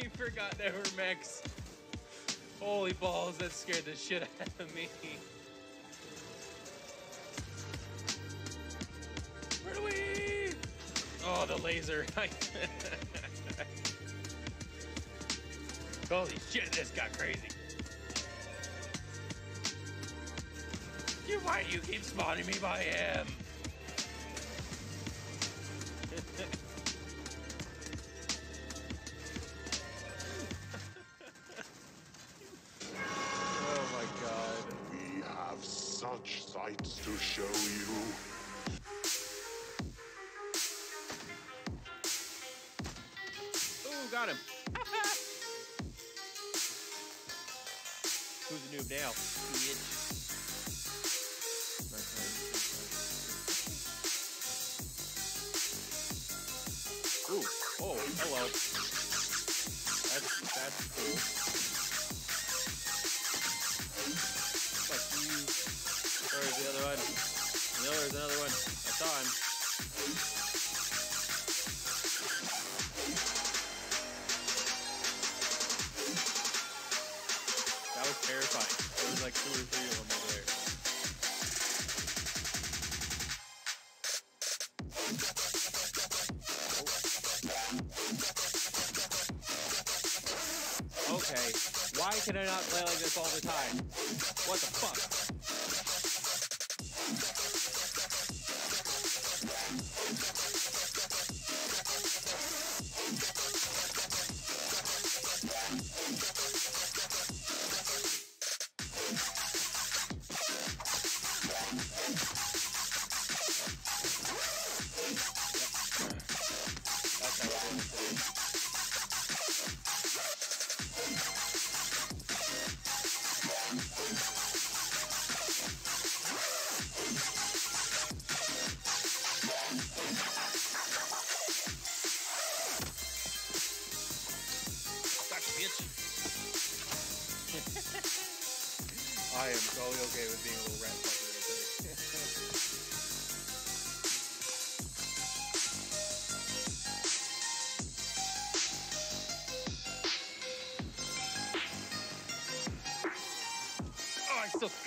I forgot there were mechs. Holy balls, that scared the shit out of me. Where do we? Oh, the laser. Holy shit, this got crazy. You, why do you keep spawning me by him? Can I not play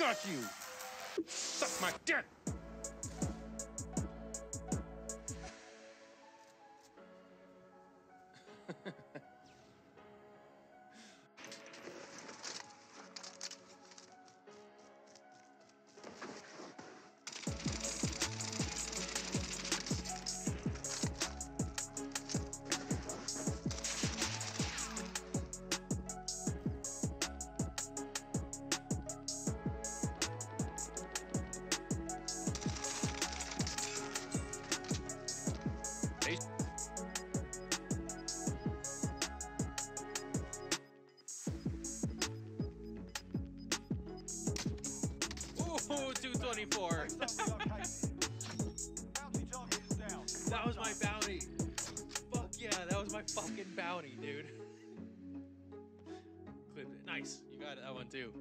got you! Suck my dick! 224. That was my bounty. Fuck yeah, that was my fucking bounty, dude. Clip it. Nice. You got it that one too.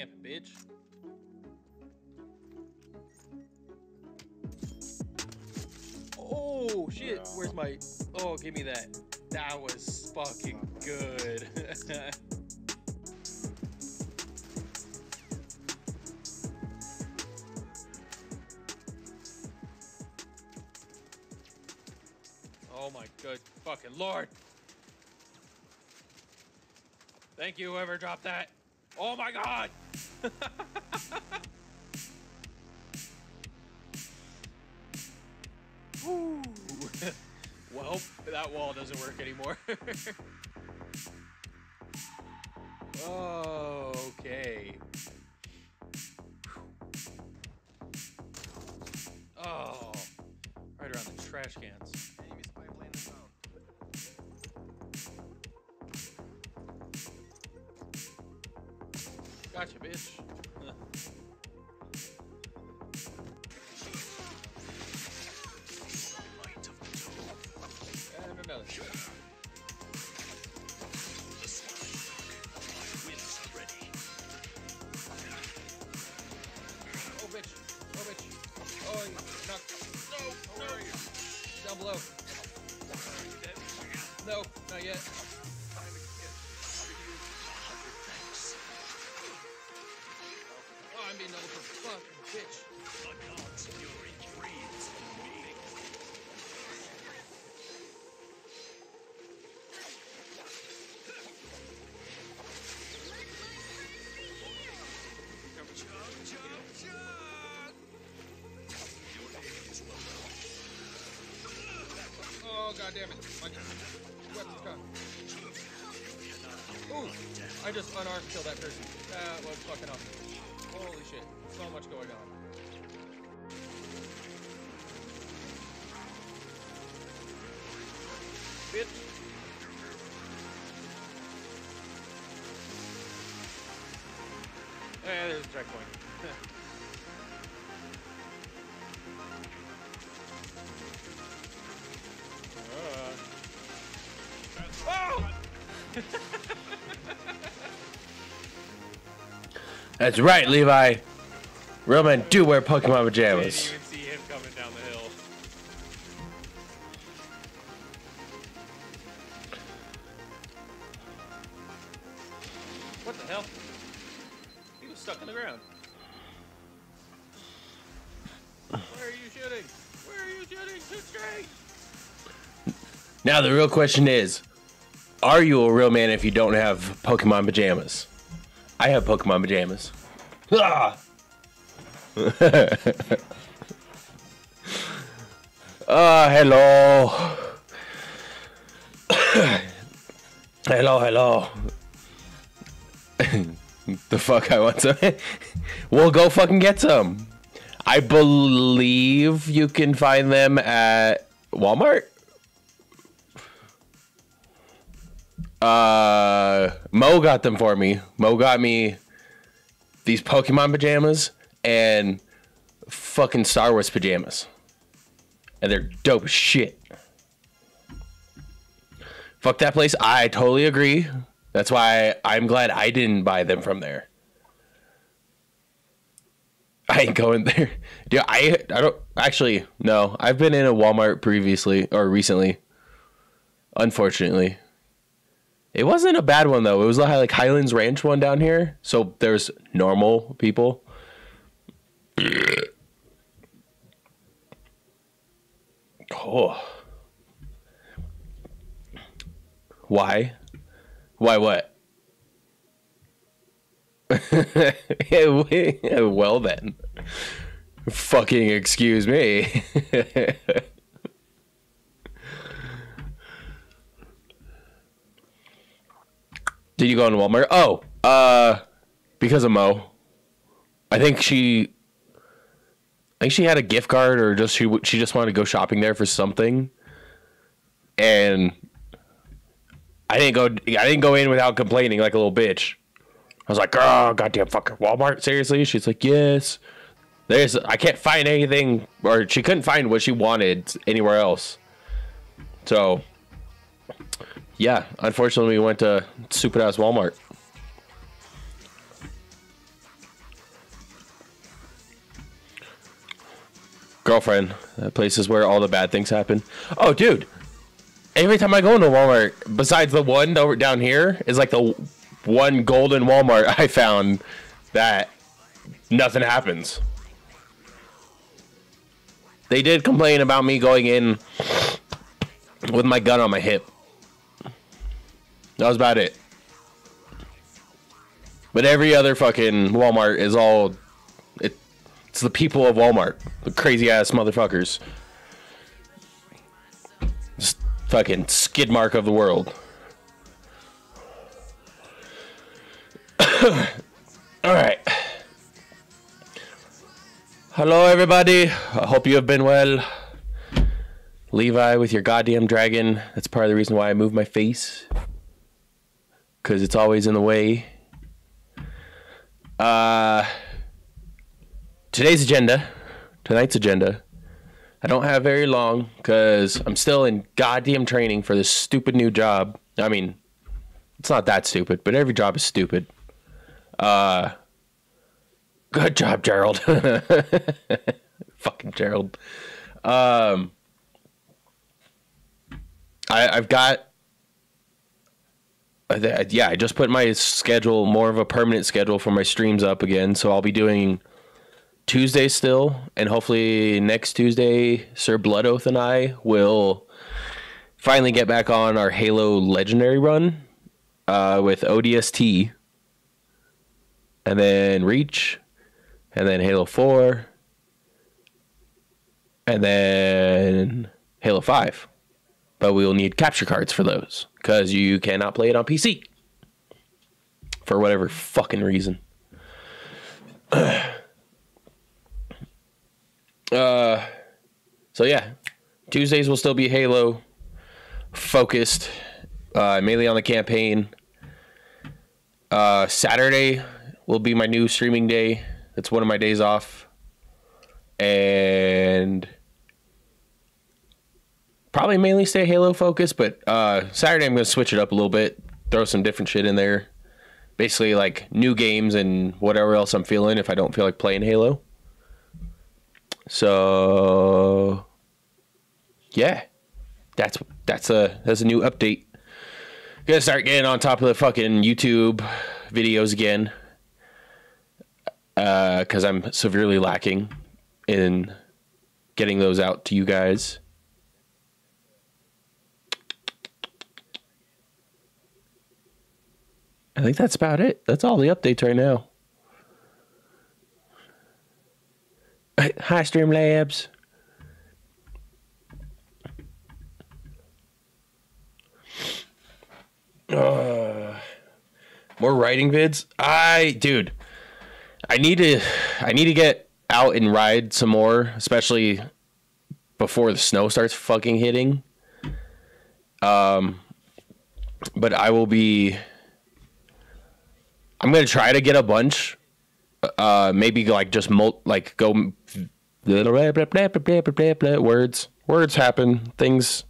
On. Little camp bitch. Oh shit! Yeah. Where's my? Oh, give me that. That was fucking good. oh my good fucking lord! Thank you, whoever dropped that. Oh my god! Well, that wall doesn't work anymore. okay. Oh, right around the trash cans. God damn it. My weapon's gone. Ooh! I just unarmed killed that person. Ah, that was fucking awesome. Holy shit. So much going on. Bitch. Yeah, there's a checkpoint. That's right, Levi. Real men do wear Pokemon pajamas. even see him coming down the hill. What the hell? He was stuck in the ground. Where are you shooting? Where are you shooting? Shoot straight! Now the real question is, are you a real man if you don't have Pokemon pajamas? I have Pokemon pajamas. Ah! Ah, hello. hello, hello. the fuck I want some. we'll go fucking get some. I believe you can find them at Walmart. Uh, Mo got them for me. Mo got me these Pokemon pajamas and fucking Star Wars pajamas. And they're dope as shit. Fuck that place. I totally agree. That's why I'm glad I didn't buy them from there. I ain't going there. Dude, I I don't actually no. I've been in a Walmart previously or recently. Unfortunately. It wasn't a bad one though. It was like Highlands Ranch one down here. So there's normal people. Oh. Why? Why what? well then. Fucking excuse me. Did you go into Walmart? Oh, uh, because of Mo. I think she, I think she had a gift card, or just she she just wanted to go shopping there for something, and I didn't go. I didn't go in without complaining like a little bitch. I was like, "Oh, goddamn fucking Walmart, seriously?" She's like, "Yes." There's, I can't find anything, or she couldn't find what she wanted anywhere else. So, yeah, unfortunately, we went to ass Walmart. Girlfriend, that place is where all the bad things happen. Oh, dude, every time I go into Walmart, besides the one over down here, is like the one golden Walmart I found that nothing happens. They did complain about me going in with my gun on my hip. That was about it. But every other fucking Walmart is all it, it's the people of Walmart. The crazy ass motherfuckers. Just fucking skid mark of the world. All right. Hello, everybody. I hope you have been well. Levi with your goddamn dragon. That's part of the reason why I move my face. Because it's always in the way. Uh, today's agenda, tonight's agenda. I don't have very long because I'm still in goddamn training for this stupid new job. I mean, it's not that stupid, but every job is stupid. Uh, good job, Gerald. Fucking Gerald. Um, I I've got. Uh, Yeah, I just put my schedule, more of a permanent schedule for my streams up again. So I'll be doing Tuesday still, and hopefully next Tuesday, Sir Blood Oath and I will finally get back on our Halo Legendary run uh, with ODST, and then Reach, and then Halo Four, and then Halo Five. But we will need capture cards for those because you cannot play it on PC for whatever fucking reason. Uh, so yeah, Tuesdays will still be Halo focused, uh, mainly on the campaign. Uh, Saturday will be my new streaming day. It's one of my days off, and probably mainly stay Halo focused. But uh, Saturday I'm gonna switch it up a little bit, throw some different shit in there. Basically, like new games and whatever else I'm feeling if I don't feel like playing Halo. So yeah, that's that's a that's a new update. Gonna start getting on top of the fucking YouTube videos again, because I'm severely lacking in getting those out to you guys. I think that's about it. That's all the updates right now. Hi, Streamlabs. Uh, more riding vids. I, dude, I need to, I need to get out and ride some more, especially before the snow starts fucking hitting. Um, but I will be. I'm gonna try to get a bunch. Uh, maybe like just mul- like go words. Words happen. Things.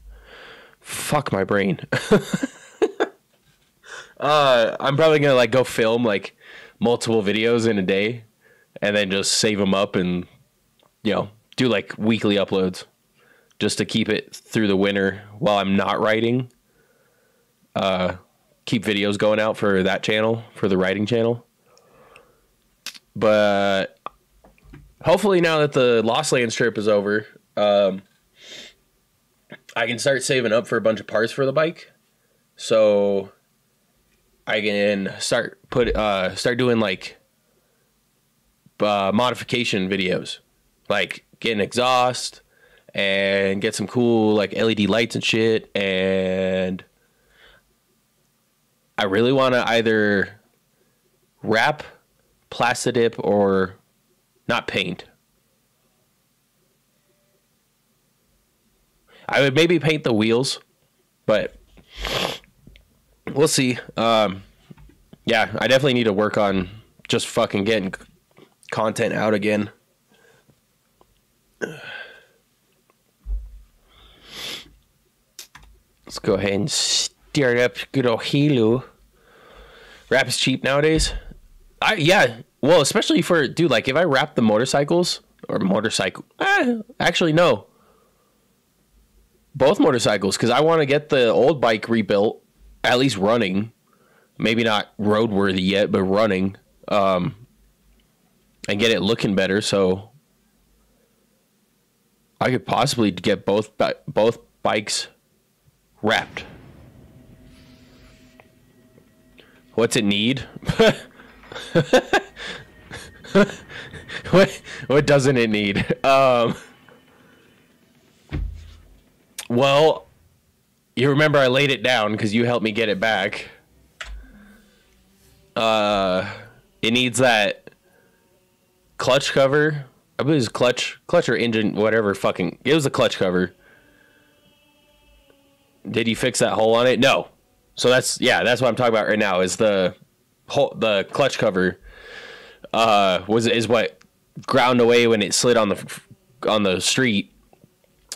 Fuck my brain. uh, I'm probably gonna like go film like multiple videos in a day, and then just save them up and you know do like weekly uploads just to keep it through the winter while I'm not riding. Uh, keep videos going out for that channel for the riding channel. But hopefully now that the Lost Lands trip is over, um, I can start saving up for a bunch of parts for the bike, so I can start put uh, start doing like uh, modification videos, like get an exhaust and get some cool like LED lights and shit, and I really want to either wrap plastidip or not paint. I would maybe paint the wheels, but we'll see. Um, yeah, I definitely need to work on just fucking getting content out again. Let's go ahead and start up good old Halo. Wrap is cheap nowadays. I yeah. Well, especially for dude, like if I wrap the motorcycles or motorcycle, eh, actually no, both motorcycles because I want to get the old bike rebuilt, at least running, maybe not roadworthy yet, but running, um, and get it looking better. So I could possibly get both both bikes wrapped. What's it need? what what doesn't it need? Um well, you remember I laid it down because you helped me get it back. Uh, it needs that clutch cover. I believe it's clutch, clutch or engine, whatever. Fucking, it was a clutch cover. Did you fix that hole on it? No. So that's yeah, that's what I'm talking about right now. Is the hole, the clutch cover, uh, was is what ground away when it slid on the on the street.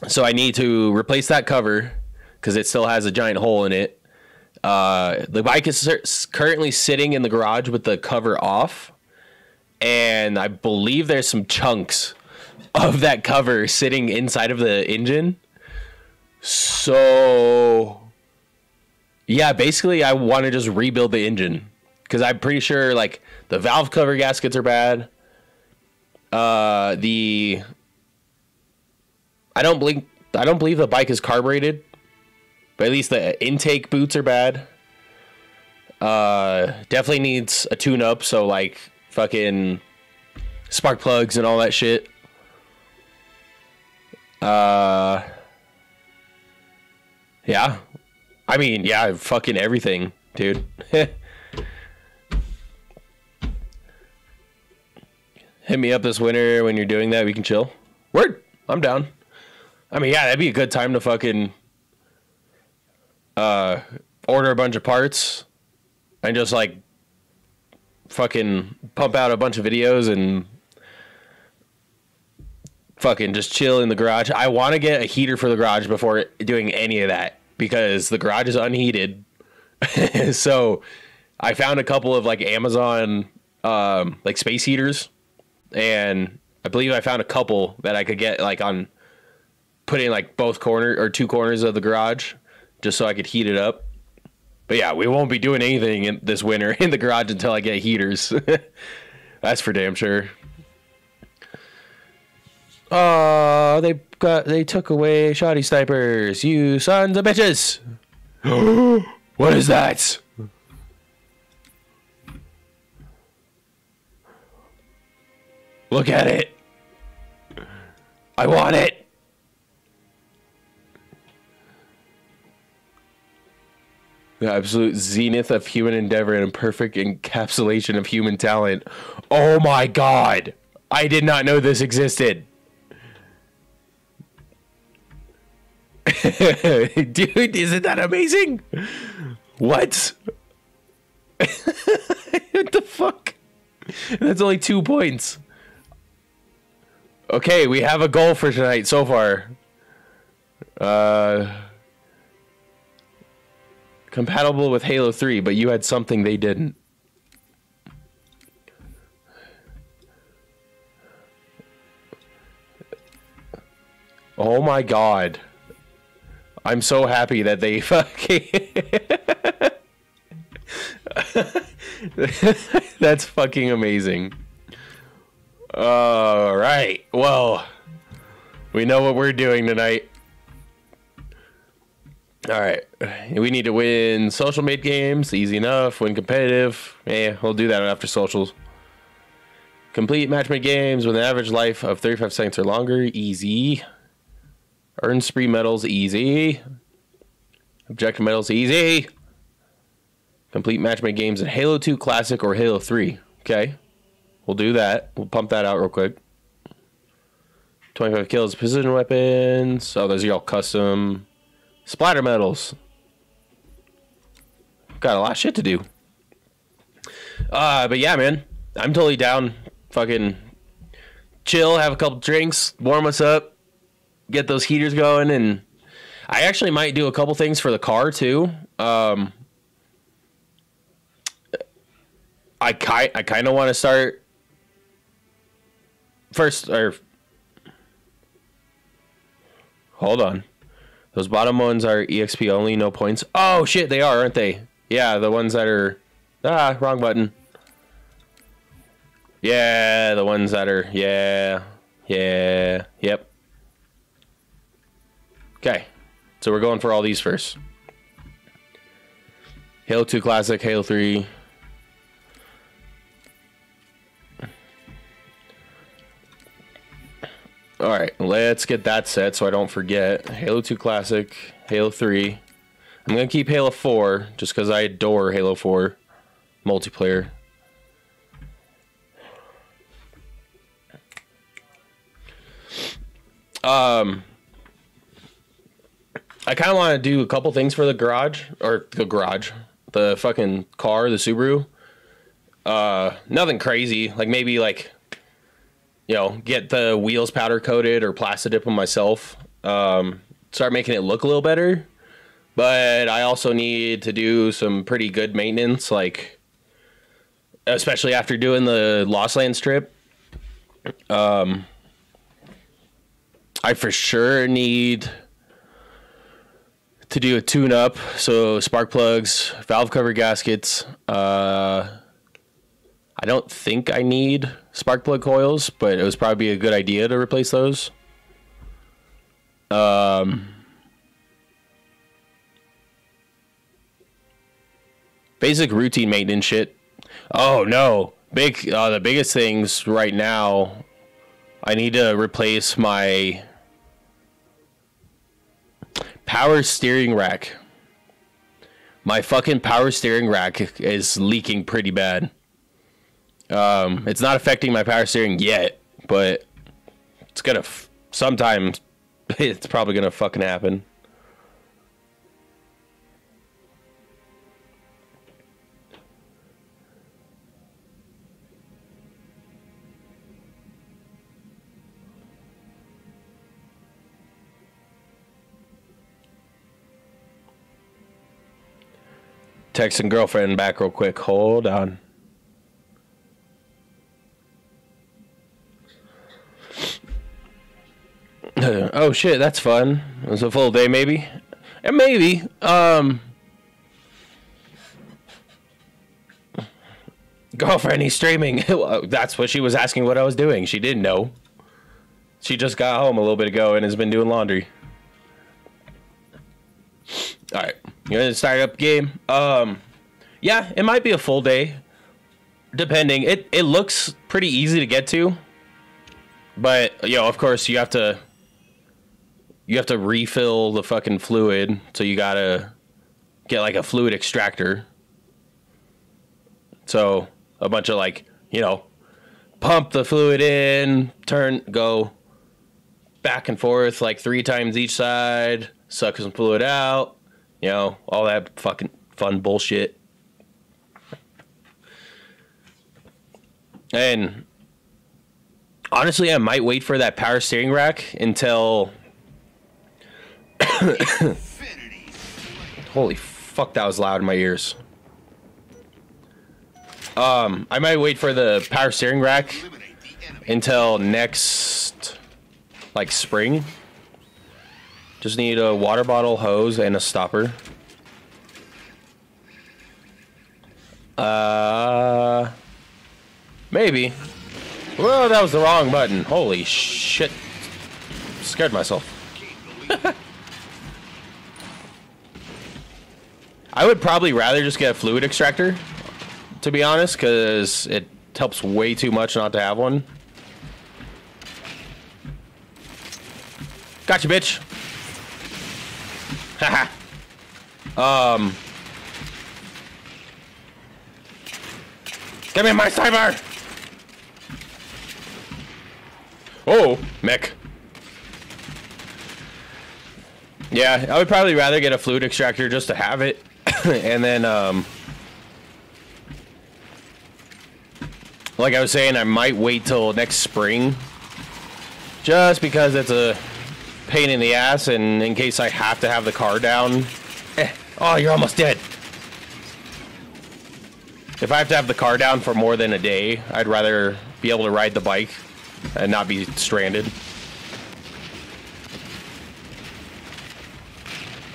So I need to replace that cover because it still has a giant hole in it. Uh, the bike is currently sitting in the garage with the cover off, and I believe there's some chunks of that cover sitting inside of the engine. So, yeah, basically, I want to just rebuild the engine because I'm pretty sure like the valve cover gaskets are bad. Uh, the I don't believe I don't believe the bike is carbureted, but at least the intake boots are bad. Uh, definitely needs a tune up. So like fucking spark plugs and all that shit. Uh, yeah, I mean, yeah, fucking everything, dude. Hit me up this winter when you're doing that. We can chill. Word, I'm down. I mean, yeah, that'd be a good time to fucking uh order a bunch of parts and just like fucking pump out a bunch of videos and fucking just chill in the garage. I want to get a heater for the garage before doing any of that because the garage is unheated. so I found a couple of like Amazon um like space heaters and I believe I found a couple that I could get like on putting like both corner or two corners of the garage just so I could heat it up. But yeah, we won't be doing anything in this winter in the garage until I get heaters. That's for damn sure. Oh, they got they took away shoddy snipers. You sons of bitches. what is that? Look at it. I want it. The absolute zenith of human endeavor and perfect encapsulation of human talent. Oh my god. I did not know this existed. Dude, isn't that amazing? What? what the fuck? That's only two points. Okay, we have a goal for tonight so far. Uh, compatible with Halo 3, but you had something they didn't. Oh my god. I'm so happy that they fucking. That's fucking amazing. All right. Well, we know what we're doing tonight. All right. We need to win social made games. Easy enough. Win competitive. Yeah, we'll do that after socials. Complete match made games with an average life of 35 seconds or longer. Easy. Earn spree medals. Easy. Objective medals. Easy. Complete match made games in Halo 2 Classic or Halo 3. Okay. We'll do that. We'll pump that out real quick. 25 kills, precision weapons. Oh, those are all custom. Splatter medals. Got a lot of shit to do. Uh, but yeah, man. I'm totally down. Fucking chill, have a couple drinks, warm us up, get those heaters going, and I actually might do a couple things for the car too. Um, I ki- I kind of want to start first or hold on. Those bottom ones are exp only no points. Oh shit they are aren't they? Yeah the ones that are ah wrong button. Yeah the ones that are yeah yeah yep okay so we're going for all these first halo 2 classic halo 3 All right, let's get that set so I don't forget. Halo 2 Classic, Halo 3. I'm gonna keep Halo 4 just because I adore Halo 4 multiplayer. Um, I kind of want to do a couple things for the garage or the garage, the fucking car, the Subaru. Uh, nothing crazy. Like maybe like, you know, get the wheels powder coated or Plasti Dip them myself. Um, start making it look a little better. But I also need to do some pretty good maintenance, like especially after doing the Lost Lands trip. Um, I for sure need to do a tune up. So spark plugs, valve cover gaskets. Uh, I don't think I need spark plug coils, but it was probably a good idea to replace those. Um, basic routine maintenance shit. Oh no, big uh, the biggest things right now. I need to replace my power steering rack. My fucking power steering rack is leaking pretty bad. Um, it's not affecting my power steering yet, but it's gonna f- sometime. It's probably gonna fucking happen. Texting girlfriend back real quick. Hold on. oh shit, that's fun. It was a full day, maybe, and maybe. Um, girlfriend, he's streaming. That's what she was asking. What I was doing. She didn't know. She just got home a little bit ago and has been doing laundry. All right, you're gonna start up game? Um, yeah, it might be a full day, depending. It it looks pretty easy to get to, but you know, of course, you have to you have to refill the fucking fluid, so you gotta get like a fluid extractor. So a bunch of like you know, pump the fluid in, turn, go back and forth like three times each side, suck some fluid out, you know, all that fucking fun bullshit. And honestly, I might wait for that power steering rack until. Holy fuck, that was loud in my ears. Um, I might wait for the power steering rack until next, like, spring. Just need a water bottle, hose, and a stopper. Uh, maybe. Well, that was the wrong button. Holy shit. Scared myself. I would probably rather just get a fluid extractor, to be honest, because it helps way too much not to have one. Gotcha, bitch. Um. Give me my cyber! Oh, mech. Yeah, I would probably rather get a fluid extractor just to have it. and then, um... Like I was saying, I might wait till next spring. Just because it's a pain in the ass, and in case I have to have the car down. Eh. Oh, you're almost dead. If I have to have the car down for more than a day, I'd rather be able to ride the bike and not be stranded.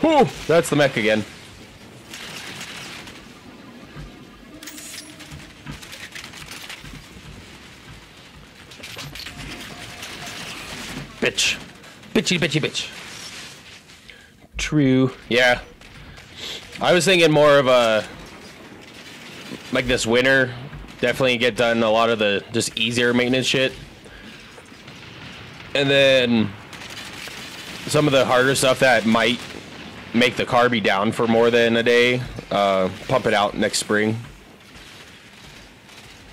Whew, that's the mech again. Bitch. Bitchy, bitchy, bitch. True. Yeah. I was thinking more of a like this winter. Definitely get done a lot of the just easier maintenance shit. And then some of the harder stuff that might make the car be down for more than a day. Uh, pump it out next spring.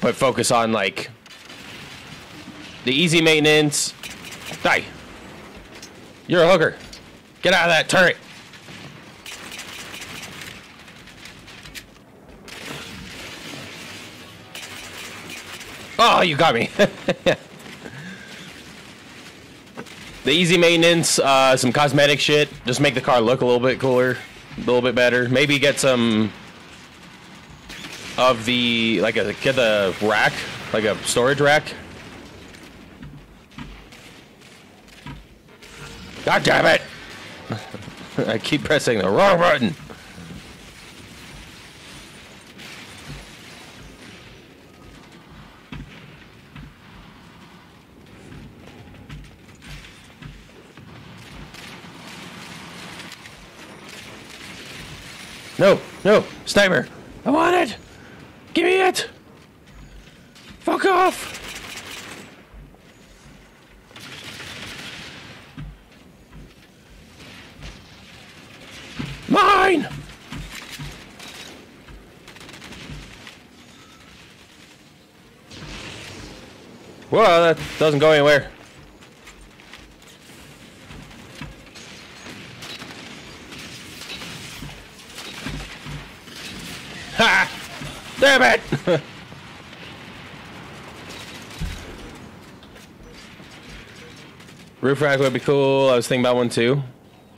But focus on like the easy maintenance. Die. You're a hooker. Get out of that turret. Oh, you got me. the easy maintenance, uh, some cosmetic shit, just make the car look a little bit cooler, a little bit better. Maybe get some of the like a get the rack, like a storage rack. God damn it! I keep pressing the wrong button. No, no, sniper. I want it. Give me it. Fuck off. Mine. Well, that doesn't go anywhere. Ha! Damn it! Roof rack would be cool. I was thinking about one too.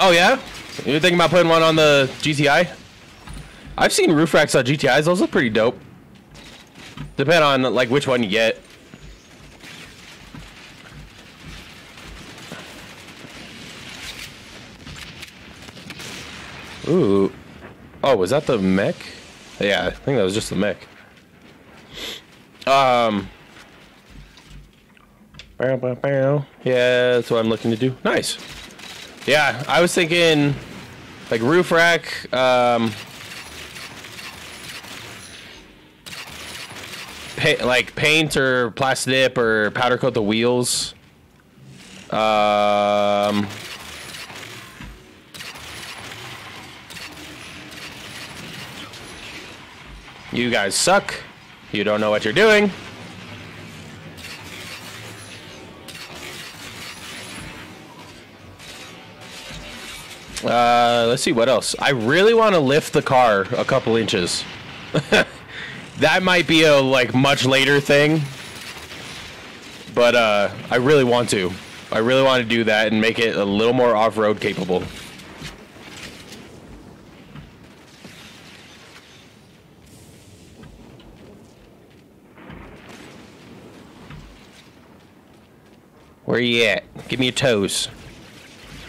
Oh yeah? You're thinking about putting one on the GTI? I've seen roof racks on GTIs. Those look pretty dope. Depend on like which one you get. Ooh. Oh, was that the mech? Yeah, I think that was just the mech. Um. bow, bow, bow. Yeah, that's what I'm looking to do. Nice. Yeah, I was thinking like roof rack. Um, pa- like paint or plastic or powder coat the wheels. Um. You guys suck. You don't know what you're doing. Uh, let's see what else. I really want to lift the car a couple inches. that might be a like much later thing, but uh, I really want to. I really want to do that and make it a little more off-road capable. Where you at? Give me your toes.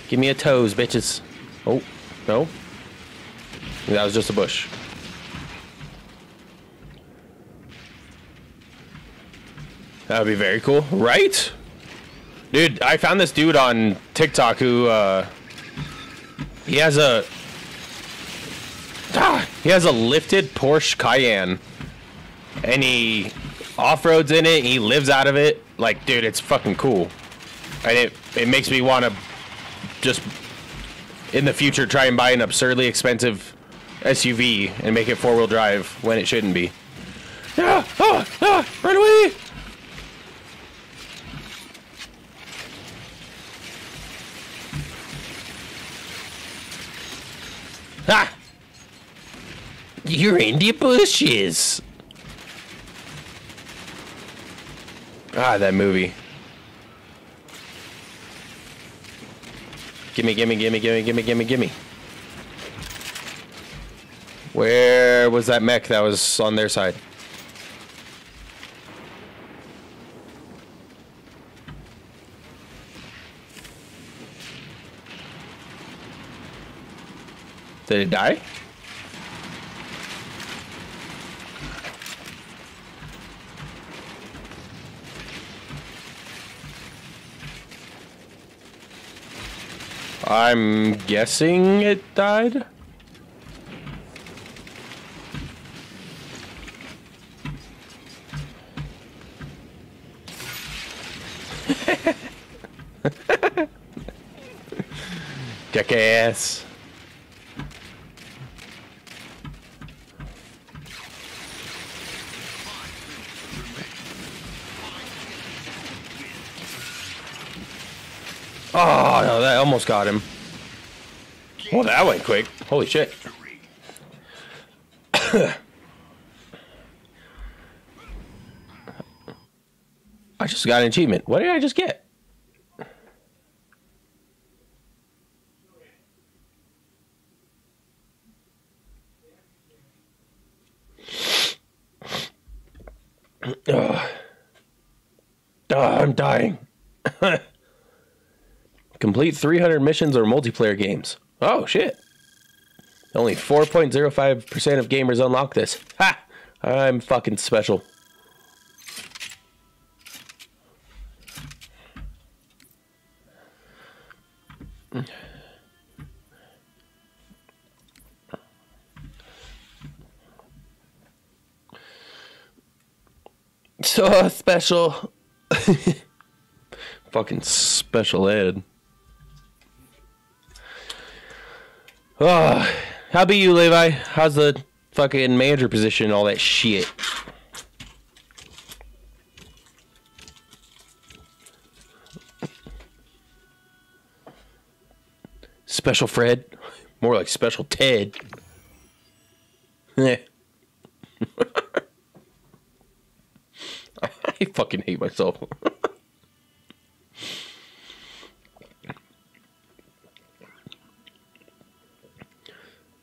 Give me your toes, bitches. Oh, no. That was just a bush. That would be very cool, right? Dude, I found this dude on TikTok who, uh, he has a, ah, he has a lifted Porsche Cayenne, and he off-roads in it, he lives out of it. Like, dude, it's fucking cool. And it, it makes me want to just, in the future, try and buy an absurdly expensive SUV and make it four-wheel drive when it shouldn't be. Ah, ah, ah, run away! Ah! You're in the bushes. Ah, that movie. Gimme, gimme, gimme, gimme, gimme, gimme, gimme. Where was that mech that was on their side? Did it die? I'm guessing it died. Jackass. Oh, no, that almost got him. Well, that went quick. Holy shit. I just got an achievement. What did I just get? Ugh. Ah, I'm dying. Complete 300 missions or multiplayer games. Oh, shit. Only 4.05% of gamers unlock this. Ha! I'm fucking special. So uh, special. fucking special ed. Oh, how about you, Levi? How's the fucking manager position and all that shit? Special Fred? More like Special Ted. I fucking hate myself.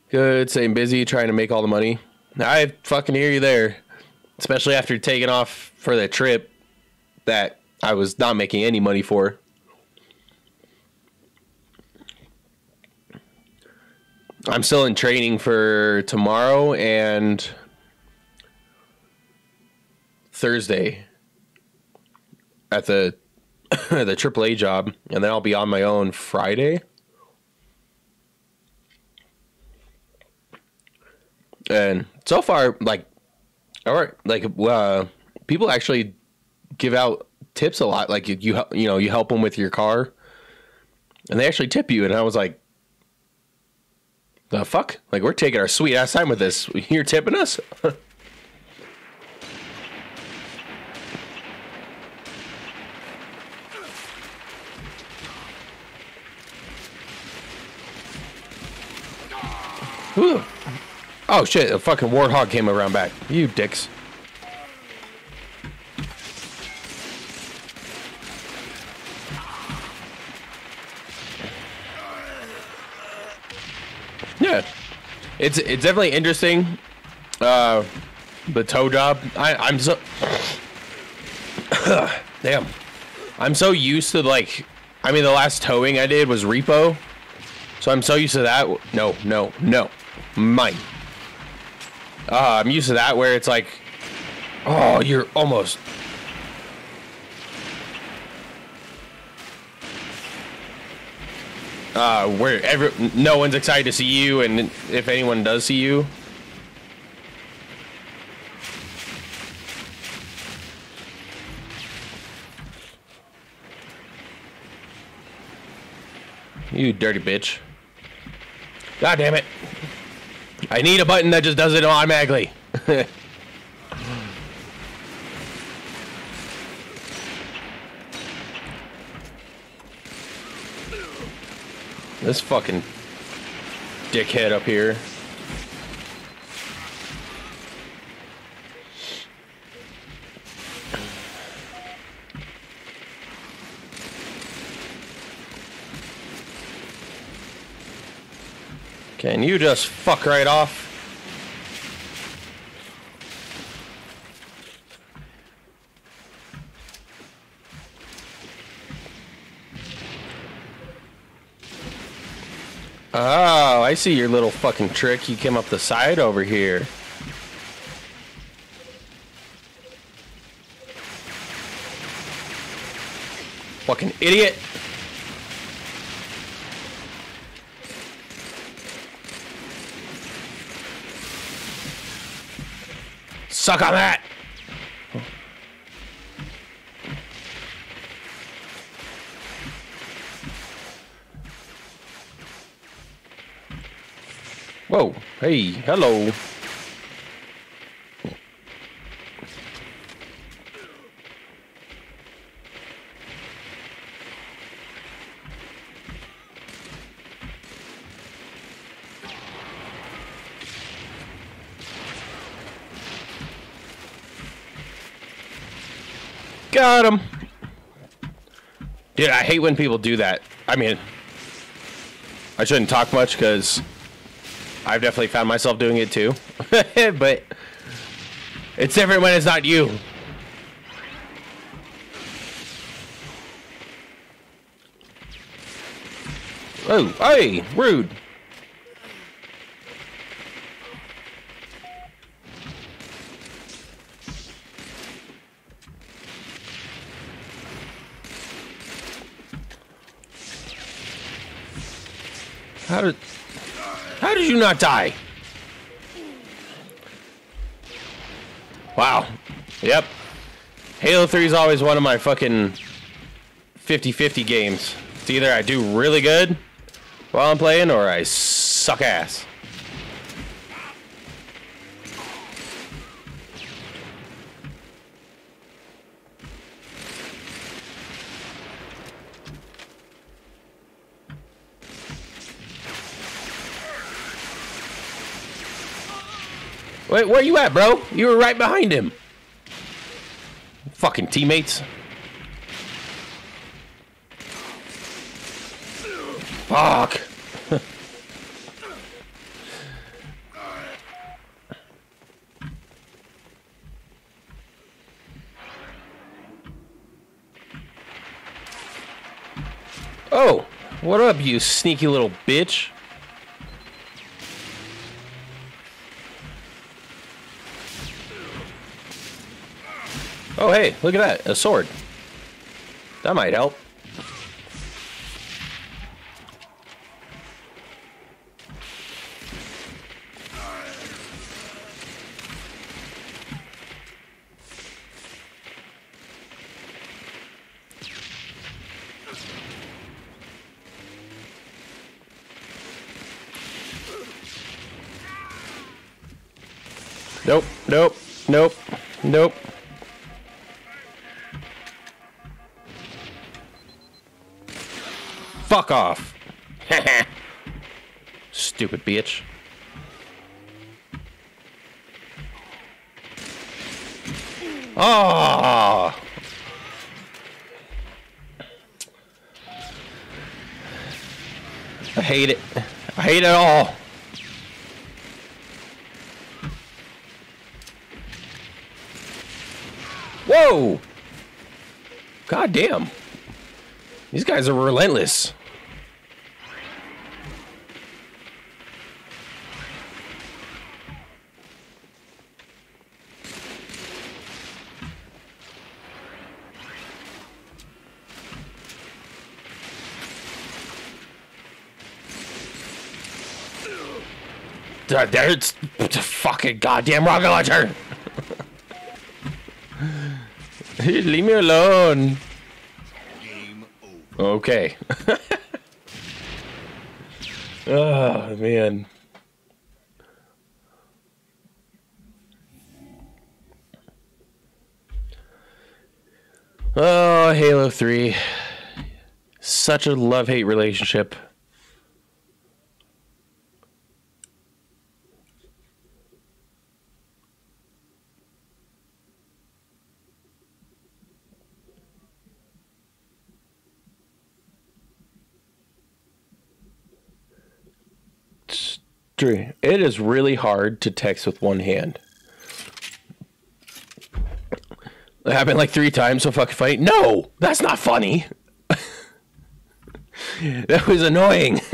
Good, staying busy, trying to make all the money. I fucking hear you there. Especially after taking off for that trip that I was not making any money for. I'm still in training for tomorrow and Thursday at the the AAA job, and then I'll be on my own Friday. And so far, like, all right, like, uh, people actually give out tips a lot. Like, you, you, you know, you help them with your car, and they actually tip you. And I was like, the fuck? Like, we're taking our sweet ass time with this. You're tipping us? Ooh. Oh shit, a fucking warthog came around back. You dicks. Yeah. It's it's definitely interesting. Uh the tow job. I, I'm so Damn. I'm so used to like I mean the last towing I did was repo. So I'm so used to that. No, no, no. Mine. Uh, I'm used to that where it's like, oh, you're almost. Uh, where every no one's excited to see you, and if anyone does see you, you dirty bitch. God damn it. I need a button that just does it automatically. this fucking dickhead up here. Can you just fuck right off? Oh, I see your little fucking trick. You came up the side over here. Fucking idiot. Suck on that. Whoa. Hey, hello. Got him. Dude, I hate when people do that. I mean, I shouldn't talk much because I've definitely found myself doing it too. but it's different when it's not you. Oh, hey, rude. How did How did you not die? Wow. Yep. Halo 3 is always one of my fucking 50-50 games. It's either I do really good while I'm playing or I suck ass. Wait, where you at, bro? You were right behind him. Fucking teammates. Fuck. oh, what up, you sneaky little bitch? Oh, hey, look at that. A sword. That might help. Fuck off. Stupid bitch. Oh. I hate it. I hate it all. Whoa! God damn. These guys are relentless. There- There's fucking goddamn rocket launcher. Leave me alone. Okay. oh man. Oh, Halo 3. Such a love hate relationship. True. It really hard to text with one hand. It happened like three times so fucking funny. No, that's not funny. that was annoying.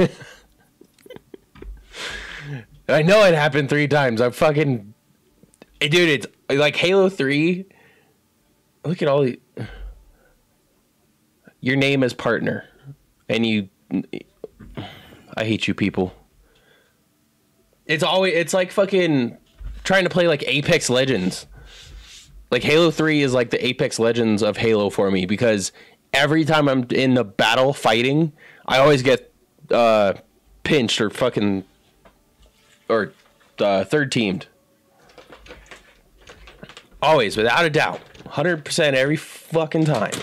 I know it happened three times. I'm fucking dude, it's like Halo 3. Look at all the Your name is partner. And you I hate you people. It's always it's like fucking trying to play like Apex Legends. Like Halo 3 is like the Apex Legends of Halo for me because every time I'm in the battle fighting, I always get uh pinched or fucking or uh, third teamed. Always, without a doubt. 100% every fucking time.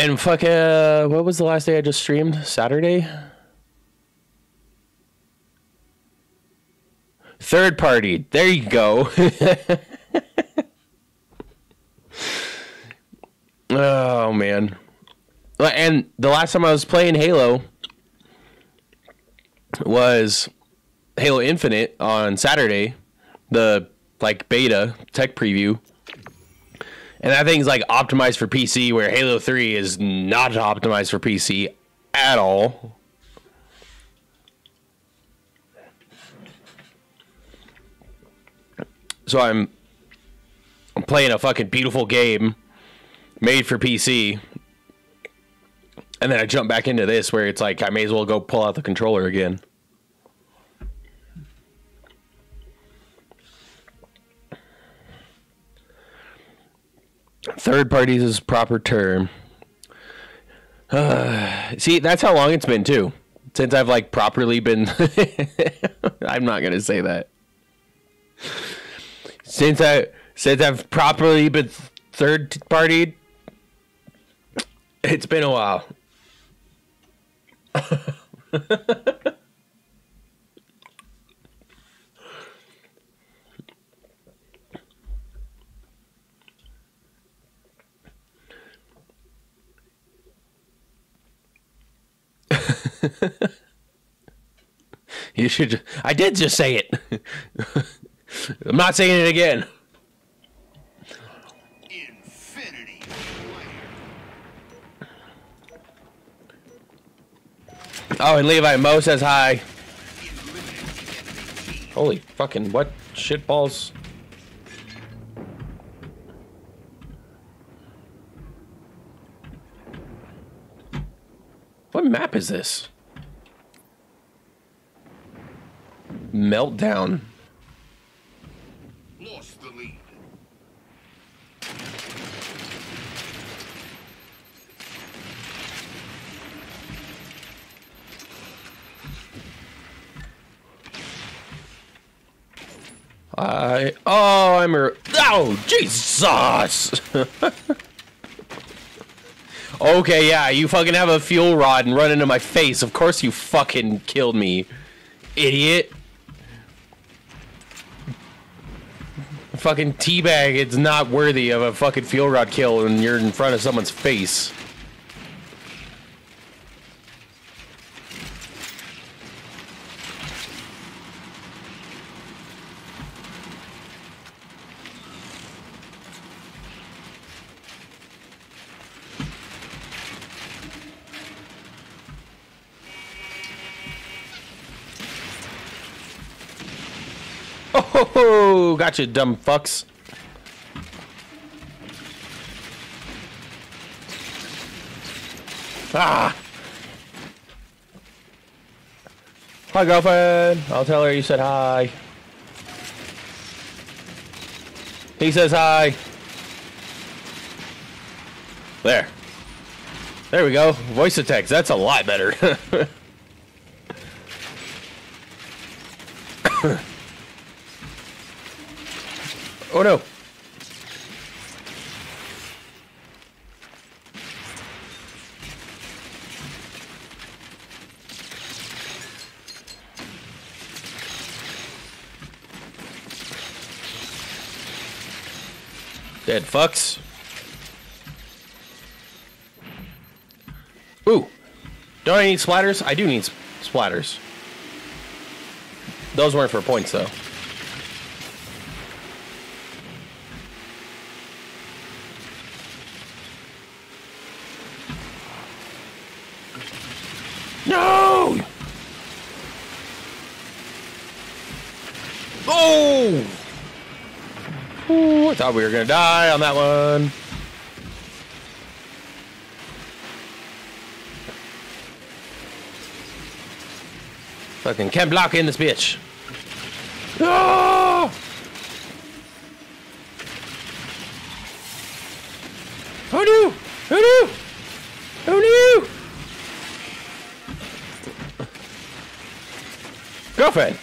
And fuck, uh, what was the last day I just streamed? Saturday? Third party. There you go. oh, man. And the last time I was playing Halo was Halo Infinite on Saturday, the like beta tech preview. And that thing's like optimized for PC, where Halo 3 is not optimized for PC at all. So I'm I'm playing a fucking beautiful game made for PC. And then I jump back into this where it's like I may as well go pull out the controller again. Third parties is proper term. Uh, see, that's how long it's been too. Since I've like properly been I'm not gonna say that. Since I since I've properly been third partied, it's been a while. you should. I did just say it. I'm not saying it again. Infinity. Oh, and Levi Mo says hi. Holy fucking what shitballs. What map is this? Meltdown. Lost the lead. I oh I'm a oh Jesus. okay, yeah, you fucking have a fuel rod and run into my face. Of course you fucking killed me, idiot. Fucking teabag, it's not worthy of a fucking fuel rod kill when you're in front of someone's face. Gotcha, dumb fucks. Ah! Hi, girlfriend. I'll tell her you said hi. He says hi. There. There we go. Voice text. That's a lot better. oh no. Dead fucks. Ooh. Don't I need splatters? I do need splatters. Those weren't for points, though. No! Oh! Thought we are gonna die on that one. Fucking can't Block in this bitch. Ah! Oh no! Oh no! Oh no! Girlfriend!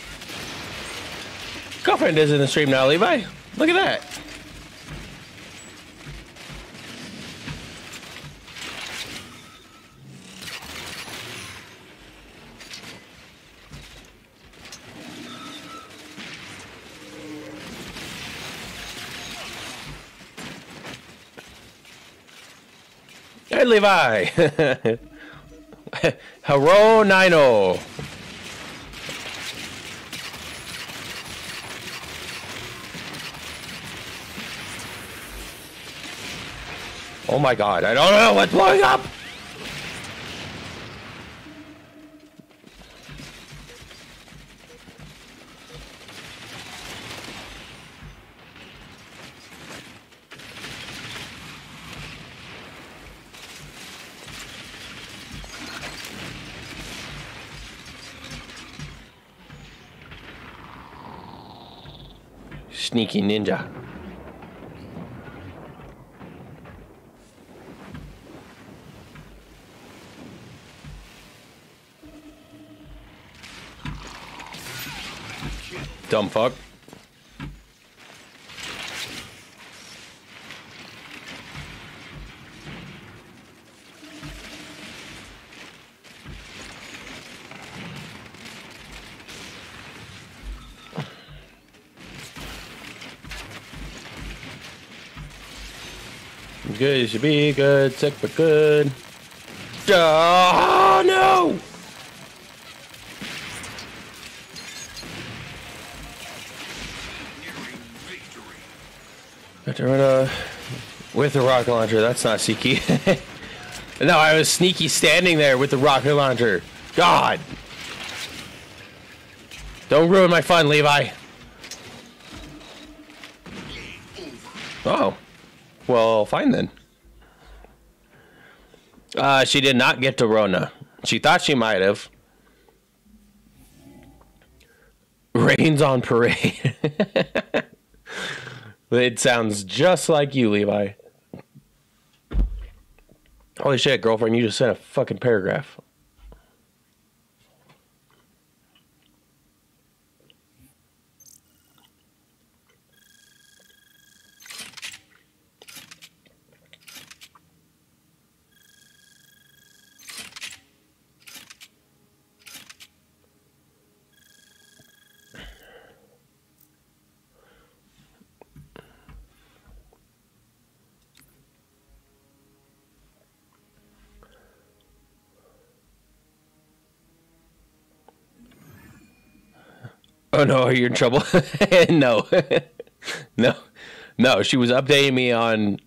Girlfriend is in the stream now, Levi. Look at that. Hey, Levi. Hello, Nino. Oh my god, I don't know what's blowing up! Sneaky ninja. Dumb fuck. You should be good, sick but good. Oh no! Got to run a with a rocket launcher. That's not sneaky. no, I was sneaky standing there with the rocket launcher. God! Don't ruin my fun, Levi. Oh. Well, fine then. Uh, she did not get to Rona. She thought she might have. Rains on parade. it sounds just like you, Levi. Holy shit, girlfriend, you just sent a fucking paragraph. No, are in trouble? no. no. No, she was updating me on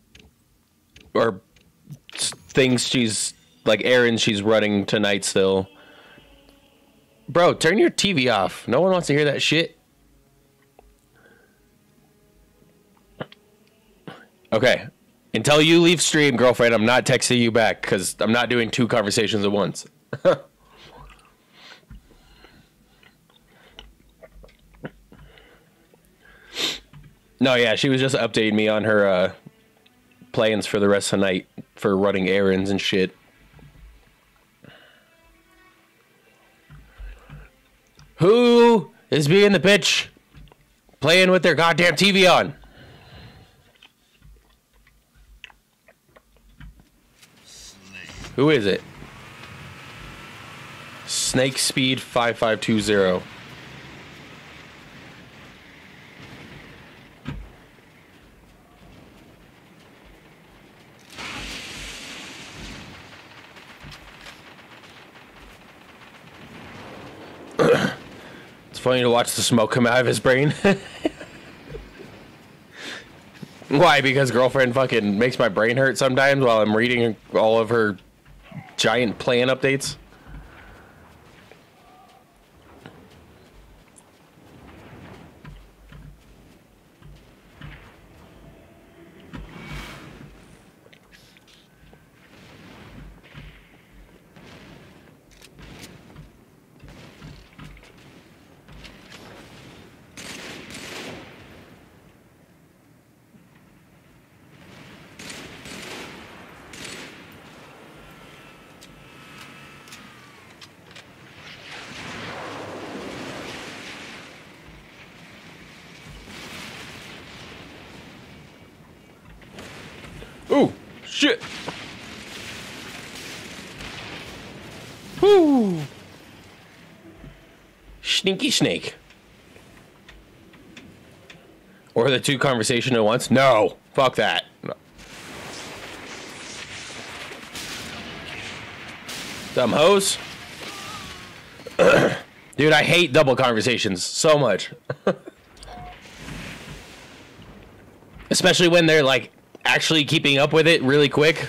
or things she's like errands she's running tonight still. Bro, turn your TV off. No one wants to hear that shit. Okay. Until you leave stream, girlfriend, I'm not texting you back because I'm not doing two conversations at once. No, yeah, she was just updating me on her uh, plans for the rest of the night for running errands and shit. Who is being the bitch playing with their goddamn TV on? Who is it? Snake Speed 5520. Funny to watch the smoke come out of his brain. Why? Because girlfriend fucking makes my brain hurt sometimes while I'm reading all of her giant plan updates. Ooh, shit. Whoo. Sneaky snake. Or the two conversation at once? No. Fuck that. No. Dumb hose. Dude, I hate double conversations so much. Especially when they're like actually keeping up with it really quick.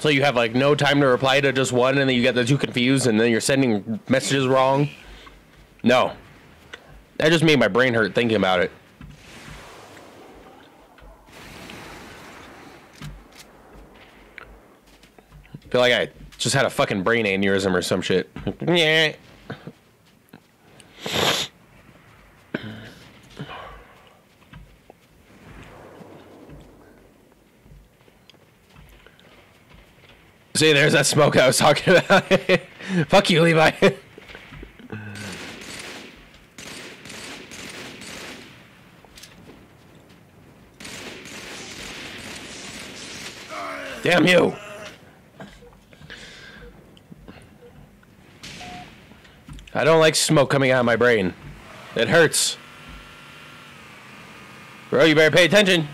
So you have like no time to reply to just one and then you get the two confused and then you're sending messages wrong. No. That just made my brain hurt thinking about it. feel like I just had a fucking brain aneurysm or some shit. Yeah. See, there's that smoke I was talking about. Fuck you, Levi. Damn you. I don't like smoke coming out of my brain. It hurts. Bro, you better pay attention.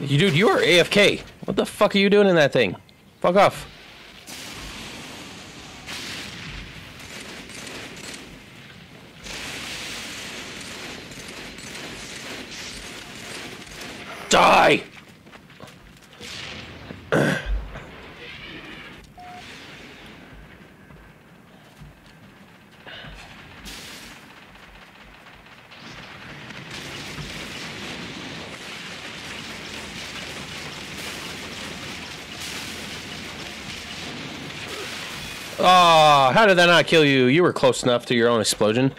You dude, you are AFK. What the fuck are you doing in that thing? Fuck off. Die! Oh, how did that not kill you? You were close enough to your own explosion.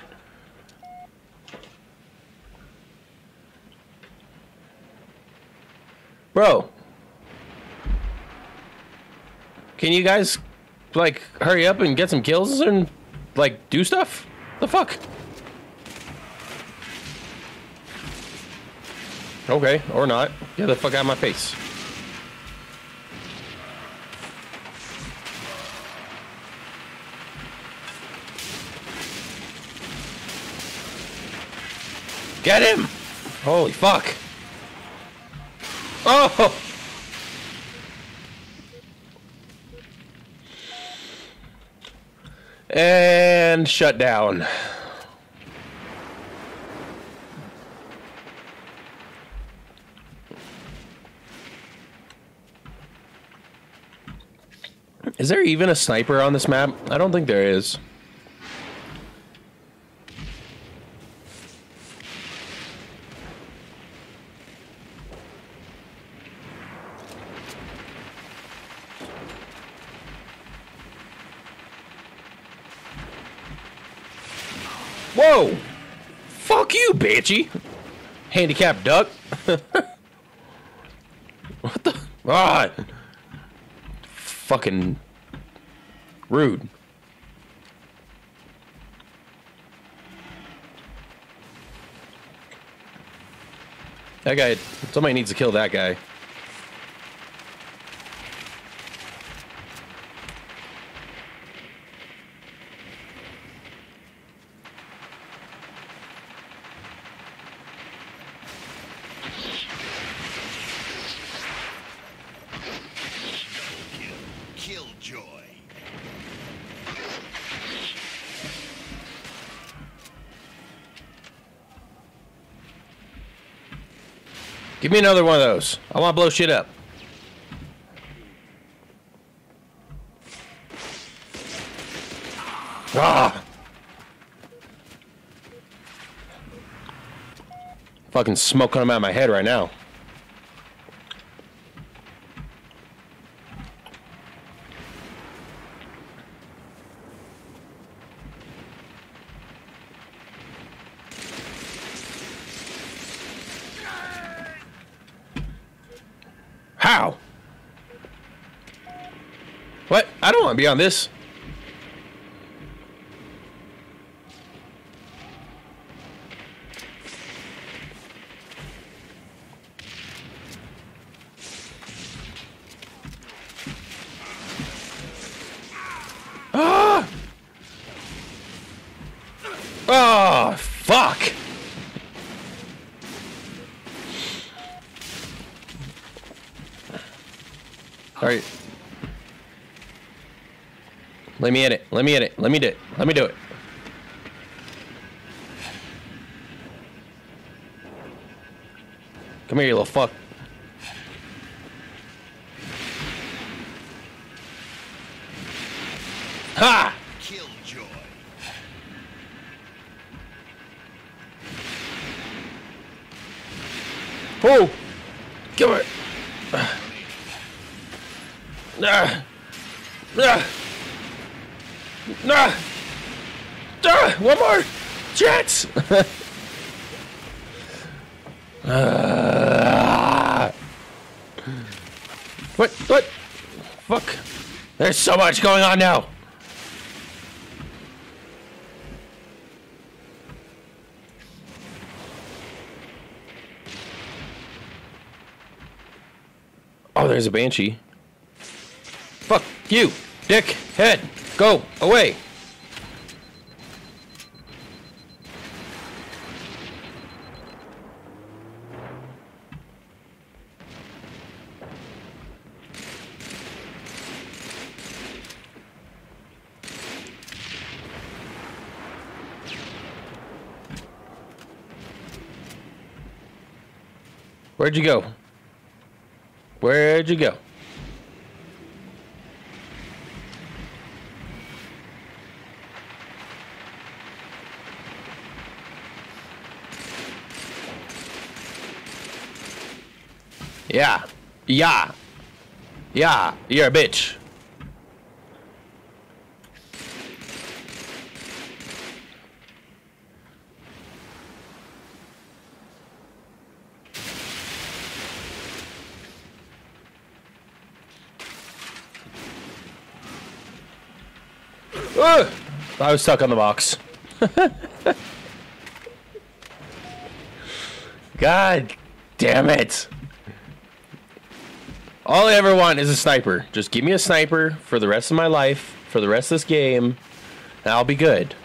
Bro. Can you guys, like, hurry up and get some kills and, like, do stuff? The fuck? Okay, or not. Get the fuck out of my face. Get him! Holy fuck. Oh! And shut down. Is there even a sniper on this map? I don't think there is. Whoa! Fuck Banshee! Handicapped duck. what the? Ah! Fucking rude. That guy, somebody needs to kill that guy. Give me another one of those. I want to blow shit up. Ah! Fucking smoke coming out of my head right now. How? What? I don't want to be on this. Ah! Oh, fuck. All right. Let me in it. Let me it. Let me do it. Let me do it. Come here, you little fuck. Ha! Killjoy. Oh! Come here. Ah. Ah. Ah. Ah. One more chance. Ah. What? What? Fuck. There's so much going on now. Oh, there's a banshee. Fuck you, dick head. Go away. Where'd you go? Where'd you go? Yeah. Yeah. Yeah. You're a bitch. Ugh! I was stuck on the box. God damn it. All I ever want is a sniper. Just give me a sniper for the rest of my life, for the rest of this game, and I'll be good.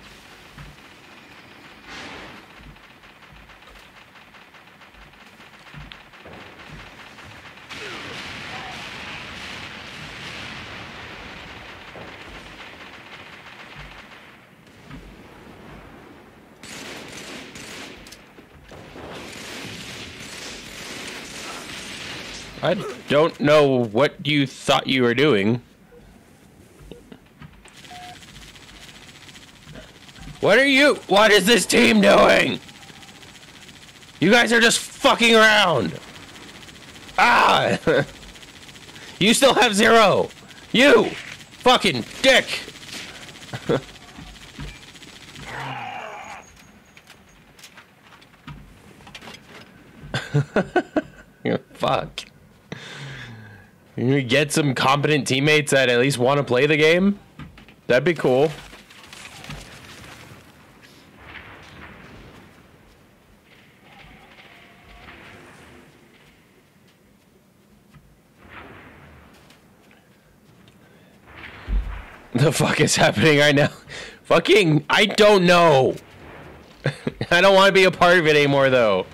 I don't know what you thought you were doing. What are you? What is this team doing? You guys are just fucking around. Ah! you still have zero. You fucking dick. Fuck. You get some competent teammates that at least want to play the game. That'd be cool. The fuck is happening right now? Fucking, I don't know. I don't want to be a part of it anymore, though.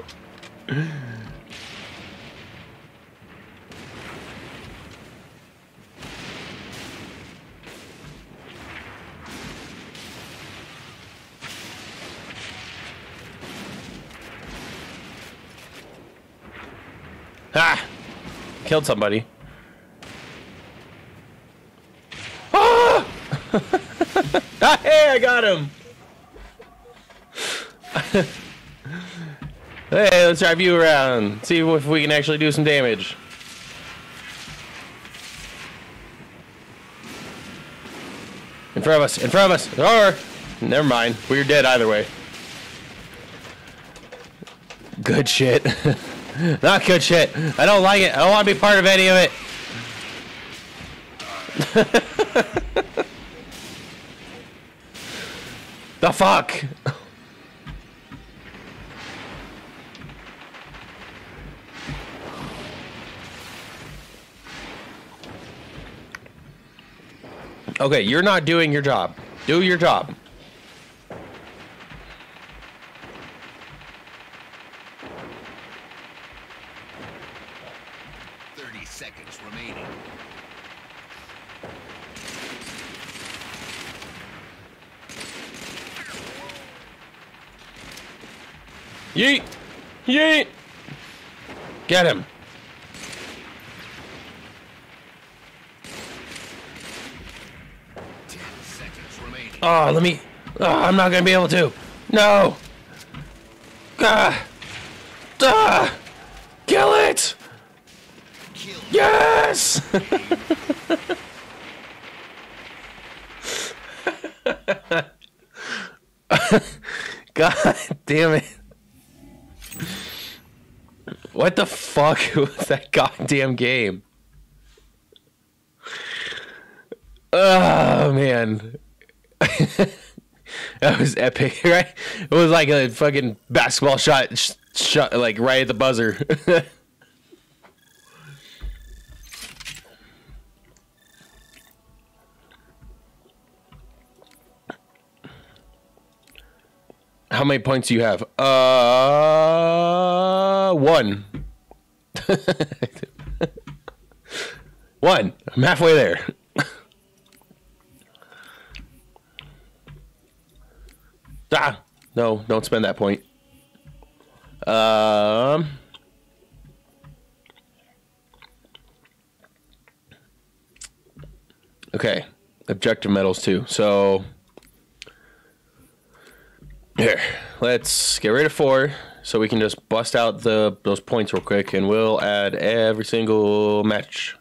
Ah! Killed somebody. Ah! Hey, I got him! hey, let's drive you around. See if we can actually do some damage. In front of us, in front of us. Or, never mind. We're dead either way. Good shit. Not good shit. I don't like it. I don't want to be part of any of it. the fuck? Okay, you're not doing your job. Do your job. Thirty seconds remaining. Yeet! Yeet! Get him! Oh, let me. Oh, I'm not gonna be able to. No! Ah! Ah! Kill it! Kill Yes! God damn it. What the fuck was that goddamn game? Oh man. that was epic, right? It was like a fucking basketball shot, sh- shot like right at the buzzer. How many points do you have? Uh, one. one. I'm halfway there. ah, no, don't spend that point. Um. Okay, objective medals too. So here, let's get rid of four so we can just bust out the those points real quick, and we'll add every single match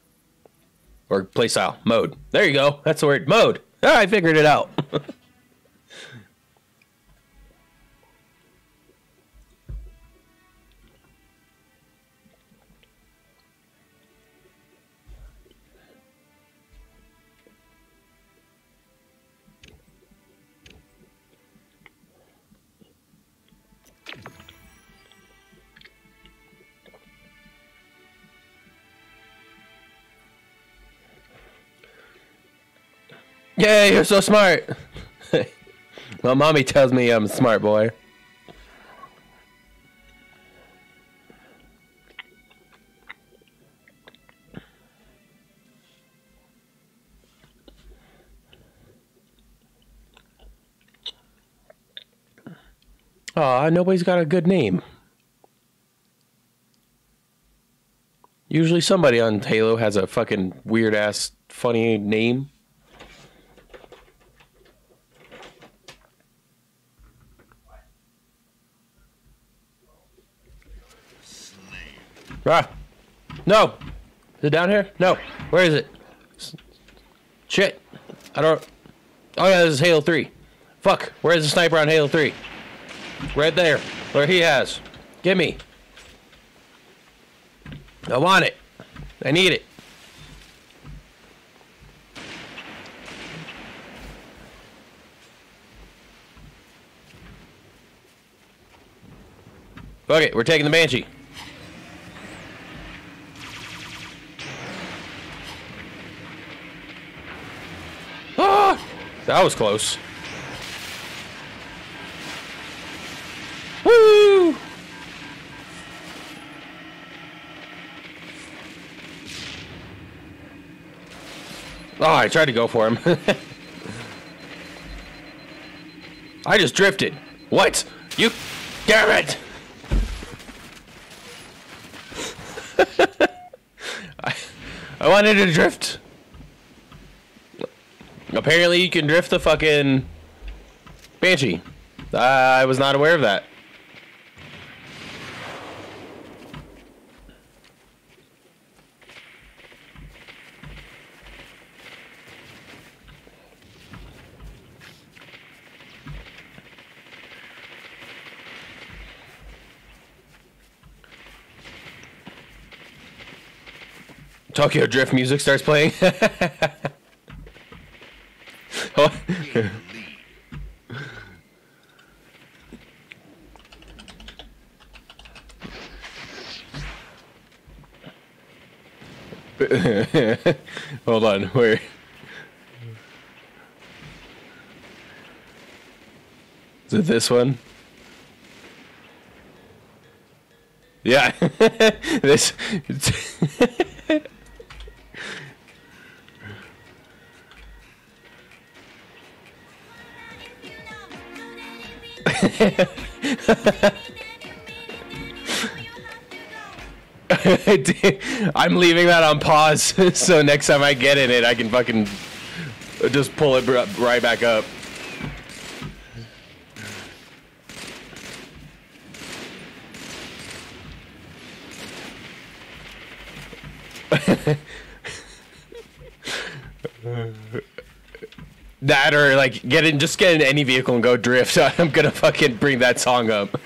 or play style mode. There you go. That's the word mode. Ah, I figured it out. Yay, you're so smart. My mommy tells me I'm a smart boy. Aw, nobody's got a good name. Usually somebody on Halo has a fucking weird ass funny name. Ah. No. Is it down here? No. Where is it? Shit. I don't. Oh yeah, this is Halo 3. Fuck. Where's the sniper on Halo 3? Right there. Where he has. Give me. I want it. I need it. It. We're taking the Banshee. Ah! That was close. Woo! Oh, I tried to go for him. I just drifted. What? You. Damn it! I, I wanted to drift. Apparently, you can drift the fucking Banshee. I was not aware of that. Tokyo Drift music starts playing. Hold on, where? Is it this one? Yeah, this. I'm leaving that on pause so next time I get in it, I can fucking just pull it right back up. Like get in, just get in any vehicle and go drift. I'm gonna fucking bring that song up.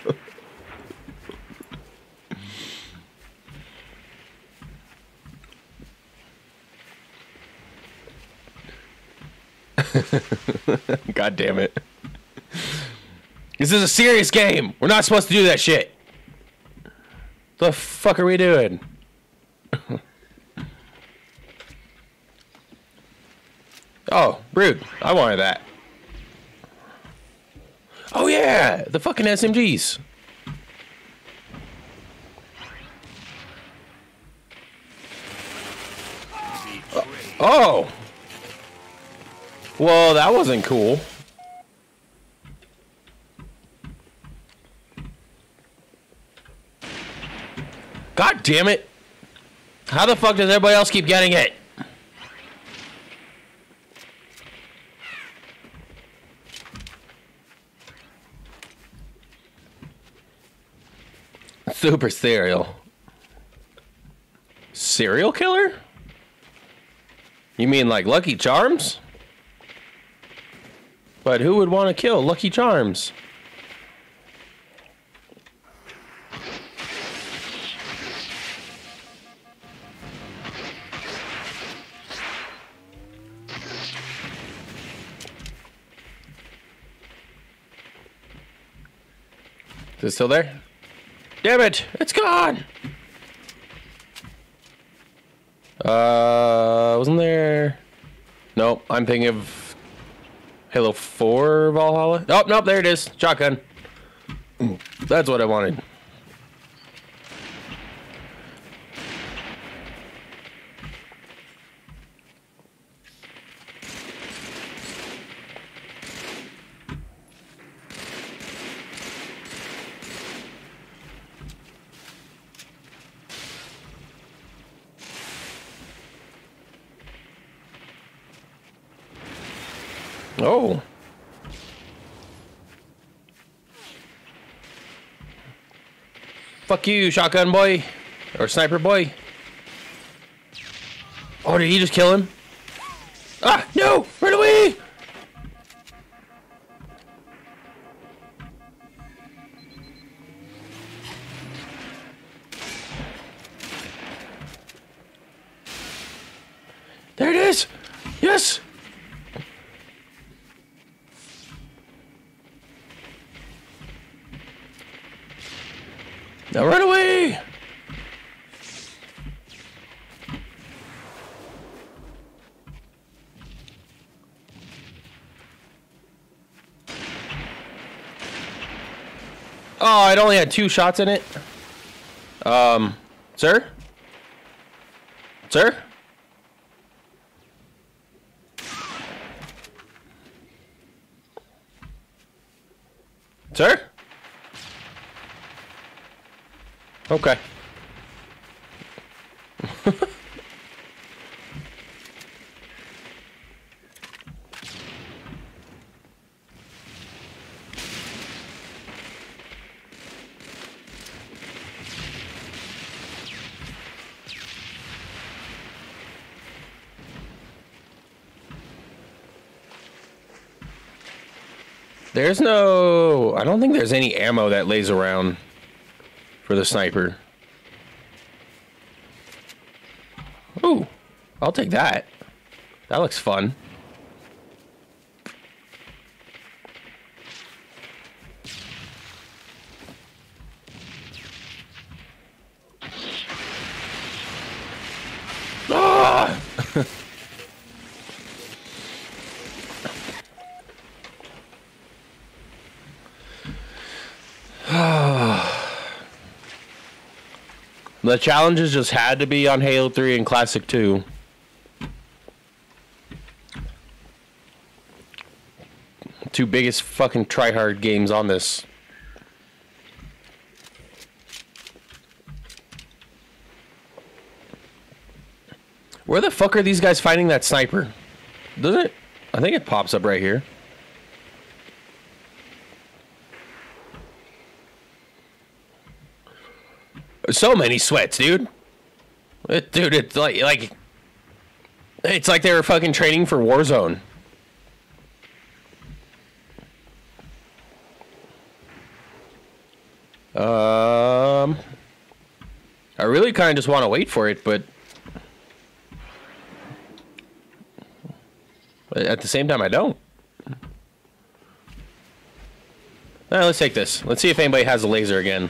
God damn it. This is a serious game. We're not supposed to do that shit. The fuck are we doing? oh, rude. I wanted that. Yeah, the fucking SMGs. Uh, oh. Well, that wasn't cool. God damn it. How the fuck does everybody else keep getting it? Super cereal. Serial killer? You mean like Lucky Charms? But who would want to kill Lucky Charms? Is it still there? Damn it! It's gone! Uh, wasn't there? Nope, I'm thinking of Halo 4 Valhalla. Oh, nope, there it is. Shotgun. That's what I wanted. Oh. Fuck you, shotgun boy. Or sniper boy. Oh, did he just kill him? Ah, no! Run had two shots in it. Um, sir? Sir? Sir? Okay. There's no. I don't think there's any ammo that lays around for the sniper. Ooh, I'll take that. That looks fun. the challenges just had to be on Halo 3 and Classic 2. Two biggest fucking tryhard games on this. Where the fuck are these guys finding that sniper? Does it? I think it pops up right here. So many sweats, dude. It, dude, it's like like it's like they were fucking training for Warzone. Um, I really kind of just want to wait for it, but at the same time, I don't. Uh, let's take this. Let's see if anybody has a laser again.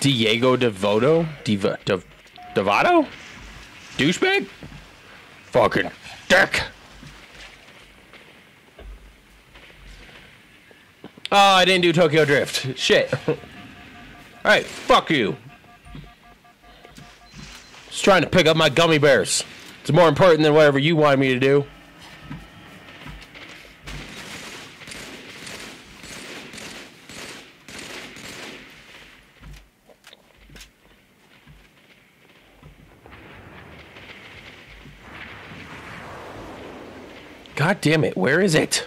Diego Devoto? Diva, Dev, Devato? Douchebag? Fucking dick! Oh, I didn't do Tokyo Drift. Shit. Alright, fuck you. Just trying to pick up my gummy bears. It's more important than whatever you wanted me to do. God damn it, where is it?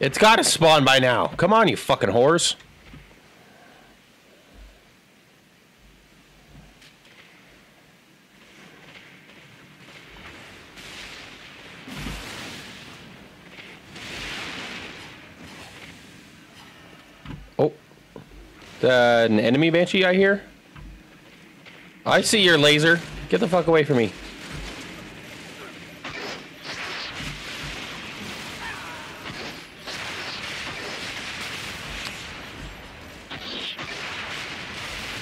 It's gotta spawn by now. Come on, you fucking whores. Uh, an enemy banshee I hear? I see your laser. Get the fuck away from me.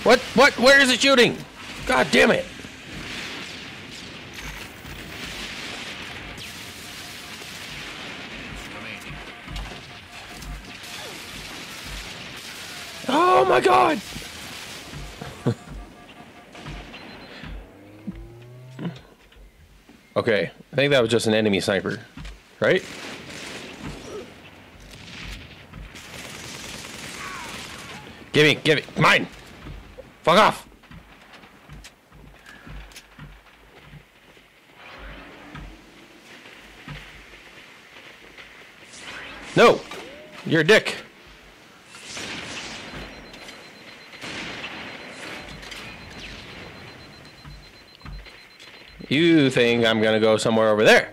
What? What? Where is it shooting? God damn it. My god! okay, I think that was just an enemy sniper, right? Give me, give me, mine! Fuck off! No! You're a dick. You think I'm gonna go somewhere over there.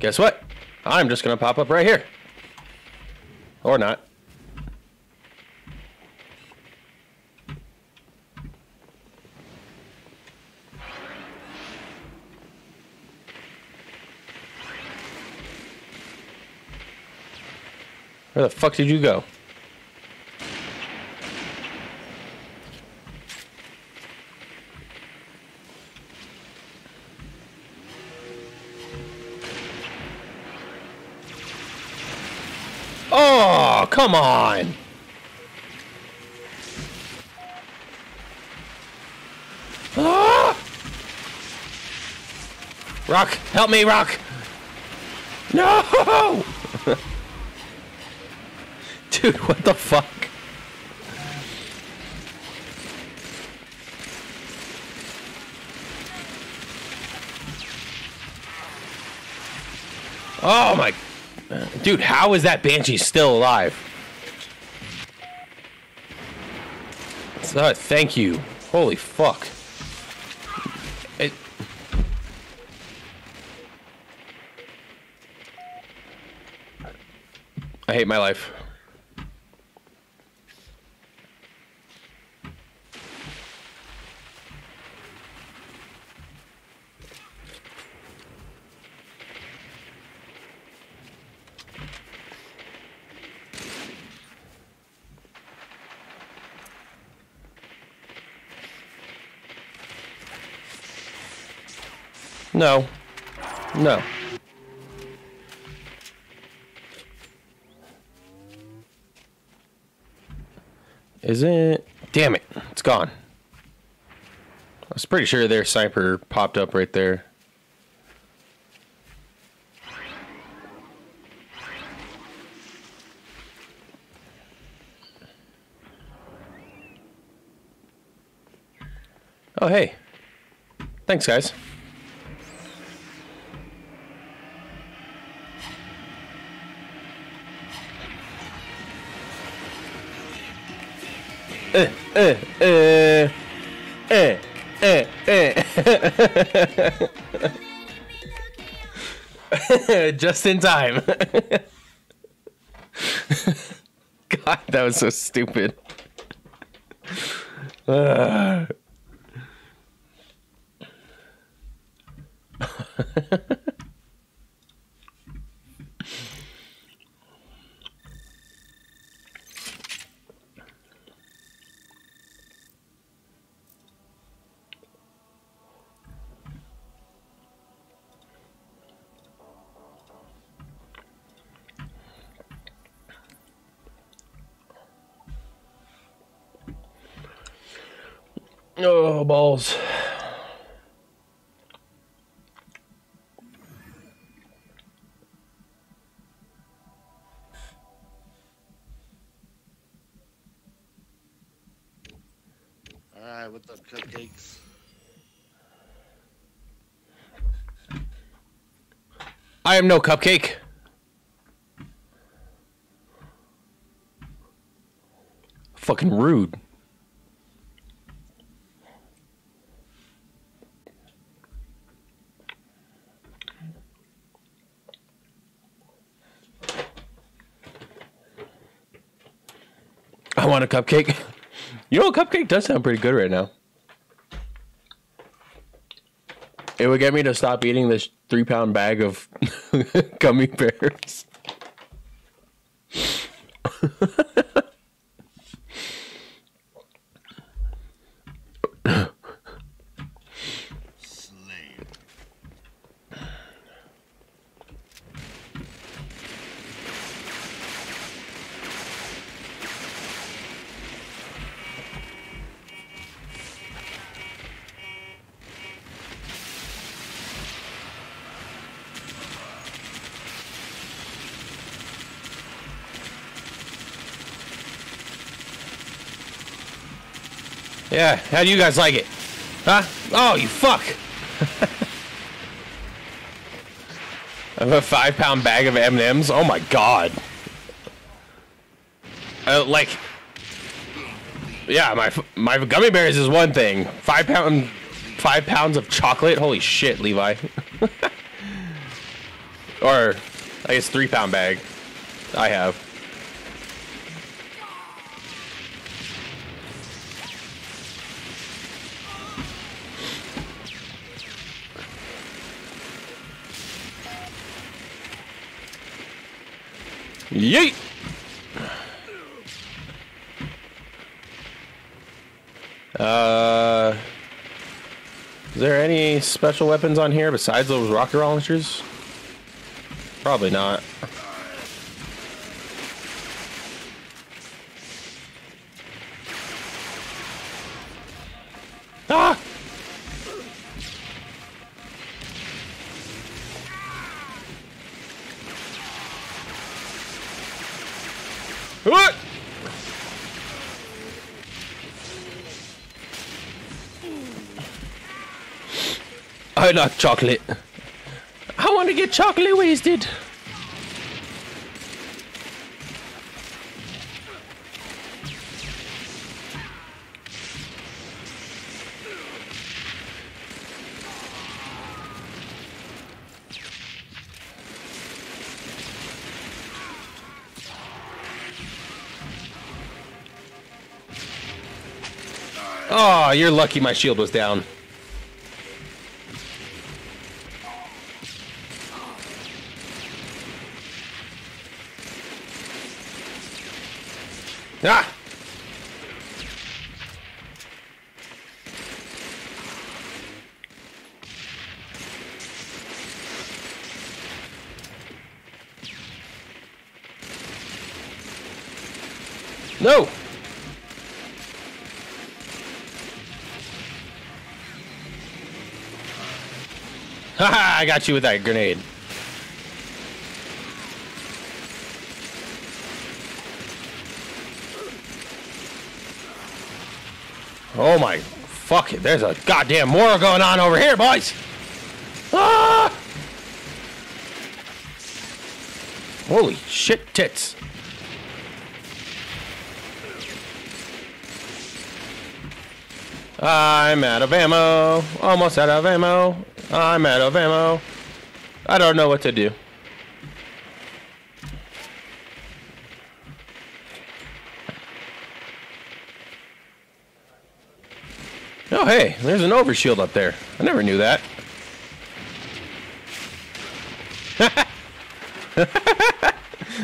Guess what? I'm just gonna pop up right here. Or not. Where the fuck did you go? Rock, help me, Rock. No! Dude, what the fuck? Oh my Dude, how is that banshee still alive? Uh, thank you. Holy fuck. hate my life. No. No. Is it? Damn it. It's gone. I was pretty sure their sniper popped up right there. Oh, hey. Thanks, guys. Uh, uh, uh, uh, uh, uh. Just in time. God, that was so stupid. Ugh. No cupcake. Fucking rude. I want a cupcake. You know, a cupcake does sound pretty good right now. It would get me to stop eating this three pound bag of gummy bears. Yeah, how do you guys like it? Huh? Oh, you fuck! I have a five pound bag of M&Ms. Oh my god. Uh, like, yeah, my my gummy bears is one thing. Five pound, five pounds of chocolate. Holy shit, Levi. or, I guess three pound bag. I have. Yeet! Uh, is there any special weapons on here besides those rocket launchers? Probably not. I like chocolate. I want to get chocolate wasted. Oh, you're lucky my shield was down. Ah! No! Haha, I got you with that grenade. Oh my fuck it, there's a goddamn war going on over here, boys! Ah! Holy shit tits. I'm out of ammo. Almost out of ammo. I'm out of ammo. I don't know what to do. Oh, hey, there's an overshield up there. I never knew that.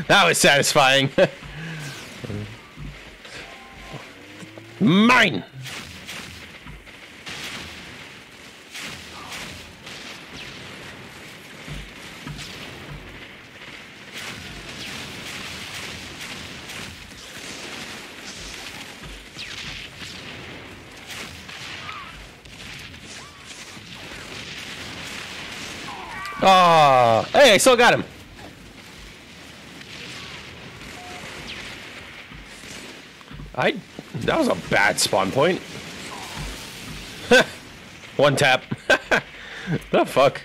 that was satisfying. Mine! Oh, hey, I still got him. I that was a bad spawn point. One tap. the fuck.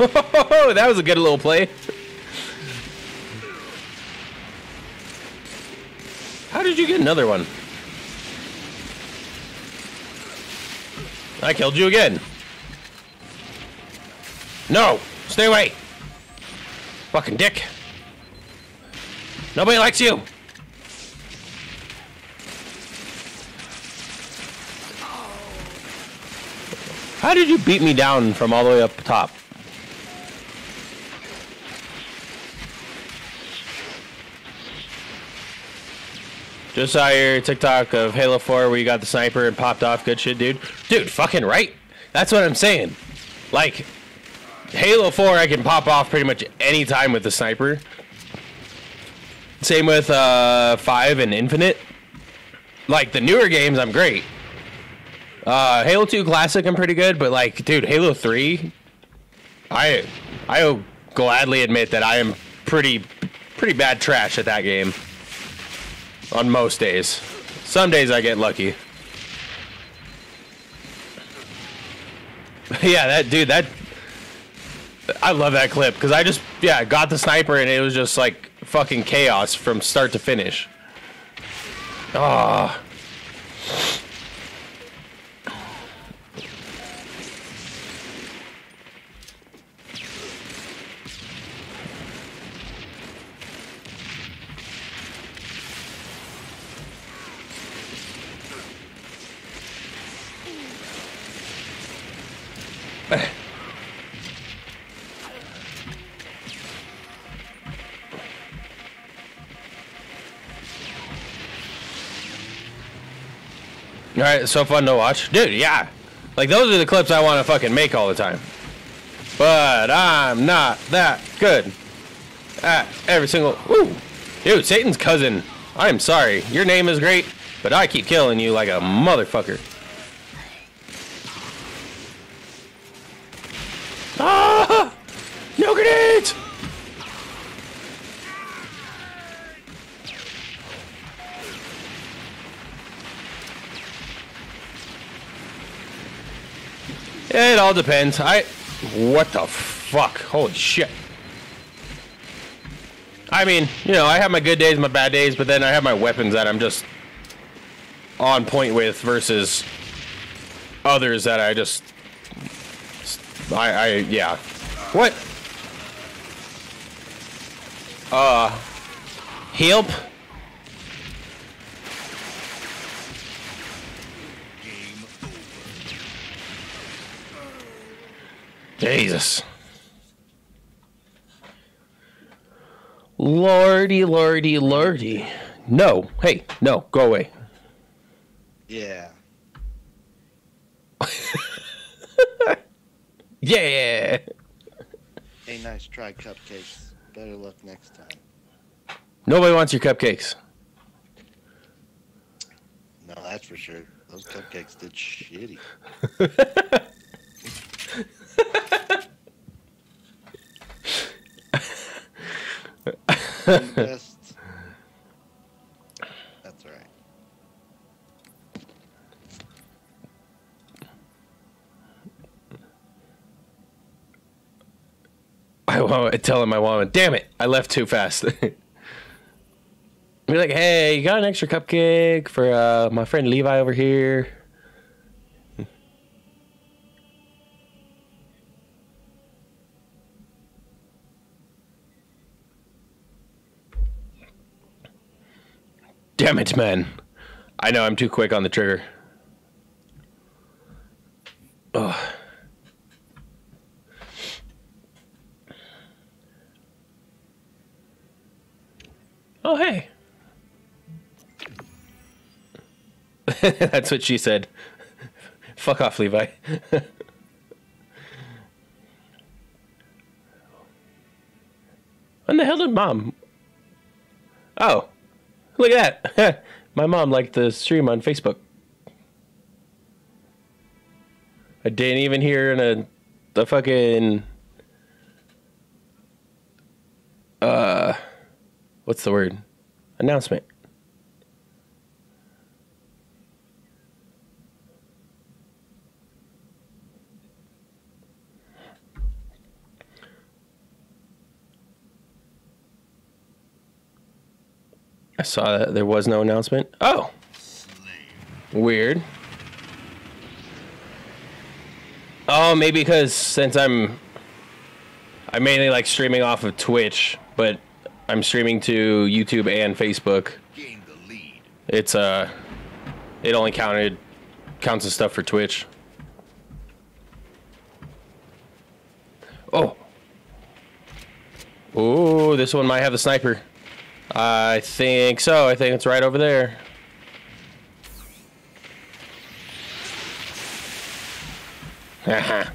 that was a good little play. How did you get another one? I killed you again. No! Stay away! Fucking dick. Nobody likes you! How did you beat me down from all the way up top? Just saw your TikTok of Halo 4 where you got the sniper and popped off. Good shit, dude. Dude, fucking right. That's what I'm saying. Like, Halo 4, I can pop off pretty much any time with the sniper. Same with uh, 5 and Infinite. Like, the newer games, I'm great. Uh, Halo 2 Classic, I'm pretty good. But, like, dude, Halo 3, I, I'll gladly admit that I am pretty, pretty bad trash at that game on most days. Some days I get lucky. yeah, that dude, that I love that clip because I just yeah got the sniper and it was just like fucking chaos from start to finish. Ah. All right, so fun to watch, dude. Yeah, like those are the clips I want to fucking make all the time. But I'm not that good at every single. Woo, dude, Satan's cousin. I'm sorry, your name is great, but I keep killing you like a motherfucker. Ah! No grenades! It all depends. I. What the fuck? Holy shit. I mean, you know, I have my good days, my bad days, but then I have my weapons that I'm just on point with versus others that I just. I, I, yeah. What? Uh. Help? Jesus. Lordy, lordy, lordy. No. Hey, no, go away. Yeah. Yeah. Hey, nice try, cupcakes. Better luck next time. Nobody wants your cupcakes. No, that's for sure. Those cupcakes did shitty. Best. That's right. I won't tell him I want it. Damn it! I left too fast. Be like, hey, you got an extra cupcake for uh, my friend Levi over here? Damn it, man. I know I'm too quick on the trigger. Ugh. Oh, hey. That's what she said. Fuck off, Levi. when the hell did mom? Oh, look at that. My mom liked the stream on Facebook. I didn't even hear in a the fucking uh what's the word? Announcement. I saw that there was no announcement. Oh. Weird. Oh, maybe because since I'm I mainly like streaming off of Twitch, but I'm streaming to YouTube and Facebook. It's uh it only counted counts as stuff for Twitch. Oh. Ooh, this one might have the sniper. I think so. I think it's right over there. Haha.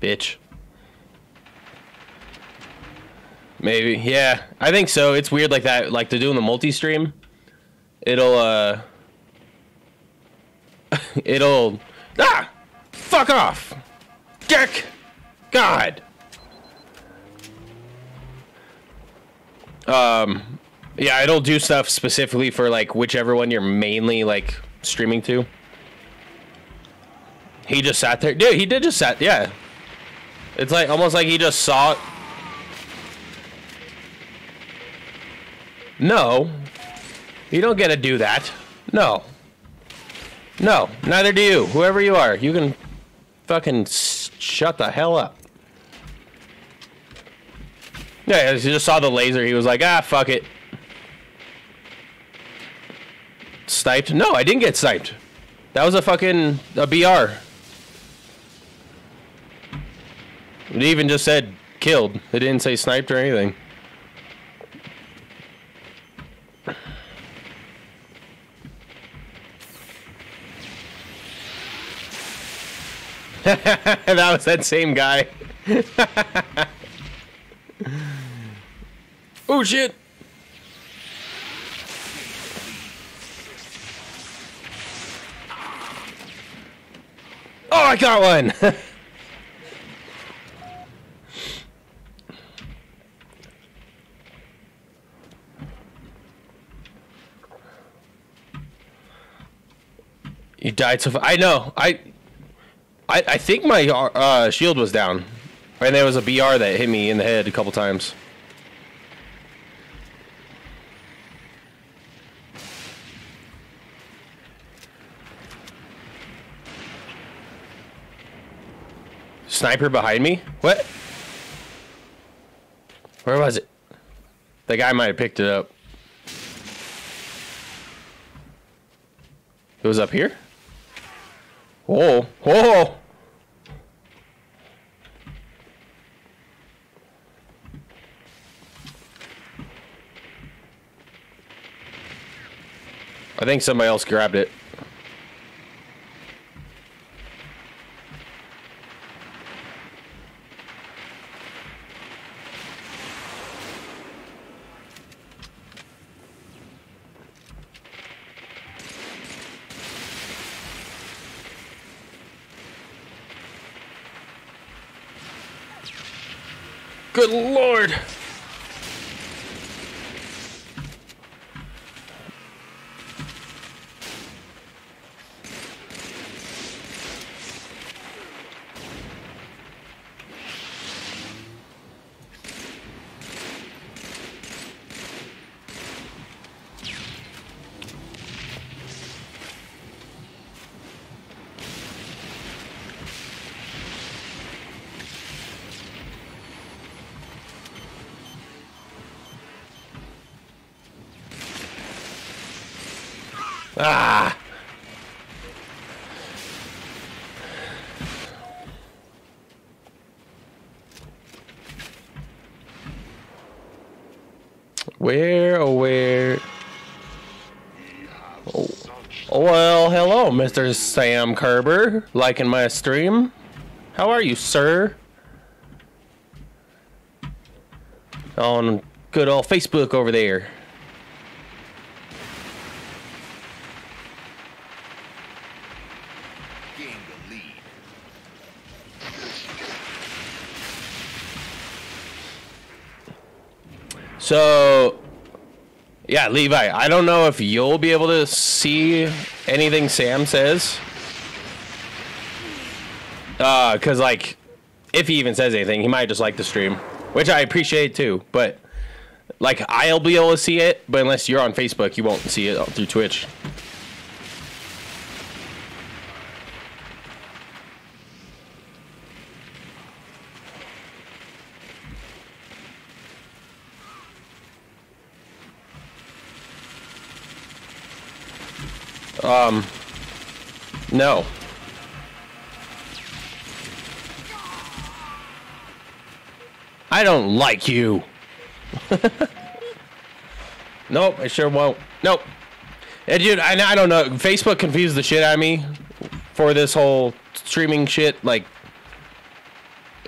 Bitch. Maybe. Yeah. I think so. It's weird like that like to do in the multi-stream. It'll uh it'll Ah! Fuck off. Dick. God. Um yeah, it'll do stuff specifically for like whichever one you're mainly like streaming to. He just sat there. Dude, he did just sat. Yeah. It's like almost like he just saw it. No. You don't get to do that. No. No, neither do you. Whoever you are, you can fucking shut the hell up. Yeah, he just saw the laser. He was like, ah, fuck it. Sniped? No, I didn't get sniped. That was a fucking a BR. It even just said killed. It didn't say sniped or anything. that was that same guy. oh shit. Oh, I got one. you died so. I know. I I, I think my uh, shield was down. And there was a BR that hit me in the head a couple times. Sniper behind me? What? Where was it? The guy might have picked it up. It was up here? Whoa, whoa! I think somebody else grabbed it. Good lord. Ah. Where, oh, where? Such Well, hello, Mr. Sam Kerber. Liking my stream? How are you, sir? On good old Facebook over there. So, yeah, Levi, I don't know if you'll be able to see anything Sam says. Uh, cause like, if he even says anything, he might just like the stream, which I appreciate too. But like, I'll be able to see it, but unless you're on Facebook, you won't see it through Twitch. Um, no. I don't like you. nope, I sure won't. Nope. And dude, I, I don't know. Facebook confused the shit out of me for this whole streaming shit. Like,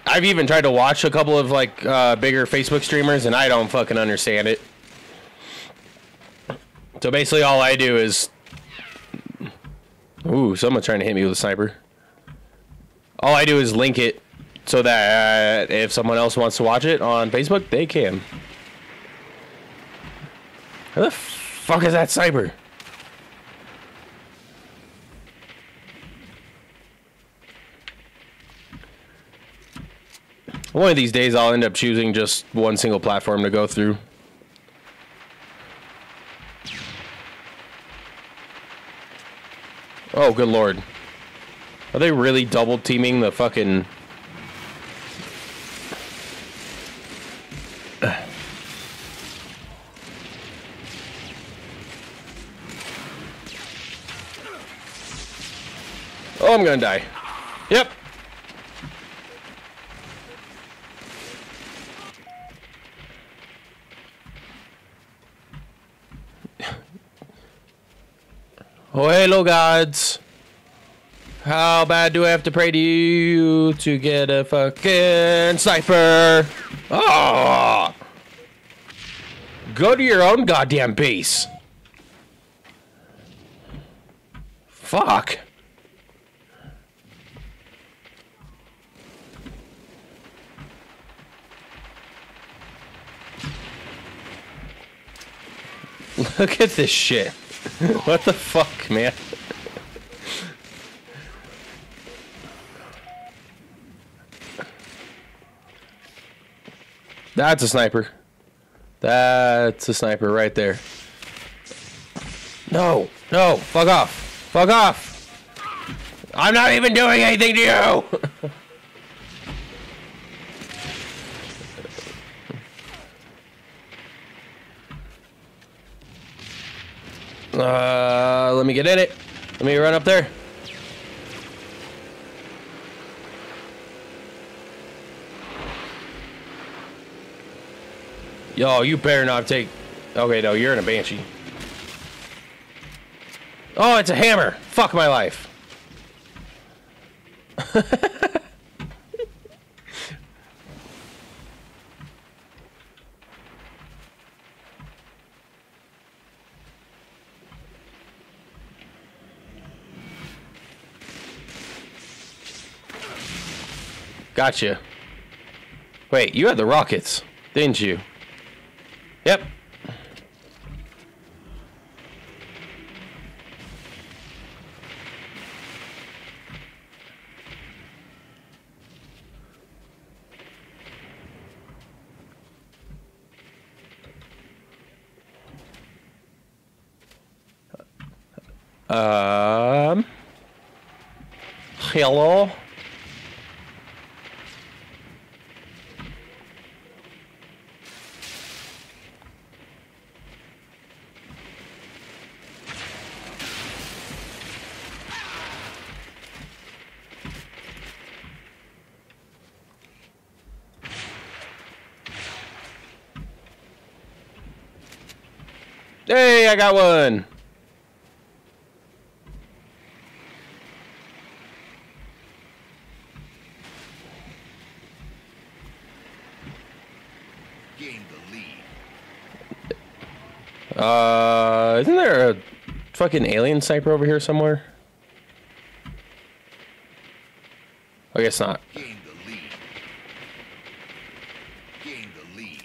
I've even tried to watch a couple of like uh, bigger Facebook streamers, and I don't fucking understand it. So basically, all I do is Ooh, someone's trying to hit me with a sniper. All I do is link it so that uh, if someone else wants to watch it on Facebook, they can. Who the fuck is that sniper? One of these days, I'll end up choosing just one single platform to go through. Oh, good lord. Are they really double teaming the fucking. Oh, I'm gonna die. Yep. Oh, hello, gods. How bad do I have to pray to you to get a fucking sniper? Oh! Ah. Go to your own goddamn base. Fuck. Look at this shit. What the fuck, man? That's a sniper. That's a sniper right there. No, no, fuck off. Fuck off. I'm not even doing anything to you. Uh, let me get in it. Let me run up there. Yo, you better not take. Okay, no, you're in a banshee. Oh, it's a hammer. Fuck my life. Gotcha. Wait, you had the rockets, didn't you? Yep. Um. Hello. Hey, I got one. Gain the lead. Uh, isn't there a fucking alien sniper over here somewhere? I guess not. Gain the lead. Gain the lead.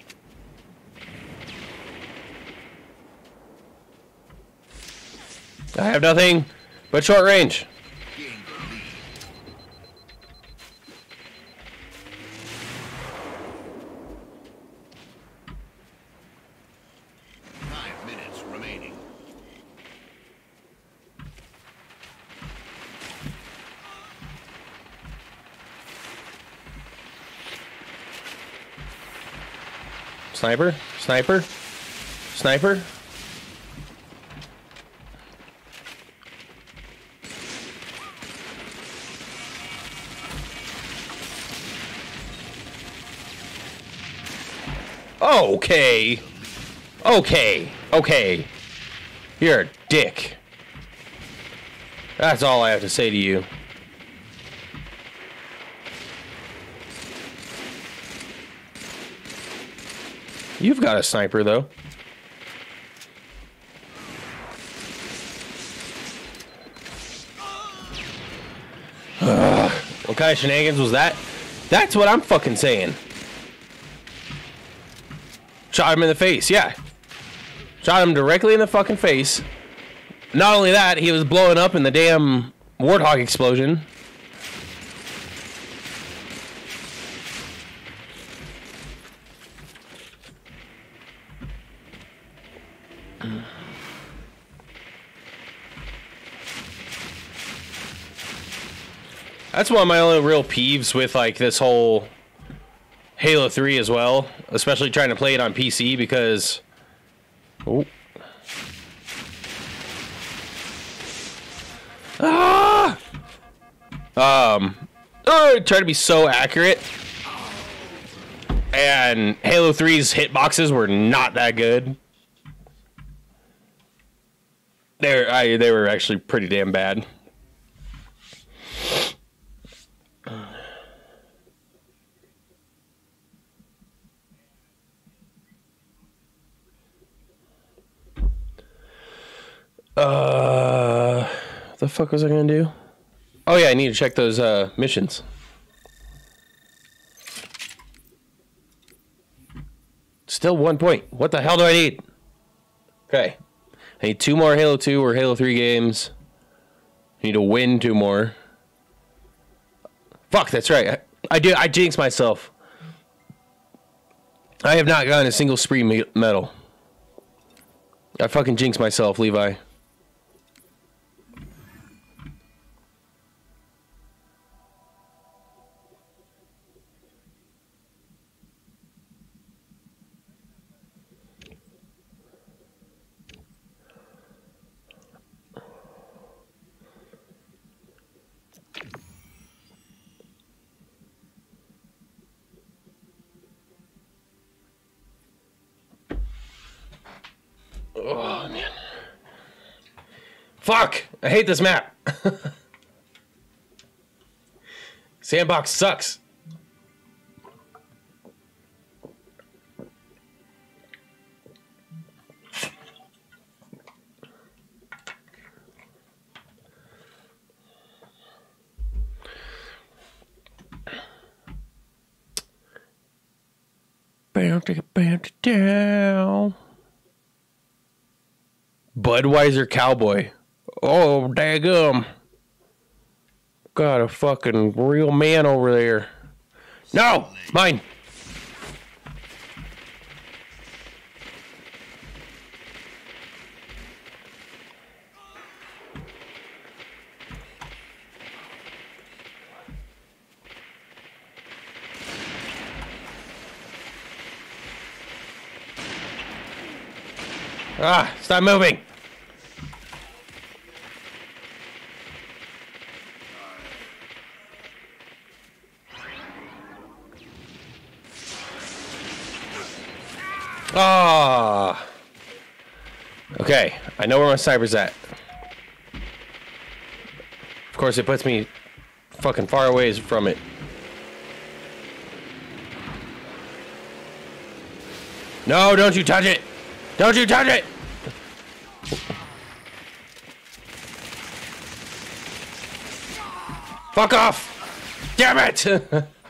I have nothing but short range. Gain the lead. Five minutes remaining. Sniper? Sniper? Sniper? Okay. Okay. Okay. You're a dick. That's all I have to say to you. You've got a sniper, though. Ugh. what kind of shenanigans was that? That's what I'm fucking saying. Shot him in the face, yeah. Shot him directly in the fucking face. Not only that, he was blowing up in the damn warthog explosion. That's one of my only real peeves with like this whole Halo 3 as well, especially trying to play it on PC because oh. Ah! Um oh, try to be so accurate. And Halo 3's hitboxes were not that good. They I they were actually pretty damn bad. Uh, the fuck was I gonna do? Oh yeah, I need to check those uh missions. Still one point. What the hell do I need? Okay, I need two more Halo Two or Halo Three games. I need to win two more. Fuck, that's right. I, I do. I jinx myself. I have not gotten a single spree me- medal. I fucking jinx myself, Levi. Oh man. Fuck! I hate this map. Sandbox sucks. Budweiser cowboy. Oh, daggum. Got a fucking real man over there. No, mine. Ah, stop moving. Ah. Okay, I know where my sniper's at. Of course, it puts me fucking far away from it. No, don't you touch it! Don't you touch it! Fuck off! Damn it!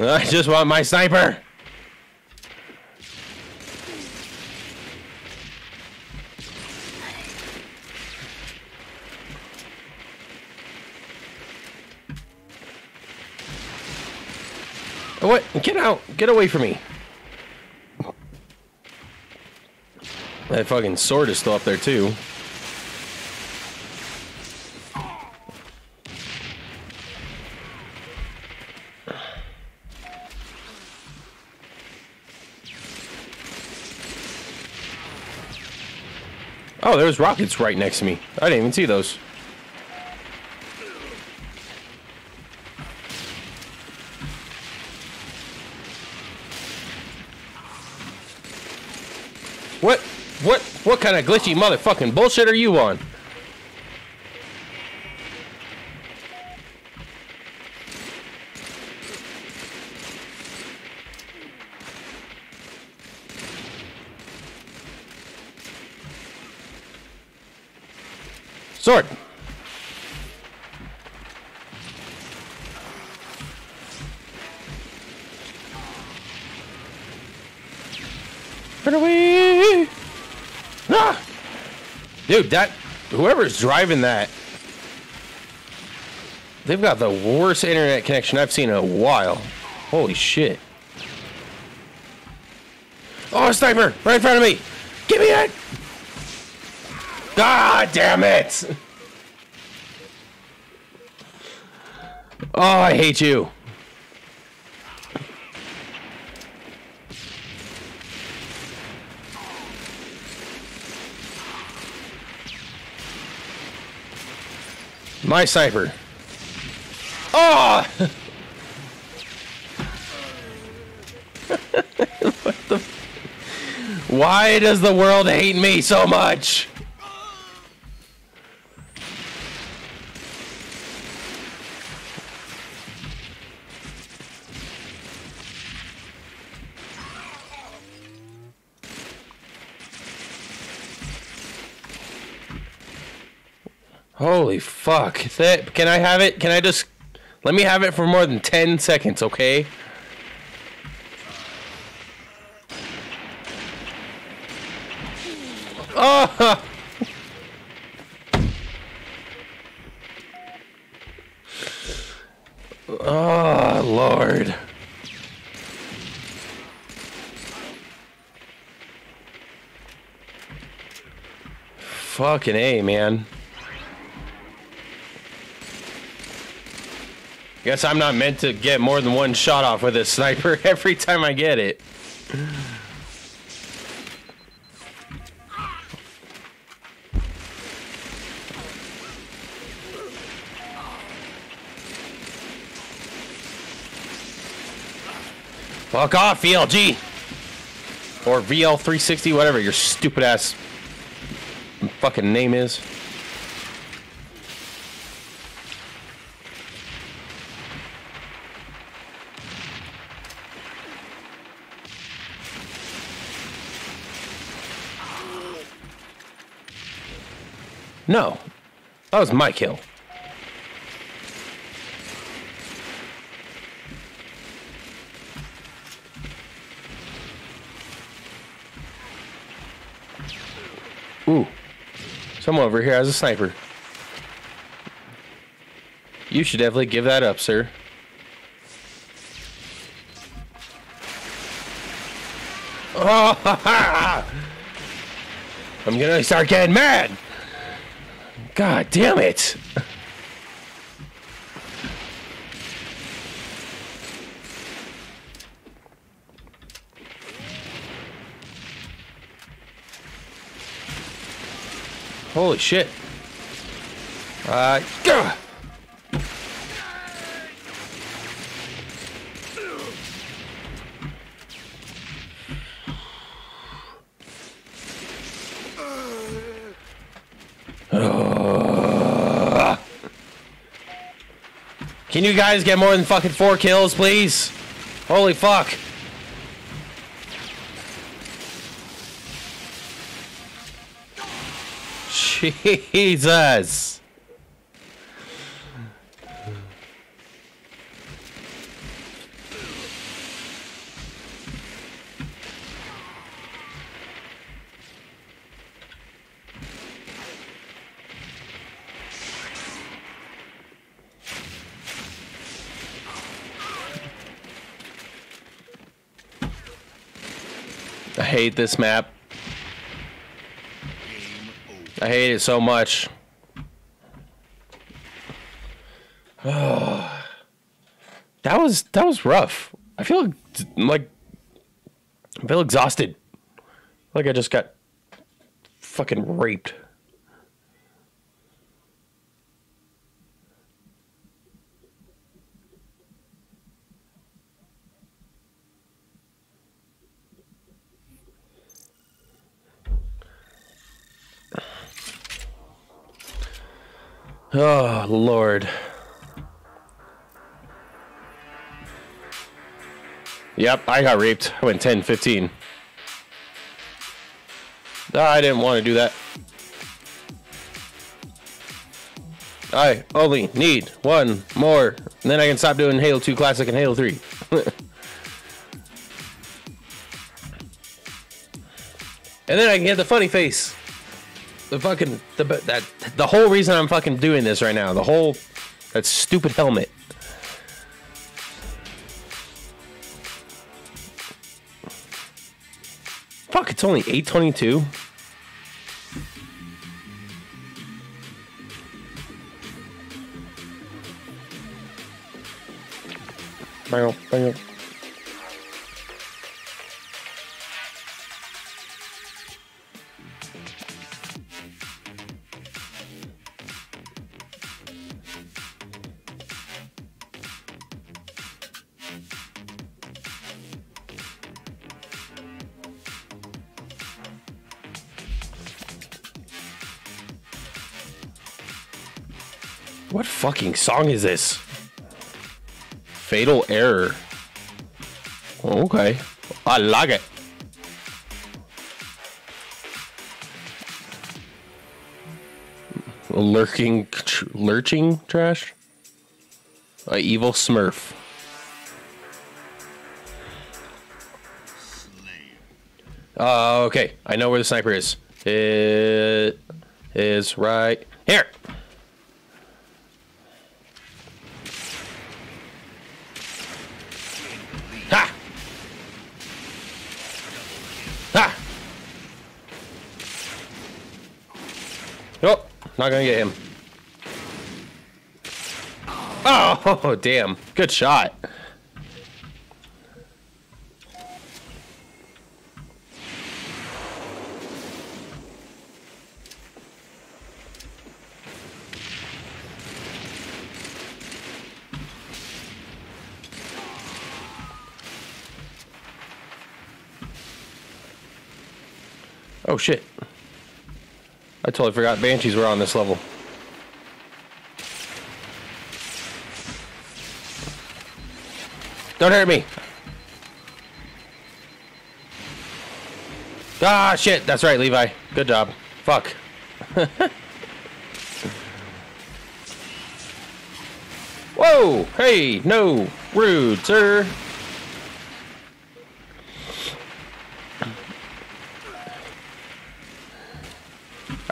I just want my sniper. What? Get out! Get away from me! That fucking sword is still up there too. Oh, there's rockets right next to me. I didn't even see those. What? What? What kind of glitchy motherfucking bullshit are you on? Sword. Run away! Ah! Dude, that whoever's driving that, they've got the worst internet connection I've seen in a while. Holy shit! Oh, a sniper right in front of me! Me God damn it! Oh, I hate you. My sniper. Oh! Ah! what the? Why does the world hate me so much? Holy fuck. That, can I have it? Can I just. Let me have it for more than 10 seconds, okay? Oh! Oh, Lord. Fucking A, man. Guess I'm not meant to get more than one shot off with a sniper every time I get it. Fuck off, VLG! Or VL360, whatever your stupid ass fucking name is. No. That was my kill. Ooh. Someone over here has a sniper. You should definitely give that up, sir. Oh, ha, ha. I'm gonna start getting mad! God damn it. Holy shit. Uh, gah! Ugh. Can you guys get more than fucking four kills, please? Holy fuck. Jesus. I hate this map. I hate it so much. that was that was rough. I feel like I feel exhausted. Like I just got fucking raped. Oh, Lord. Yep, I got raped. I went 10, 15. I didn't want to do that. I only need one more. And then I can stop doing Halo 2 Classic and Halo 3. and then I can get the funny face. The fucking the that the whole reason I'm fucking doing this right now. The whole that stupid helmet. Fuck, it's only 822. Bang, bang. Fucking song is this? Fatal Error. Okay. I like it. Lurking, tr- lurching trash? A evil smurf. Uh, okay, I know where the sniper is. It is right here. Ha! Ha! Nope, not gonna get him. Oh, damn. Good shot. Oh shit. I totally forgot Banshees were on this level. Don't hurt me. Ah shit, that's right, Levi. Good job. Fuck. Whoa! Hey, no! Rude, sir!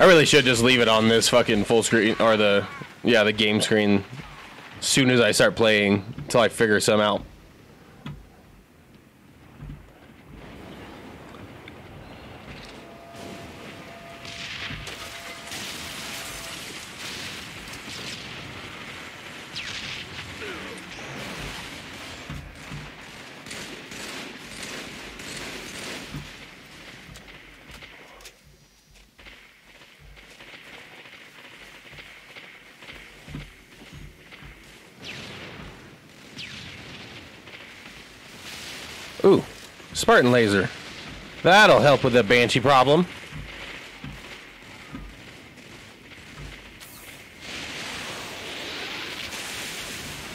Really should just leave it on this fucking full screen or the yeah the game screen. As soon as I start playing, until I figure some out. Ooh, Spartan laser. That'll help with the banshee problem.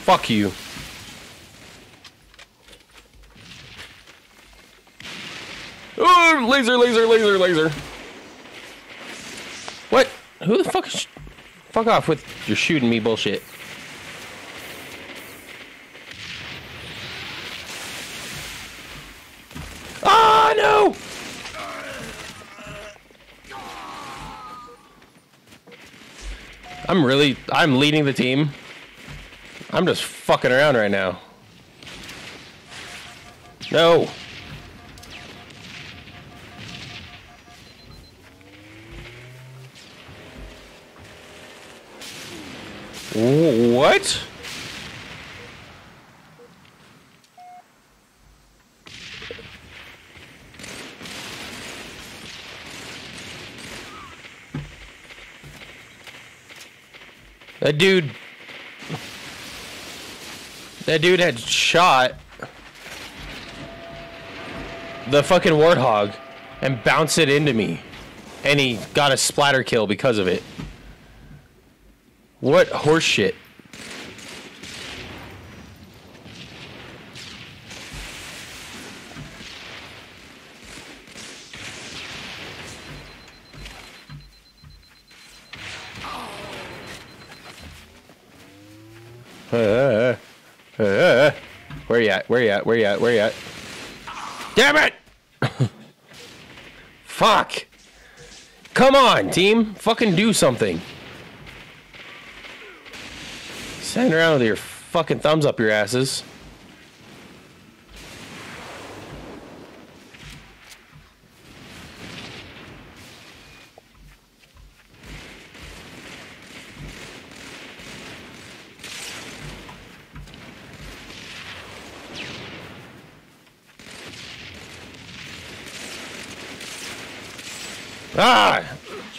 Fuck you. Oh, laser, laser, laser, laser. What? Who the fuck is... Fuck off with your shooting me bullshit. Ah, no! I'm really, I'm leading the team. I'm just fucking around right now. No. That dude. That dude had shot the fucking warthog and bounced it into me. And he got a splatter kill because of it. What horseshit. Where you at? Where you at? Where you at? Damn it! Fuck! Come on, team! Fucking do something! Stand around with your fucking thumbs up your asses. Ah!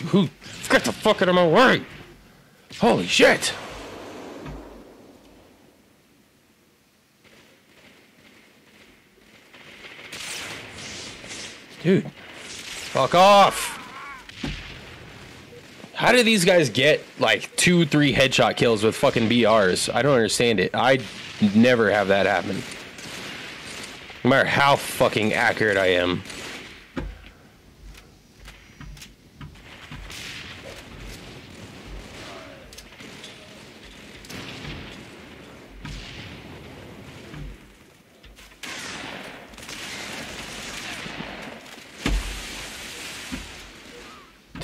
Who? Get the fuck out of my! Holy shit! Dude, fuck off! How do these guys get like two, three headshot kills with fucking BRs? I don't understand it. I never have that happen. No matter how fucking accurate I am.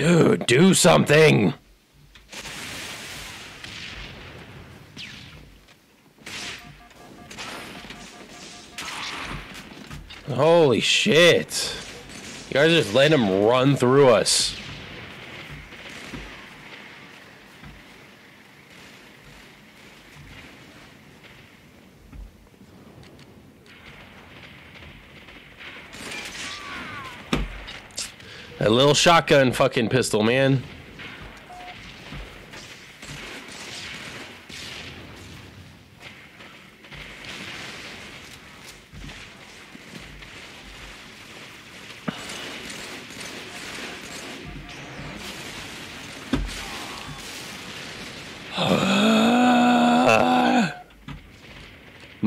Dude, do something! Holy shit. You guys just let him run through us. A little shotgun fucking pistol, man.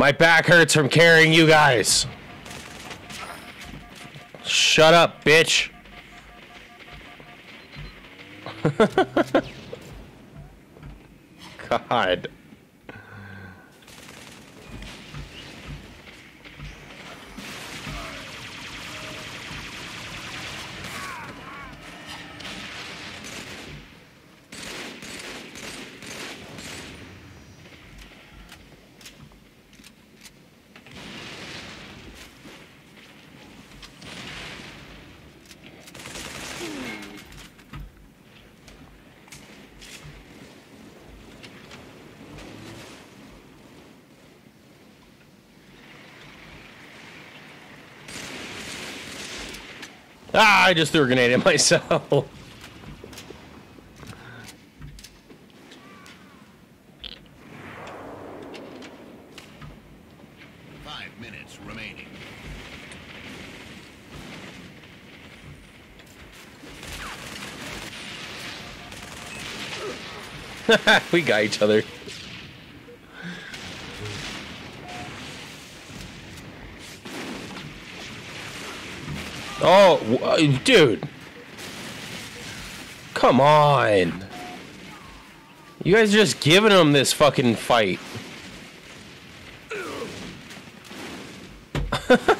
My back hurts from carrying you guys. Shut up, bitch. God. Ah, I just threw a grenade at myself. Five minutes remaining. we got each other. Oh, uh, dude. Come on. You guys are just giving him this fucking fight.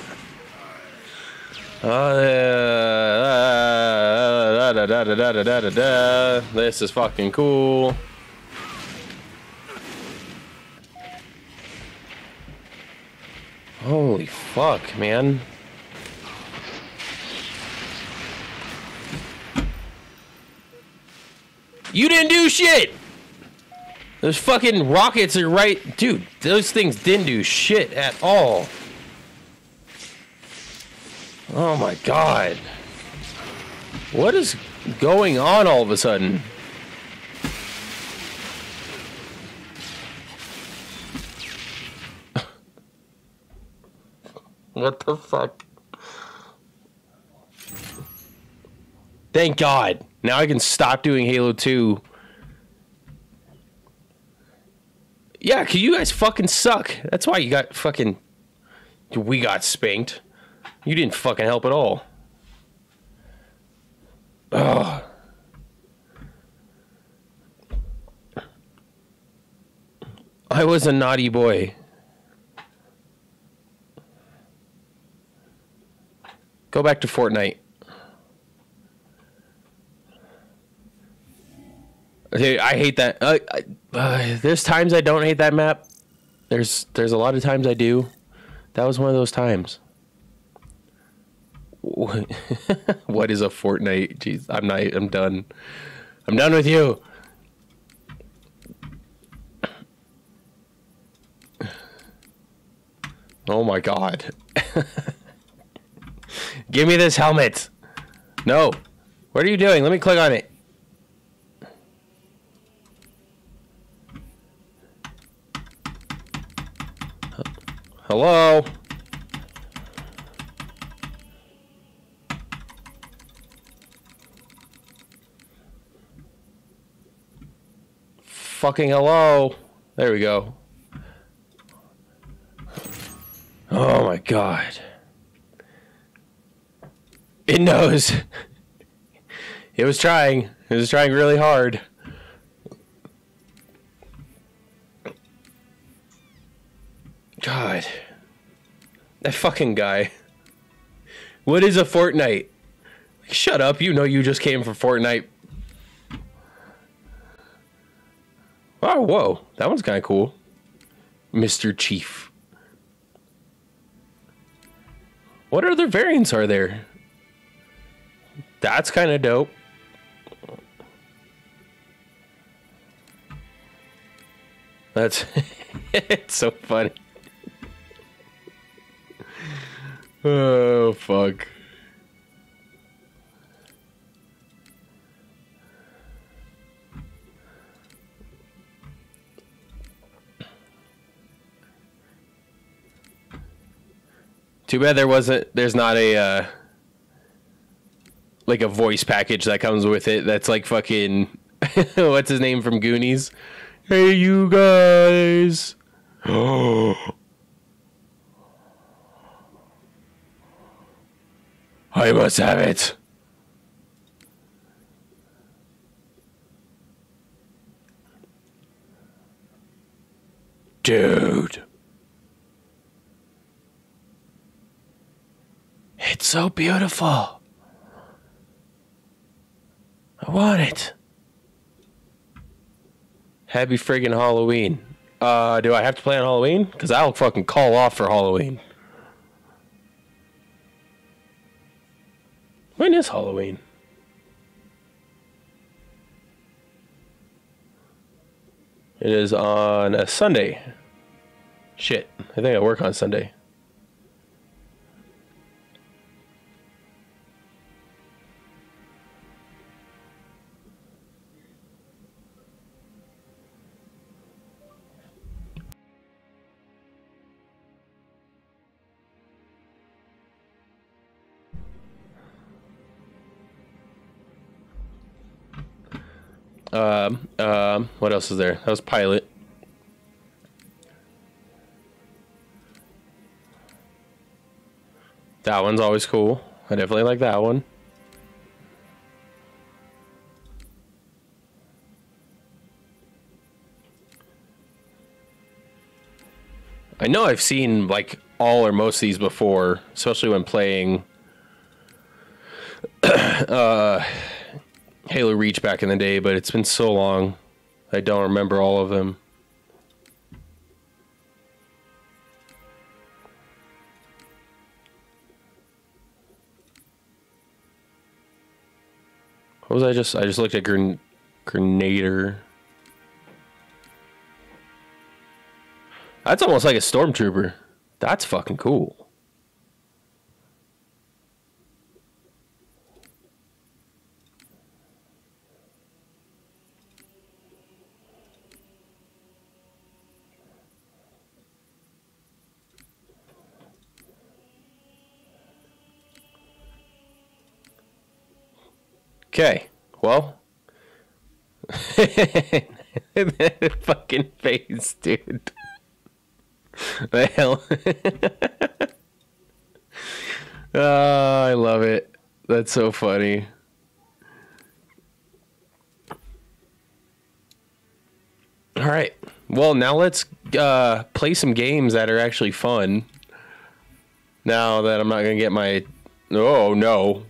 Uh, this is fucking cool. Holy fuck, man. You didn't do shit! Those fucking rockets are right. Dude, those things didn't do shit at all. Oh my god. What is going on all of a sudden? What the fuck? Thank God. Now I can stop doing Halo 2. Yeah, cause you guys fucking suck. That's why you got fucking. We got spanked. You didn't fucking help at all. Ugh. I was a naughty boy. Go back to Fortnite. Dude, I hate that. Uh, I, uh, there's times I don't hate that map. There's there's a lot of times I do. That was one of those times. What what is a Fortnite? Jeez, I'm not. I'm done. I'm done with you. Oh my god. Give me this helmet. No. What are you doing? Let me click on it. Hello? Fucking hello. There we go. Oh my god. It knows. It was trying. It was trying really hard. God. That fucking guy. What is a Fortnite? Shut up. You know you just came for Fortnite. Oh, whoa. That one's kind of cool. Mr. Chief. What other variants are there? That's kind of dope. That's it's so funny. Oh fuck. Too bad there wasn't there's not a uh like a voice package that comes with it that's like fucking what's his name from Goonies? Hey you guys. I must have it. Dude. It's so beautiful. I want it. Happy friggin' Halloween. Uh, do I have to play on Halloween? Because I'll fucking call off for Halloween. When is Halloween? It is on a Sunday. Shit. I think I work on Sunday. Um, um, what else is there? That was Pilot. That one's always cool. I definitely like that one. I know I've seen like all or most of these before, especially when playing uh, Halo Reach back in the day, but it's been so long, I don't remember all of them. What was I just? I just looked at gren- Grenadier. That's almost like a stormtrooper. That's fucking cool. Okay. Well. fucking face, dude. The hell? oh, I love it. That's so funny. All right. Well, now let's uh, play some games that are actually fun. Now that I'm not gonna get my. Oh no!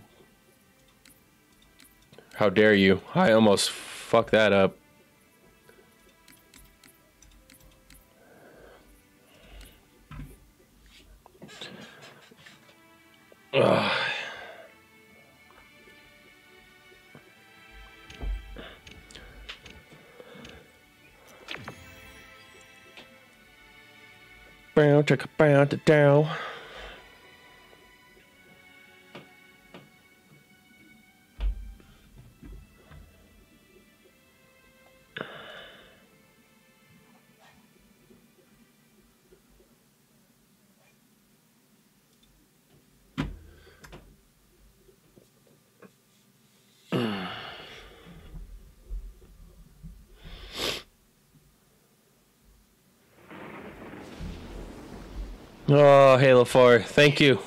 How dare you? I almost fucked that up. Ugh. Bow, chicka, bow, da, Oh, Halo 4. Thank you.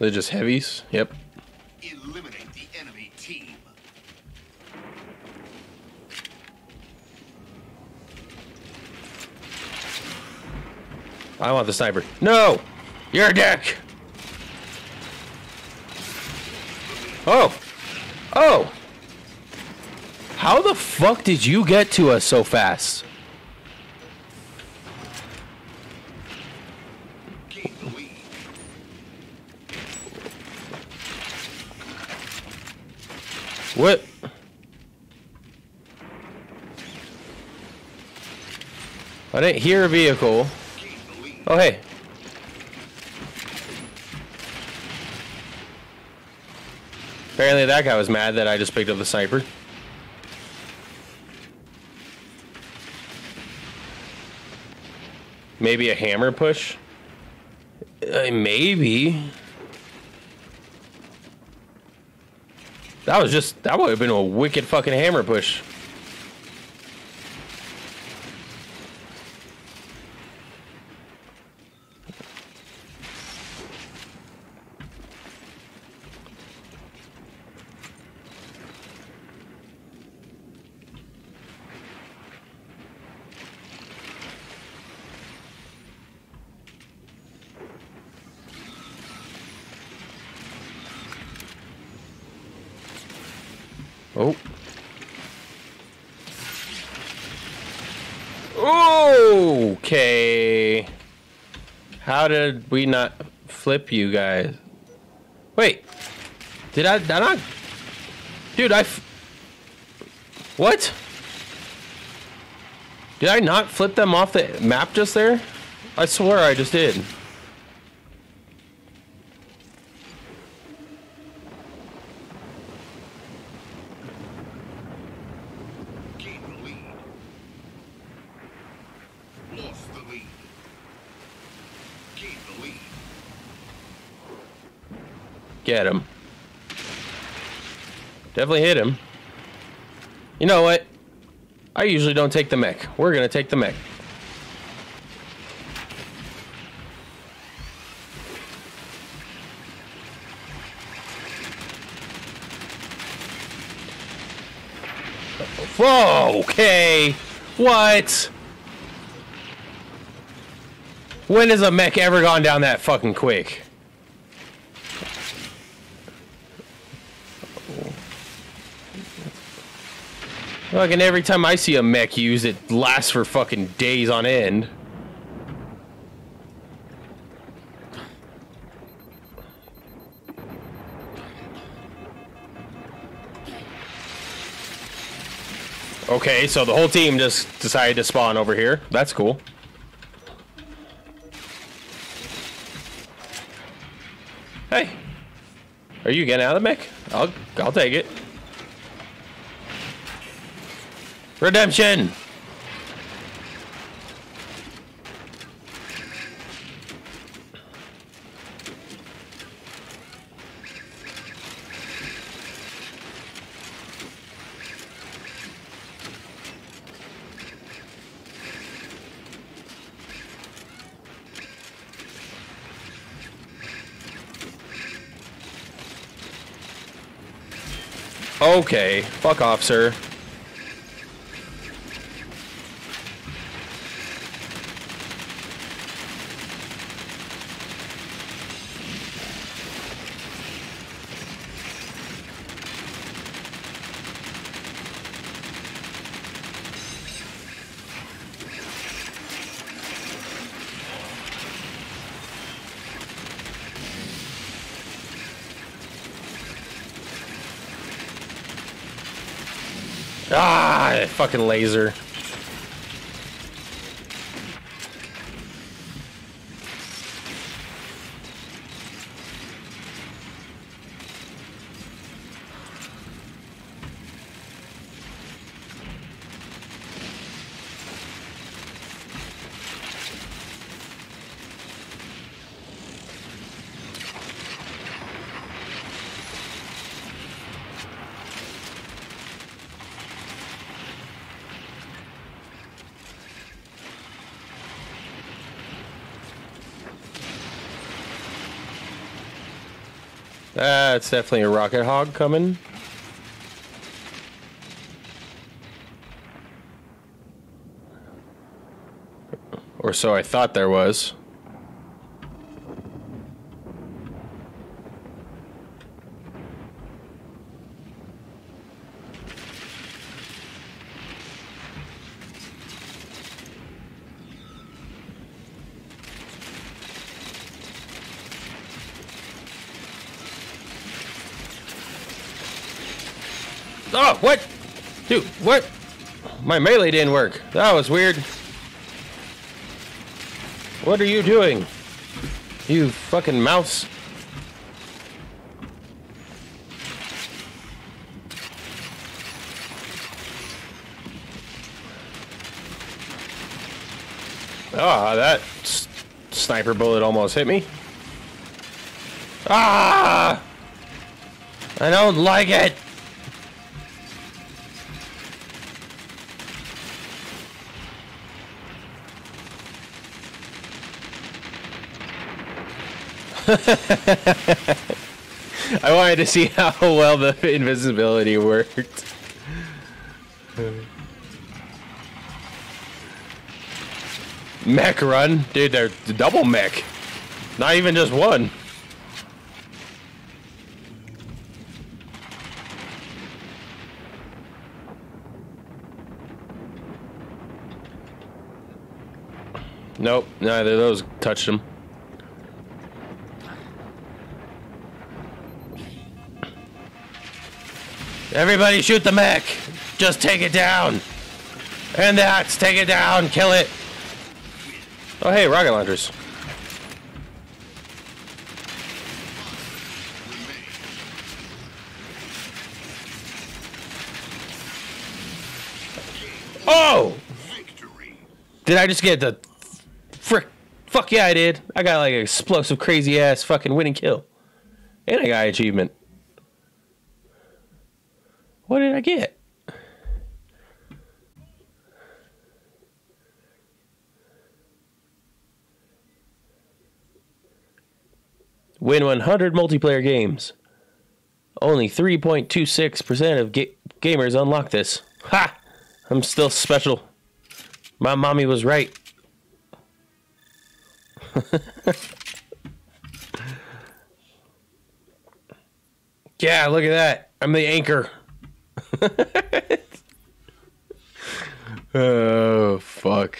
They're just heavies. Yep. Eliminate the enemy team. I want the sniper. No! You're a dick! Oh! Oh! How the fuck did you get to us so fast? What? I didn't hear a vehicle. Oh, hey. Apparently that guy was mad that I just picked up the sniper. Maybe a hammer push? Uh, maybe. That was just, that would have been a wicked fucking hammer push. Oh. Okay. How did we not flip you guys? Wait. Did I, did I not? Dude, I. What? Did I not flip them off the map just there? I swear I just did. Gain the lead. Lost the lead. Gain the lead. Get him. Definitely hit him. You know what? I usually don't take the mech. We're gonna take the mech. Whoa, okay. What? When has a mech ever gone down that fucking quick? Fucking every time I see a mech used, it lasts for fucking days on end. Okay, so the whole team just decided to spawn over here. That's cool. Hey, are you getting out of the mech? I'll I'll take it. Redemption. Okay, fuck off, sir. Ah, fucking laser. That's definitely a rocket hog coming. Or so I thought there was. Oh, what? Dude, what? My melee didn't work. That was weird. What are you doing? You fucking mouse. Ah, that s- sniper bullet almost hit me. Ah! I don't like it. I wanted to see how well the invisibility worked. mech run? Dude, they're double mech. Not even just one. Nope, neither of those touched him. Everybody shoot the mech. Just take it down. And that's take it down. Kill it. Oh, hey, rocket launchers. Oh! Did I just get the frick? Fuck yeah, I did. I got like an explosive, crazy ass fucking winning kill. And I got achievement. What did I get? Win 100 multiplayer games. Only 3.26% of ga- gamers unlock this. Ha! I'm still special. My mommy was right. yeah, look at that. I'm the anchor. oh, fuck.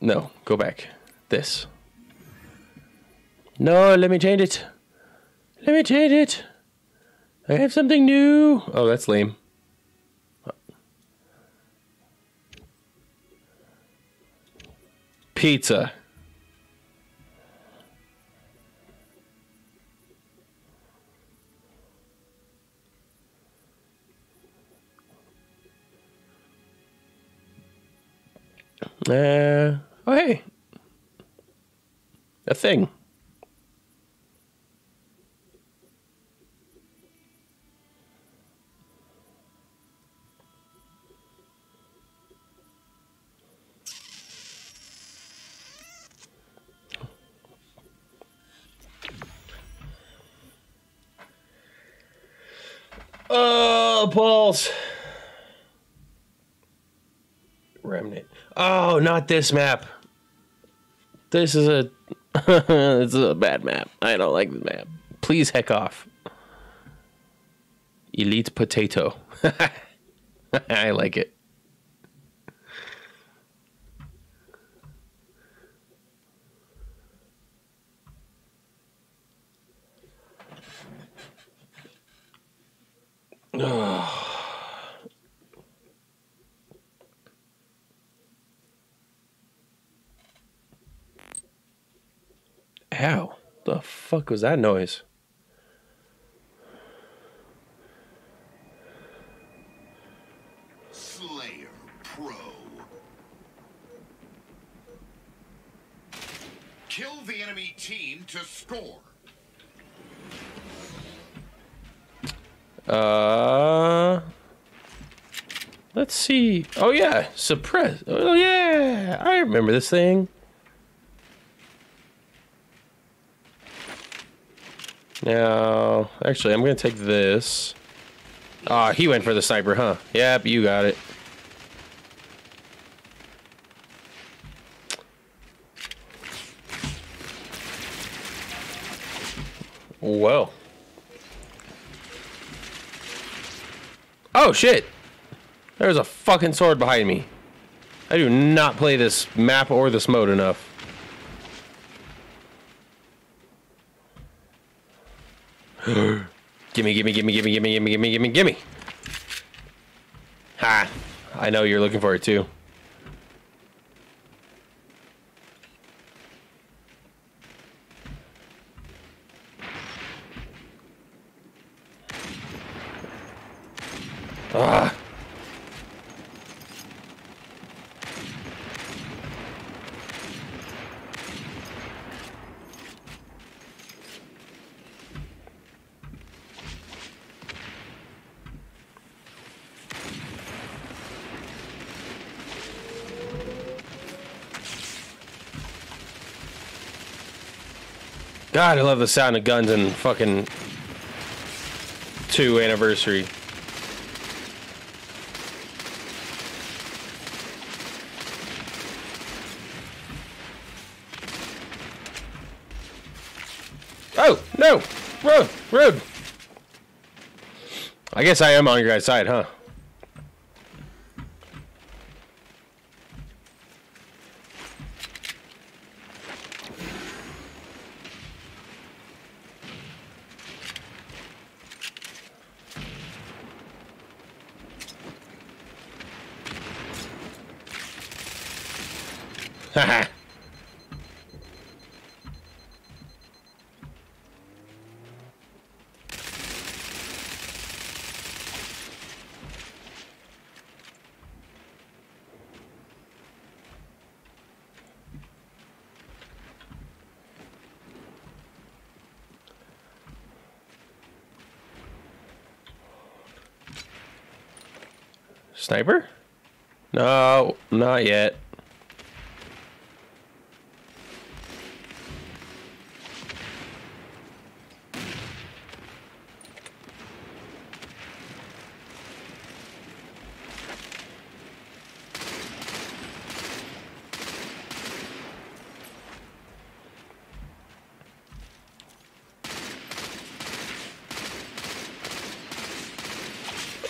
No, go back. This. No, let me change it. Let me change it. I have something new. Oh, that's lame. Pizza. Uh, oh, hey. A thing. Oh, balls. Remnant. Oh, not this map. This is a this is a bad map. I don't like this map. Please heck off. Elite potato. I like it. Ow. The fuck was that noise? Slayer Pro. Kill the enemy team to score. Uh Let's see. Oh yeah, suppress. Oh yeah, I remember this thing. Now, actually, I'm gonna take this. Ah, he went for the sniper, huh? Yep, you got it. Whoa. Oh shit! There's a fucking sword behind me. I do not play this map or this mode enough. gimme, gimme, gimme, gimme, gimme, gimme, gimme, gimme, gimme. Ha! I know you're looking for it too. Ah! God, I love the sound of guns and fucking two anniversary. Oh no, rude, rude. I guess I am on your guys' side, huh? Haha. Sniper? No, not yet.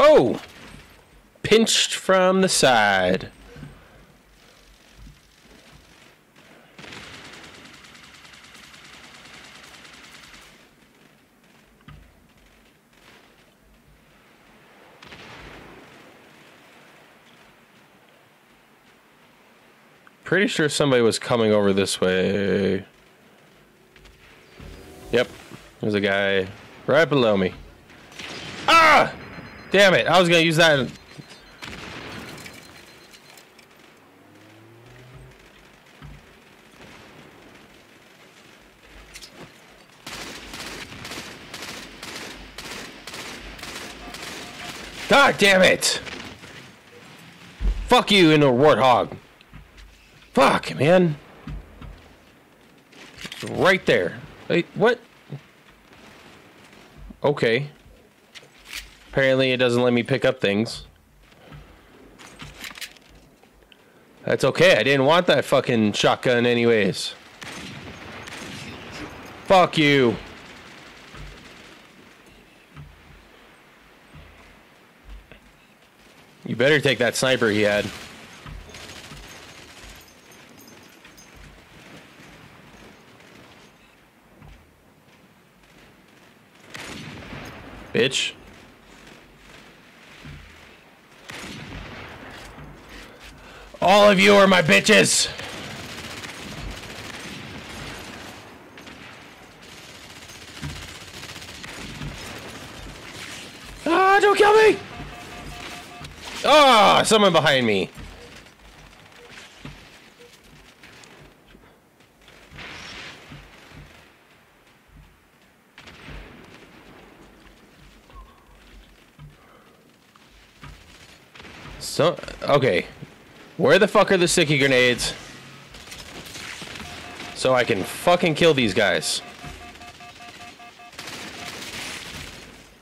Oh! Pinched from the side. Pretty sure somebody was coming over this way. Yep. There's a guy right below me. Ah! Damn it. I was to use that. God damn it. Fuck you, inner warthog. Fuck, man. Right there. Wait, what? Okay. Apparently it doesn't let me pick up things. That's okay. I didn't want that fucking shotgun anyways. Fuck you. Better take that sniper he had. Bitch. All of you are my bitches. Ah, don't kill me! Ah, someone behind me. So, okay. Where the fuck are the sticky grenades? So I can fucking kill these guys.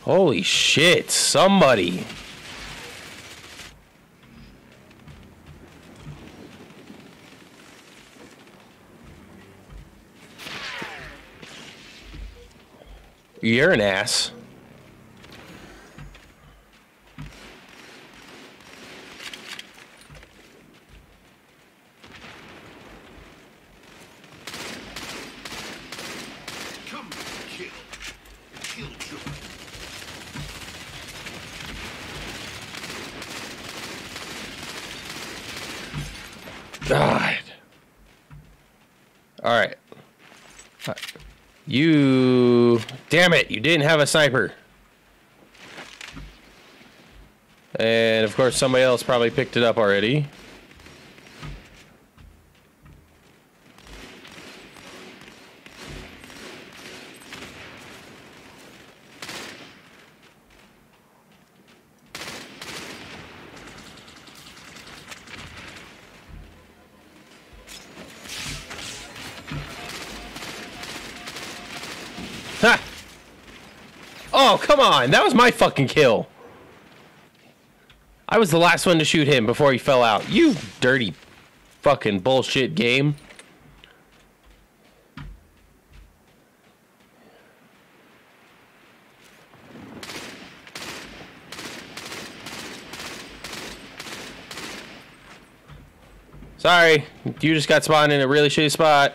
Holy shit, somebody. You're an ass. Come kill. Killjoy. God. All right. Uh, You. Damn it, you didn't have a sniper. And of course, somebody else probably picked it up already. My fucking kill. I was the last one to shoot him before he fell out. You dirty fucking bullshit game. Sorry, you just got spawned in a really shitty spot.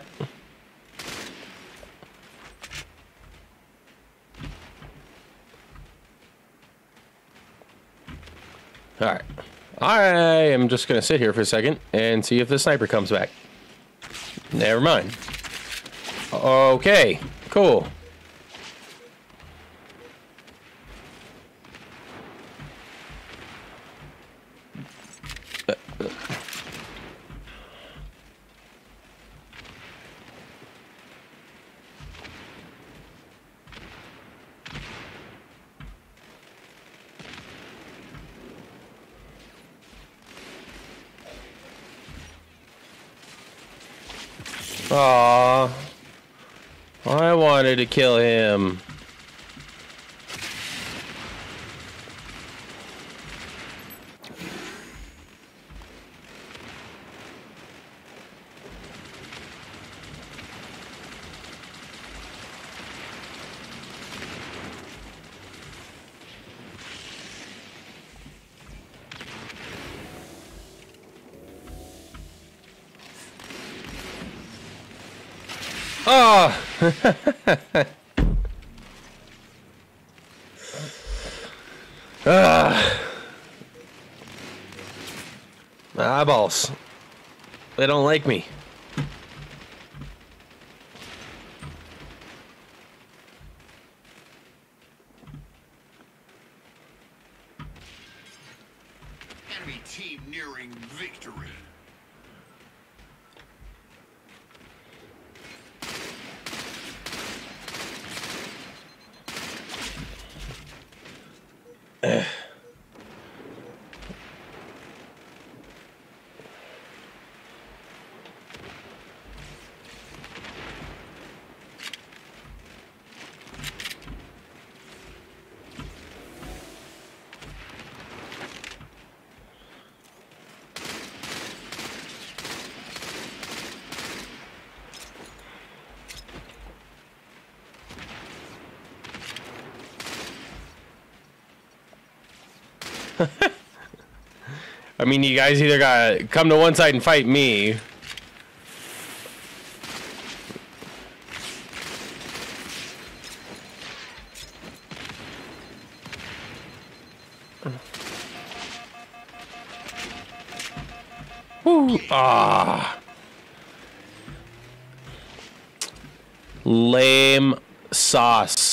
Alright. I am just going to sit here for a second and see if the sniper comes back. Never mind. Okay, cool. Wanted to kill him. Oh. ah. My eyeballs. They me. Enemy team nearing victory. I mean, you guys either gotta come to one side and fight me. Woo. Ah. Lame sauce.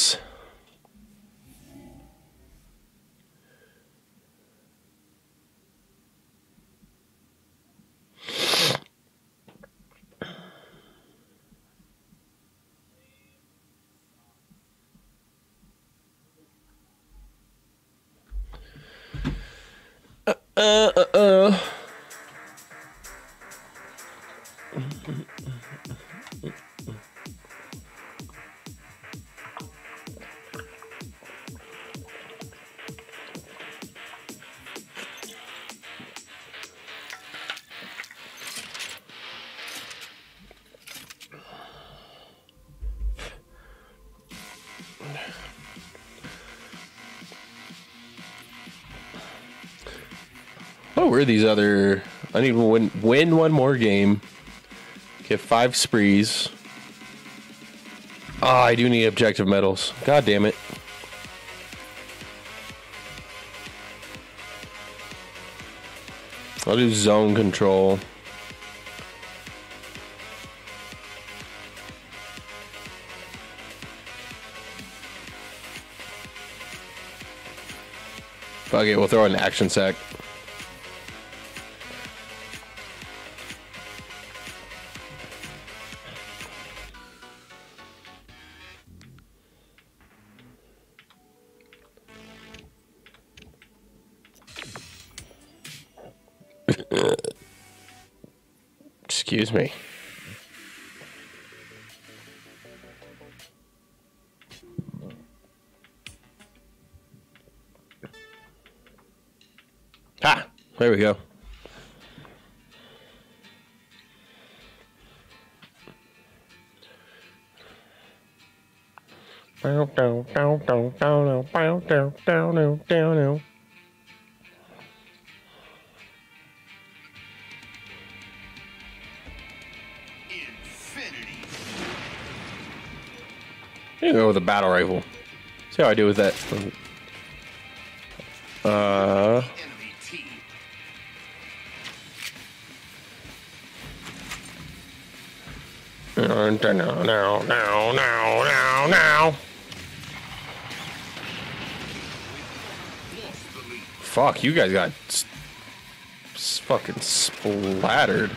Oh, where are these other? I need to win, win one more game. Get five sprees. Ah, I do need objective medals. God damn it. I'll do zone control. Fuck it, we'll throw an action sack. Excuse me. Ah, there we go. You with a battle rifle. See how I do with that. Uh, Enemy team. no, no, no, no, no, no, no. Lost the lead. Fuck, you guys got fucking splattered.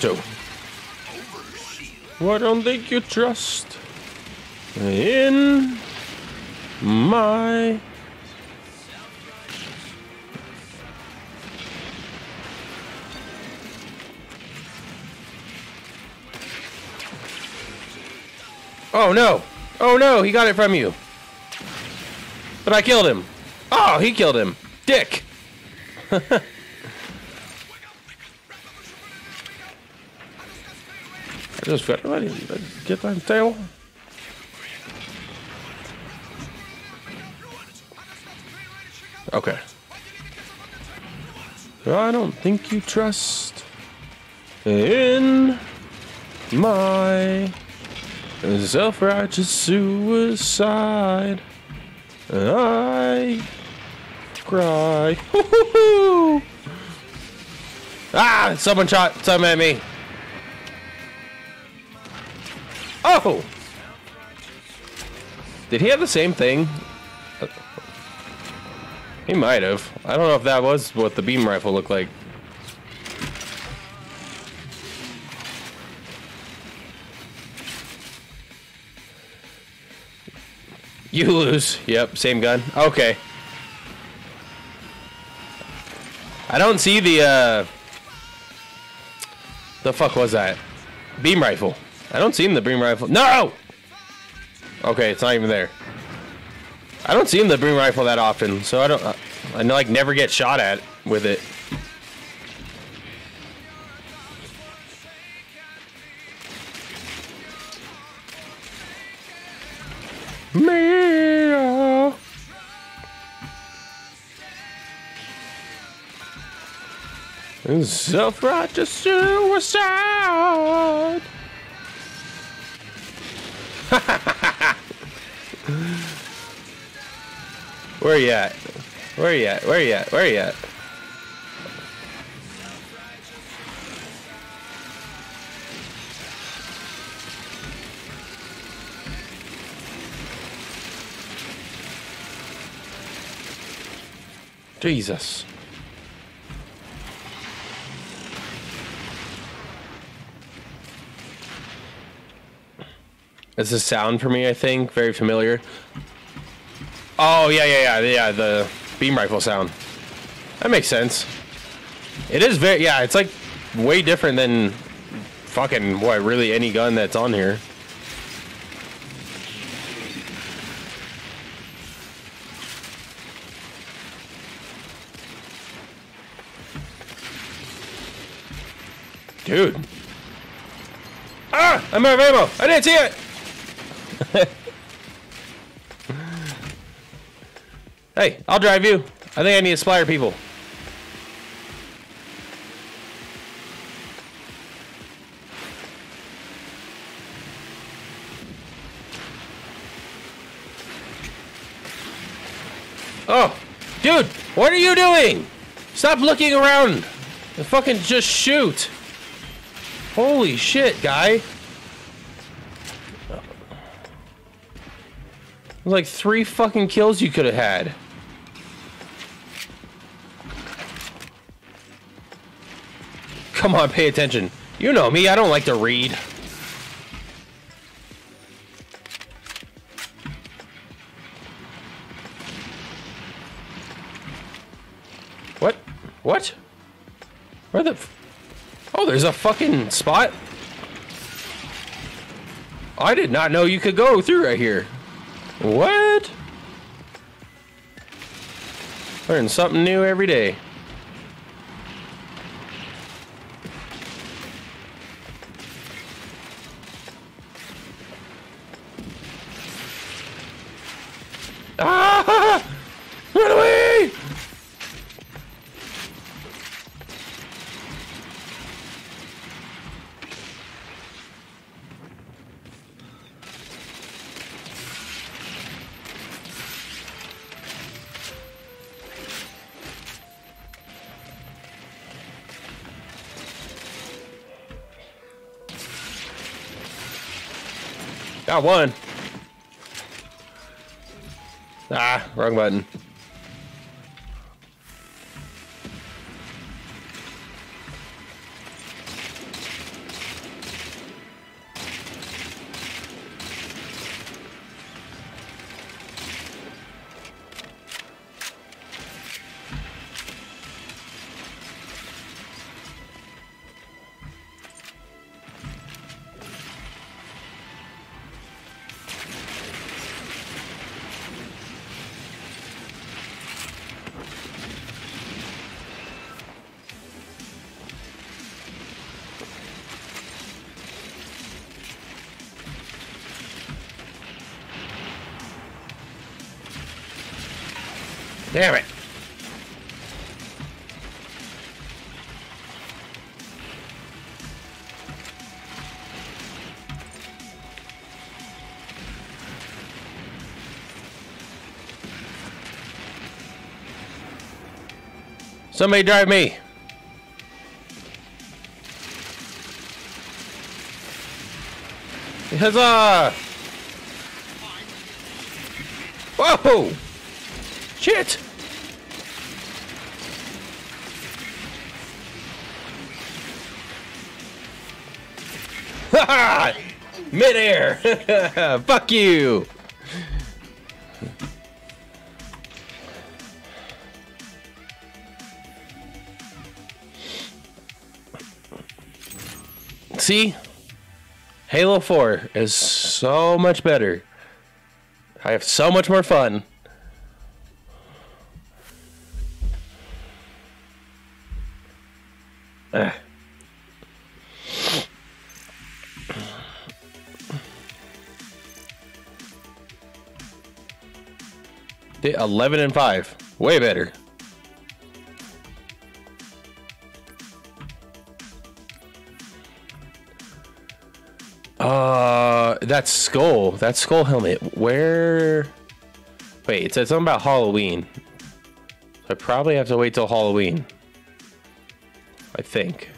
To. Why don't think you trust in my. Oh no! Oh no, he got it from you. But I killed him. Oh, he killed him. Dick. just ready. Get tail. Okay. I don't think you trust in my self-righteous suicide. I cry. Ah! Someone shot something at me. Oh! Did he have the same thing? He might have. I don't know if that was what the beam rifle looked like. You lose. Yep, same gun. Okay. I don't see the, uh... The fuck was that? Beam rifle. I don't see him the beam rifle. No! Okay, it's not even there. I don't see him the beam rifle that often, so I don't... I know, like, never get shot at with it. Self-righteous suicide. Where you at? Where you at? Where you at? Where you at? Jesus. It's a sound for me, I think. Very familiar. Oh, yeah, yeah, yeah, yeah, the beam rifle sound. That makes sense. It is very, yeah, it's like way different than fucking, what, really any gun that's on here. Dude. Ah! I'm out of ammo! I didn't see it! Hey, I'll drive you. I think I need to splatter people. Oh, dude, what are you doing? Stop looking around. And fucking just shoot. Holy shit, guy. Like three fucking kills you could have had. Come on, pay attention. You know me, I don't like to read. What? What? Where the... Oh, there's a fucking spot? I did not know you could go through right here. What? Learn something new every day. Got one. Ah, wrong button. Somebody drive me. Huzzah! Whoa! Shit! Ha ha! Midair! Fuck you! See? Halo 4 is so much better. I have so much more fun. Ugh. The 11 and 5. Way better. That's skull. that skull helmet. Where? Wait, it said something about Halloween. I probably have to wait till Halloween. I think.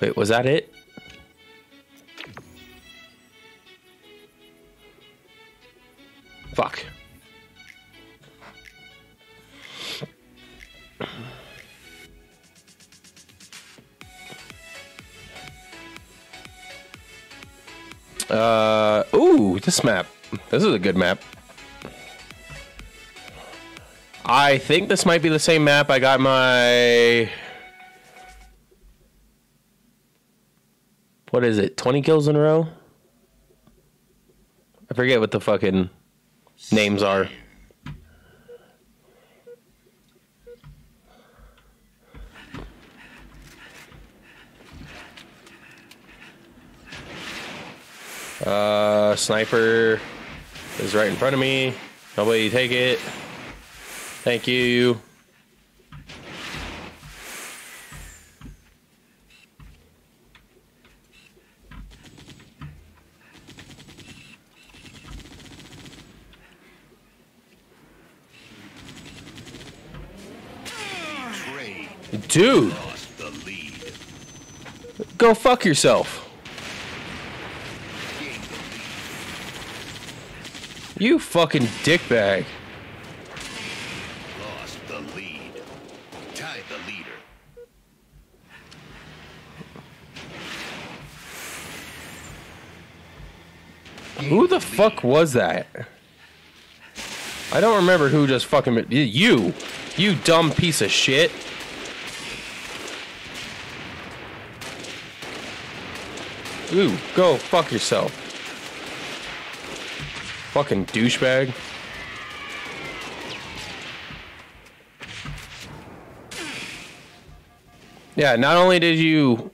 Wait, was that it? This map. This is a good map. I think this might be the same map I got my... What is it? 20 kills in a row? I forget what the fucking names are. Uh, sniper is right in front of me. Nobody take it. Thank you. Dude, lost the lead. go fuck yourself. Gained the lead. You fucking dickbag. Lost the lead. Tied the leader. Who the fuck was that? I don't remember who just fucking. You! You dumb piece of shit. Ooh, go fuck yourself. Fucking douchebag. Yeah, not only did you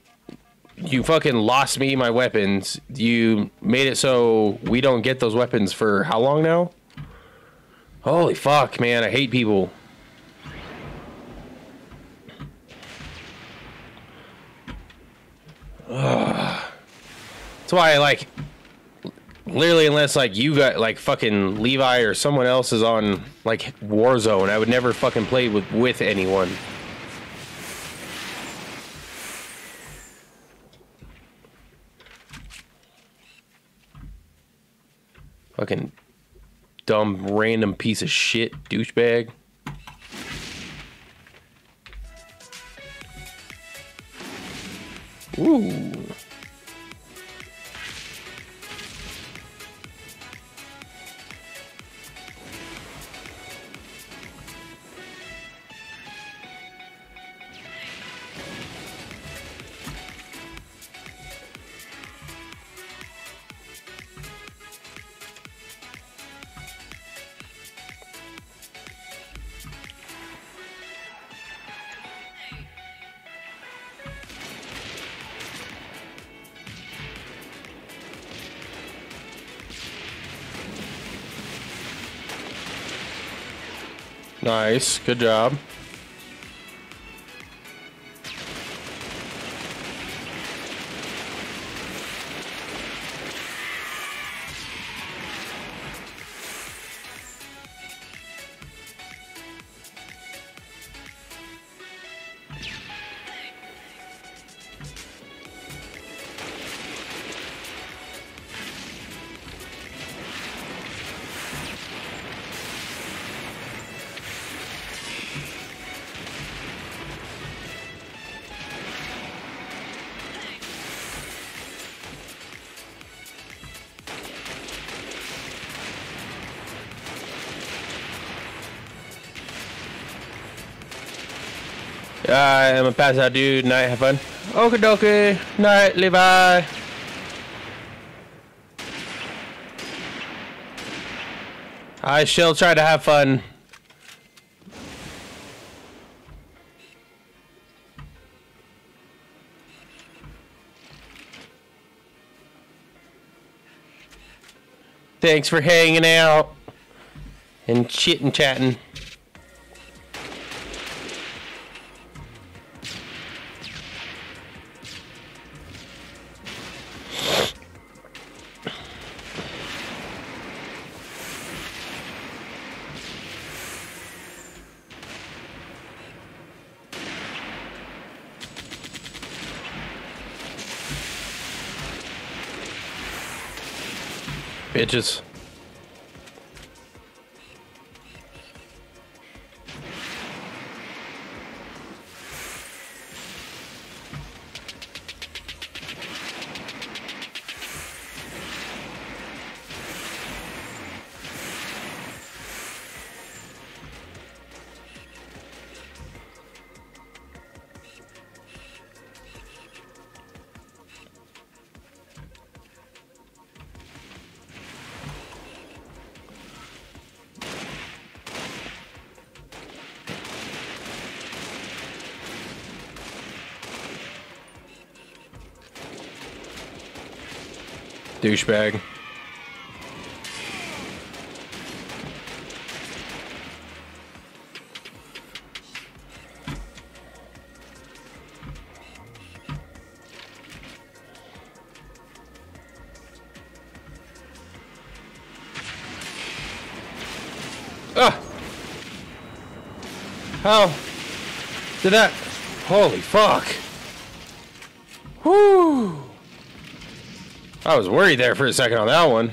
you fucking lost me my weapons. You made it so we don't get those weapons for how long now? Holy fuck, man, I hate people. Ugh. That's why I like literally unless like you got like fucking Levi or someone else is on like Warzone, I would never fucking play with with anyone. Fucking dumb random piece of shit douchebag. Ooh. Nice. Good job. I'm gonna pass out, dude. Night, have fun. Okie dokie. Night, Levi. I shall try to have fun. Thanks for hanging out and chit chatting. Bitches. Douchebag. Ah! How did that? Holy fuck! Whoo! I was worried there for a second on that one.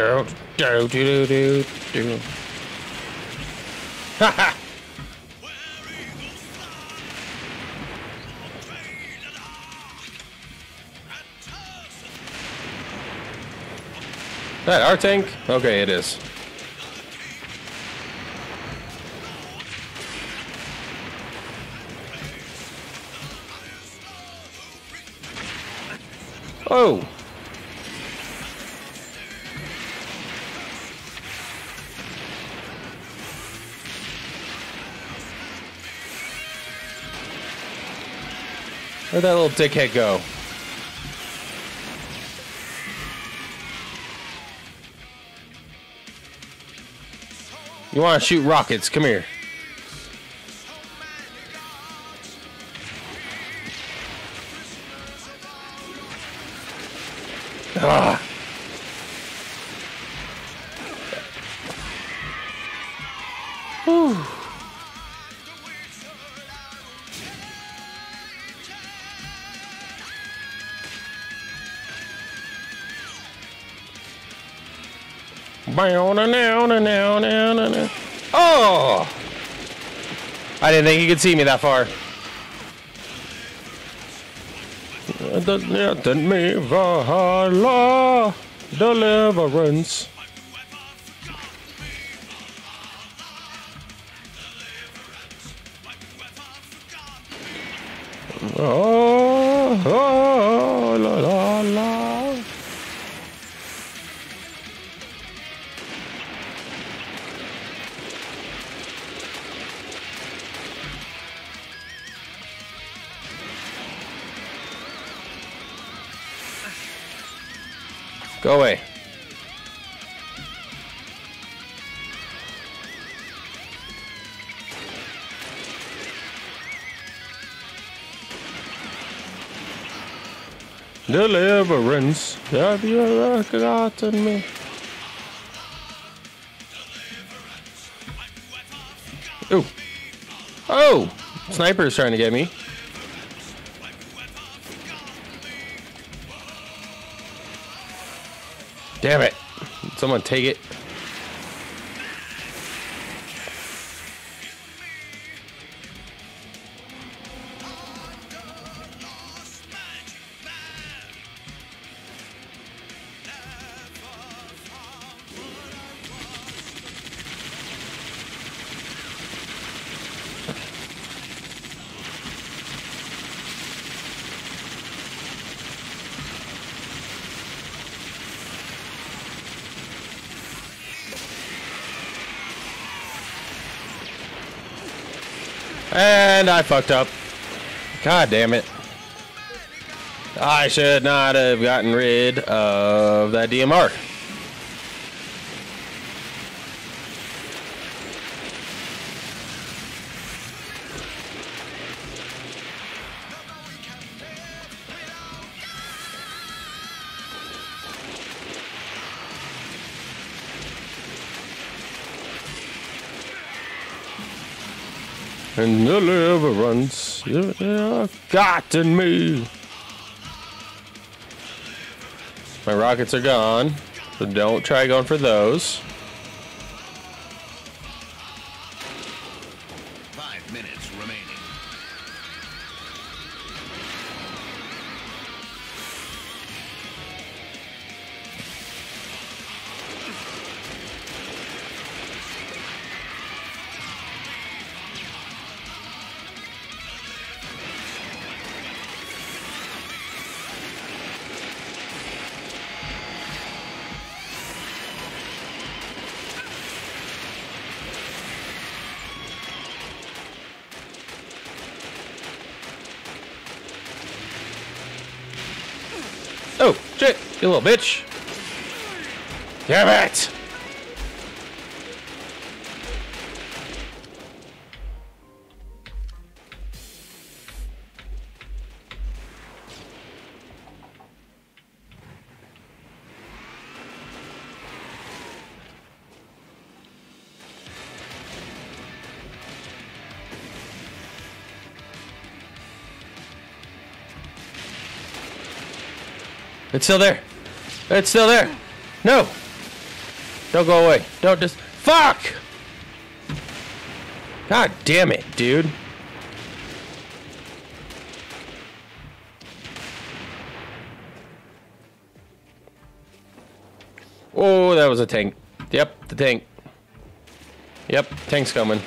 Do do do do do ha! That our tank? Okay, it is. Oh! Where'd that little dickhead go? You want to shoot rockets? Come here. Didn't think he could see me that far. Deliverance. Go away. Deliverance, have you forgotten me? Ooh. Oh! Sniper's trying to get me. Damn it. Someone take it. I fucked up. God damn it. I should not have gotten rid of that DMR. And deliverance, you have gotten me. My rockets are gone, so don't try going for those. Bitch. Damn it! It's still there. It's still there. No. Don't go away. Don't just. Fuck! God damn it, dude. Oh, that was a tank. Yep, the tank. Yep, tank's coming.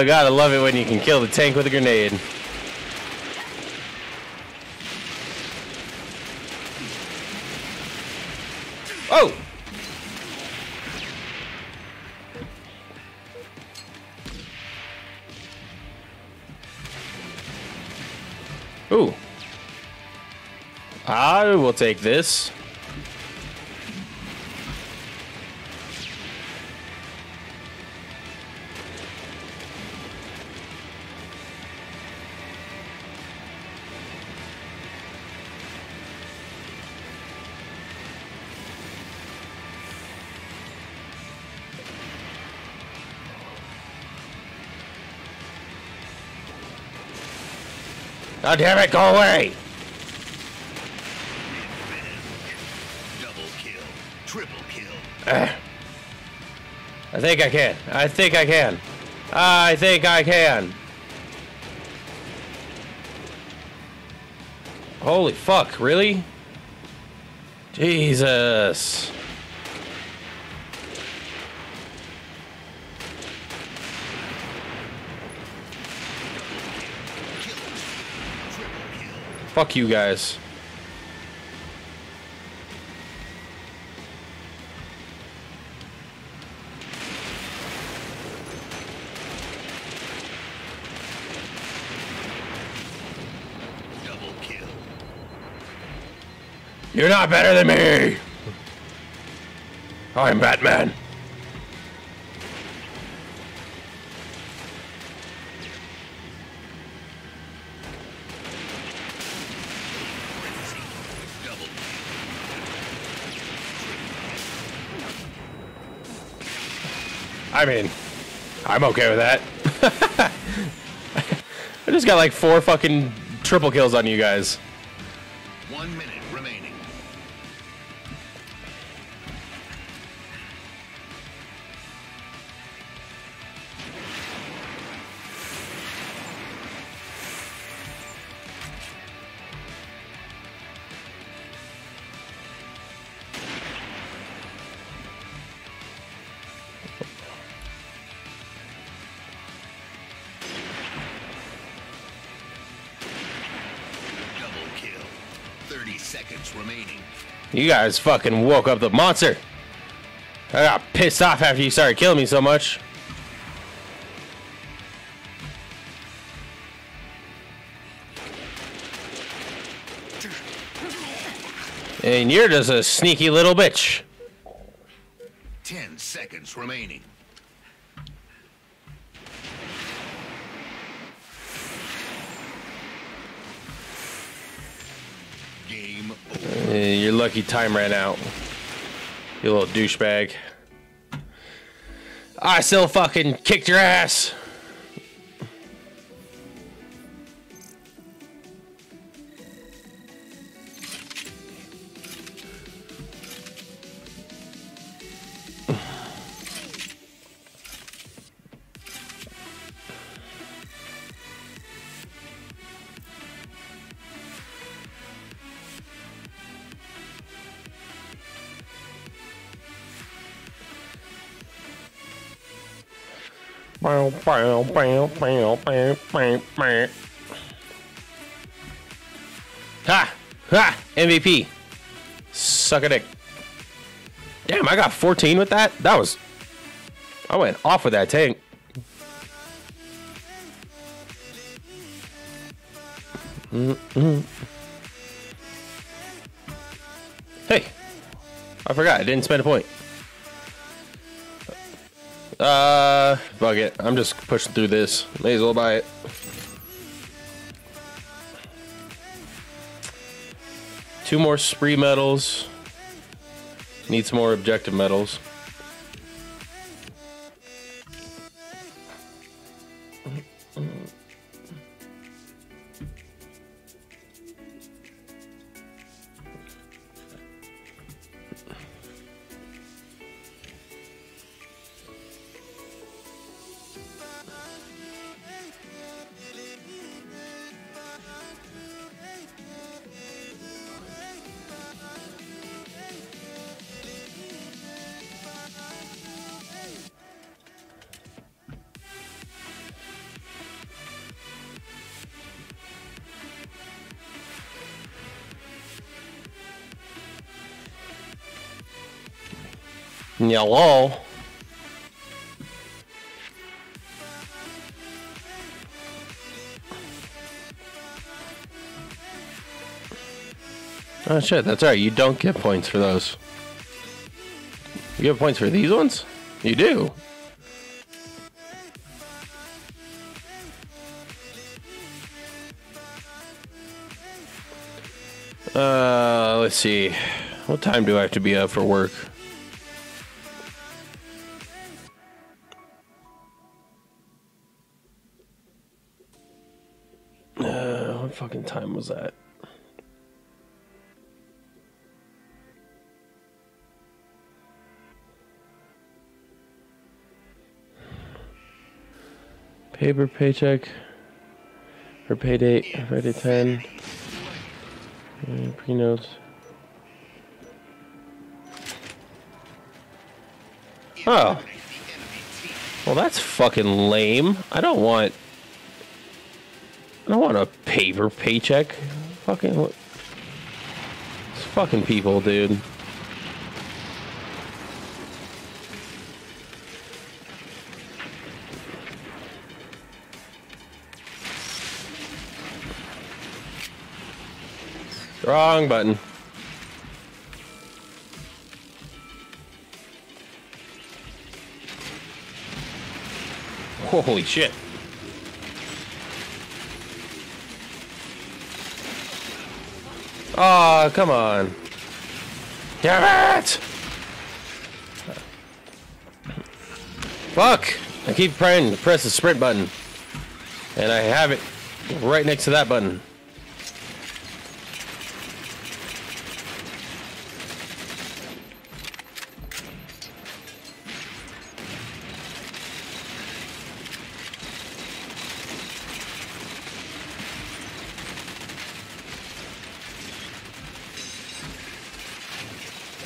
Oh, gotta love it when you can kill the tank with a grenade. Oh! Ooh. I will take this. God damn it, go away! Double kill. Ah. I think I can. I think I can. I think I can. Holy fuck, really? Jesus. Fuck you guys. Double kill. You're not better than me. I'm Batman. I mean, I'm okay with that. I just got like four fucking triple kills on you guys. You guys fucking woke up the monster. I got pissed off after you started killing me so much. And you're just a sneaky little bitch. 10 seconds remaining. Game over. Uh, Your lucky time ran out. You little douchebag. I still fucking kicked your ass. Ha! Ha! MVP. Suck a dick. Damn, I got 14 with that? That was. I went off with that tank. Mm-mm. Hey, I forgot. I didn't spend a point. Fuck it. I'm just pushing through this. May as well buy it. Two more spree medals. Need some more objective medals. Hello. Oh shit, that's alright. You don't get points for those. You get points for these ones? You do. Uh, let's see. What time do I have to be up for work? was that? Paper paycheck or pay date, Friday 10. And pre notes. Oh. Well, that's fucking lame. I don't want Paper paycheck. Fucking. what- It's fucking people, dude. Wrong button. Holy shit. Aw, come on. Damn it! Fuck! I keep trying to press the sprint button. And I have it right next to that button.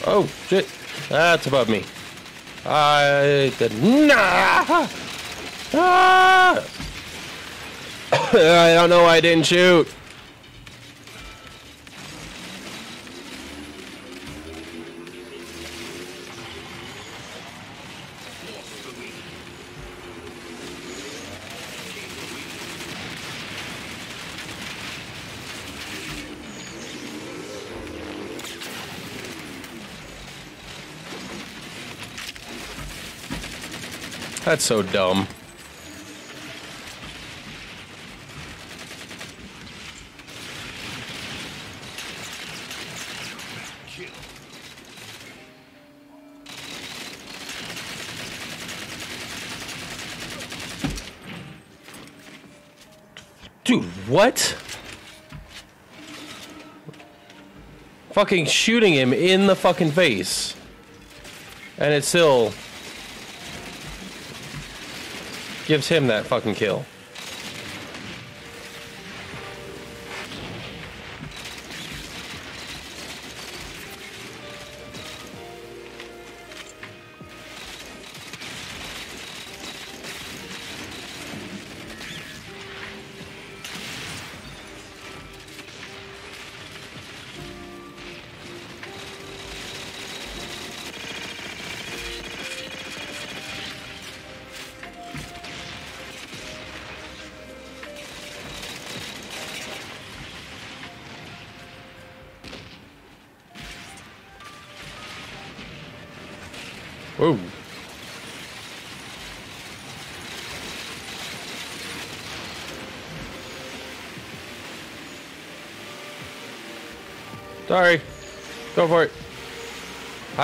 Oh, shit. That's above me. I did nah. Ah! I don't know why I didn't shoot. That's so dumb. Dude, what? Fucking shooting him in the fucking face. And it's still gives him that fucking kill.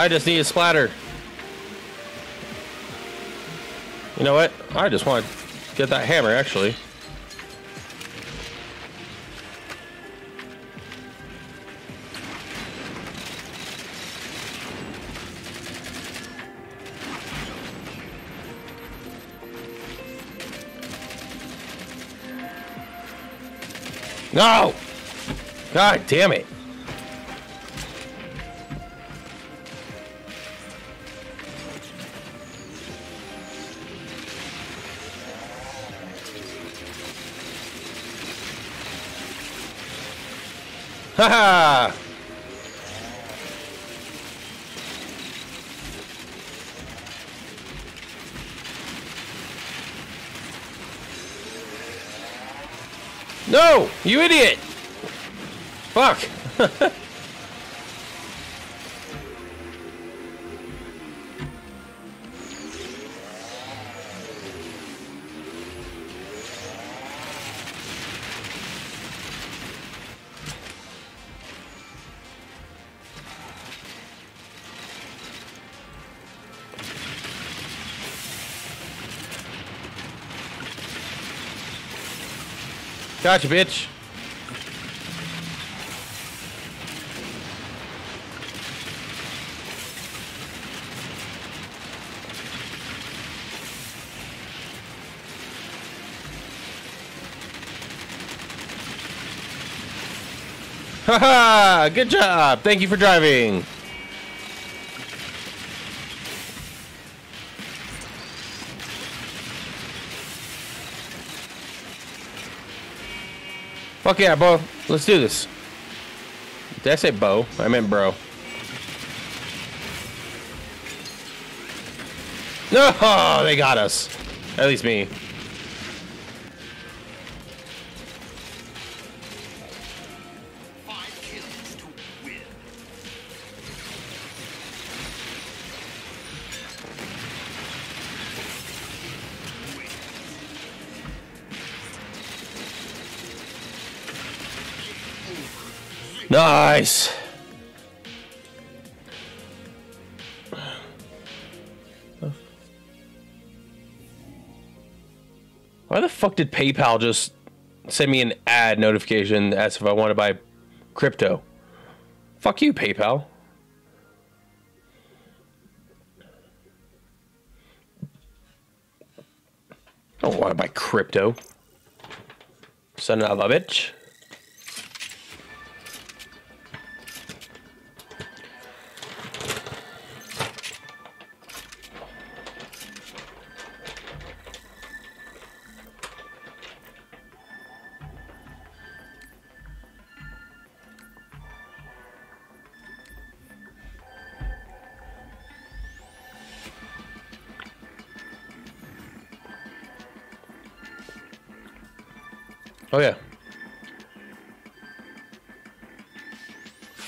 I just need a splatter. You know what? I just want to get that hammer, actually. No! God damn it. No! You idiot! Fuck! Gotcha, bitch. Ha ha! Good job! Thank you for driving! Fuck yeah, bro. Let's do this. Did I say bow? I meant bro. No, they got us. At least me. Why the fuck did PayPal just send me an ad notification as if I want to buy crypto? Fuck you, PayPal. I don't want to buy crypto. Son of a bitch.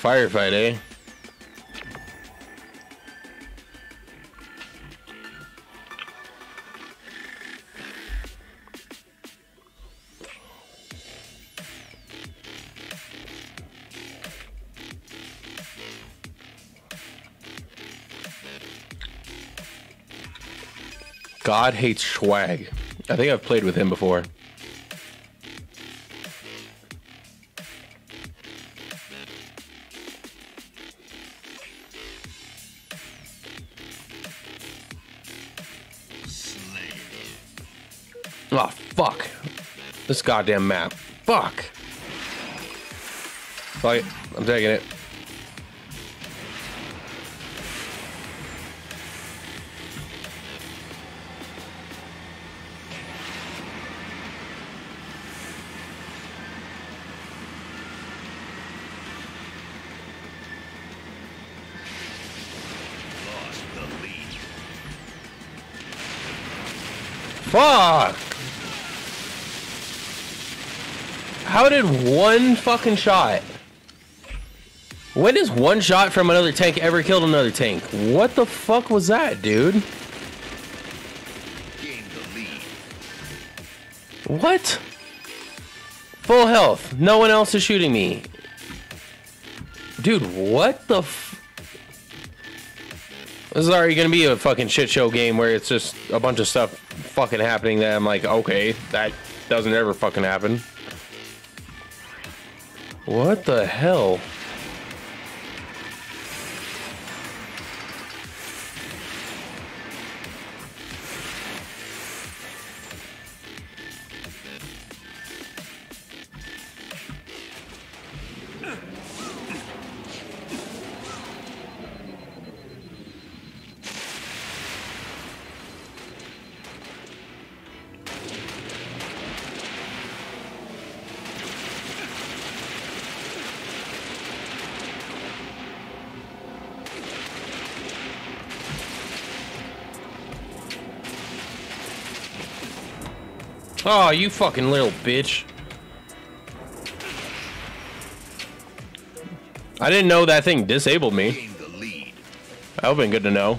Firefight, eh? God hates swag. I think I've played with him before. This goddamn map. Fuck. I'm taking it. How did one fucking shot? When has one shot from another tank ever killed another tank? What the fuck was that, dude? What? Full health. No one else is shooting me. Dude, what the This is already gonna be a fucking shit show game where it's just a bunch of stuff fucking happening that I'm like, okay, that doesn't ever fucking happen. What the hell? Oh, you fucking little bitch. I didn't know that thing disabled me. Gained the lead. That would've been good to know.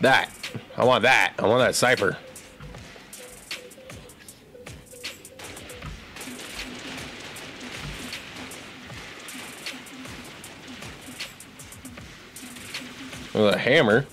That. I want that. I want that cipher. With a hammer.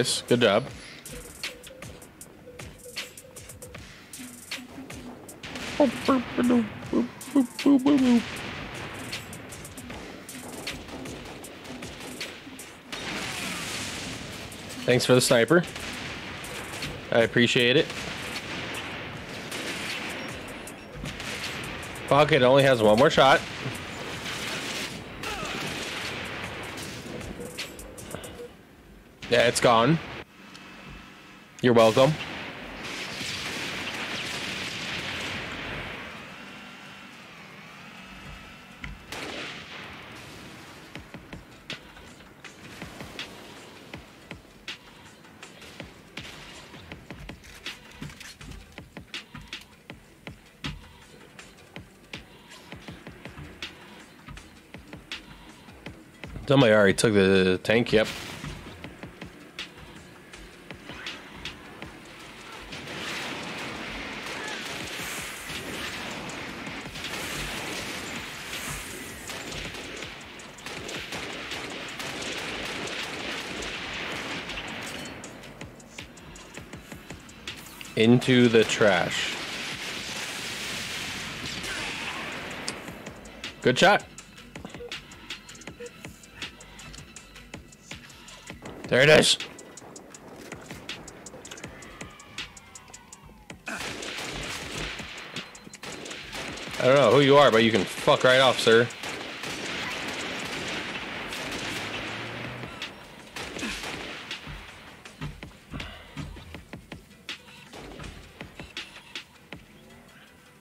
Nice. Good job. Thanks for the sniper. I appreciate it. Fuck, it only has one more shot. Yeah, it's gone. You're welcome. Somebody already took the tank, yep. Into the trash. Good shot. There it is. I don't know who you are, but you can fuck right off, sir.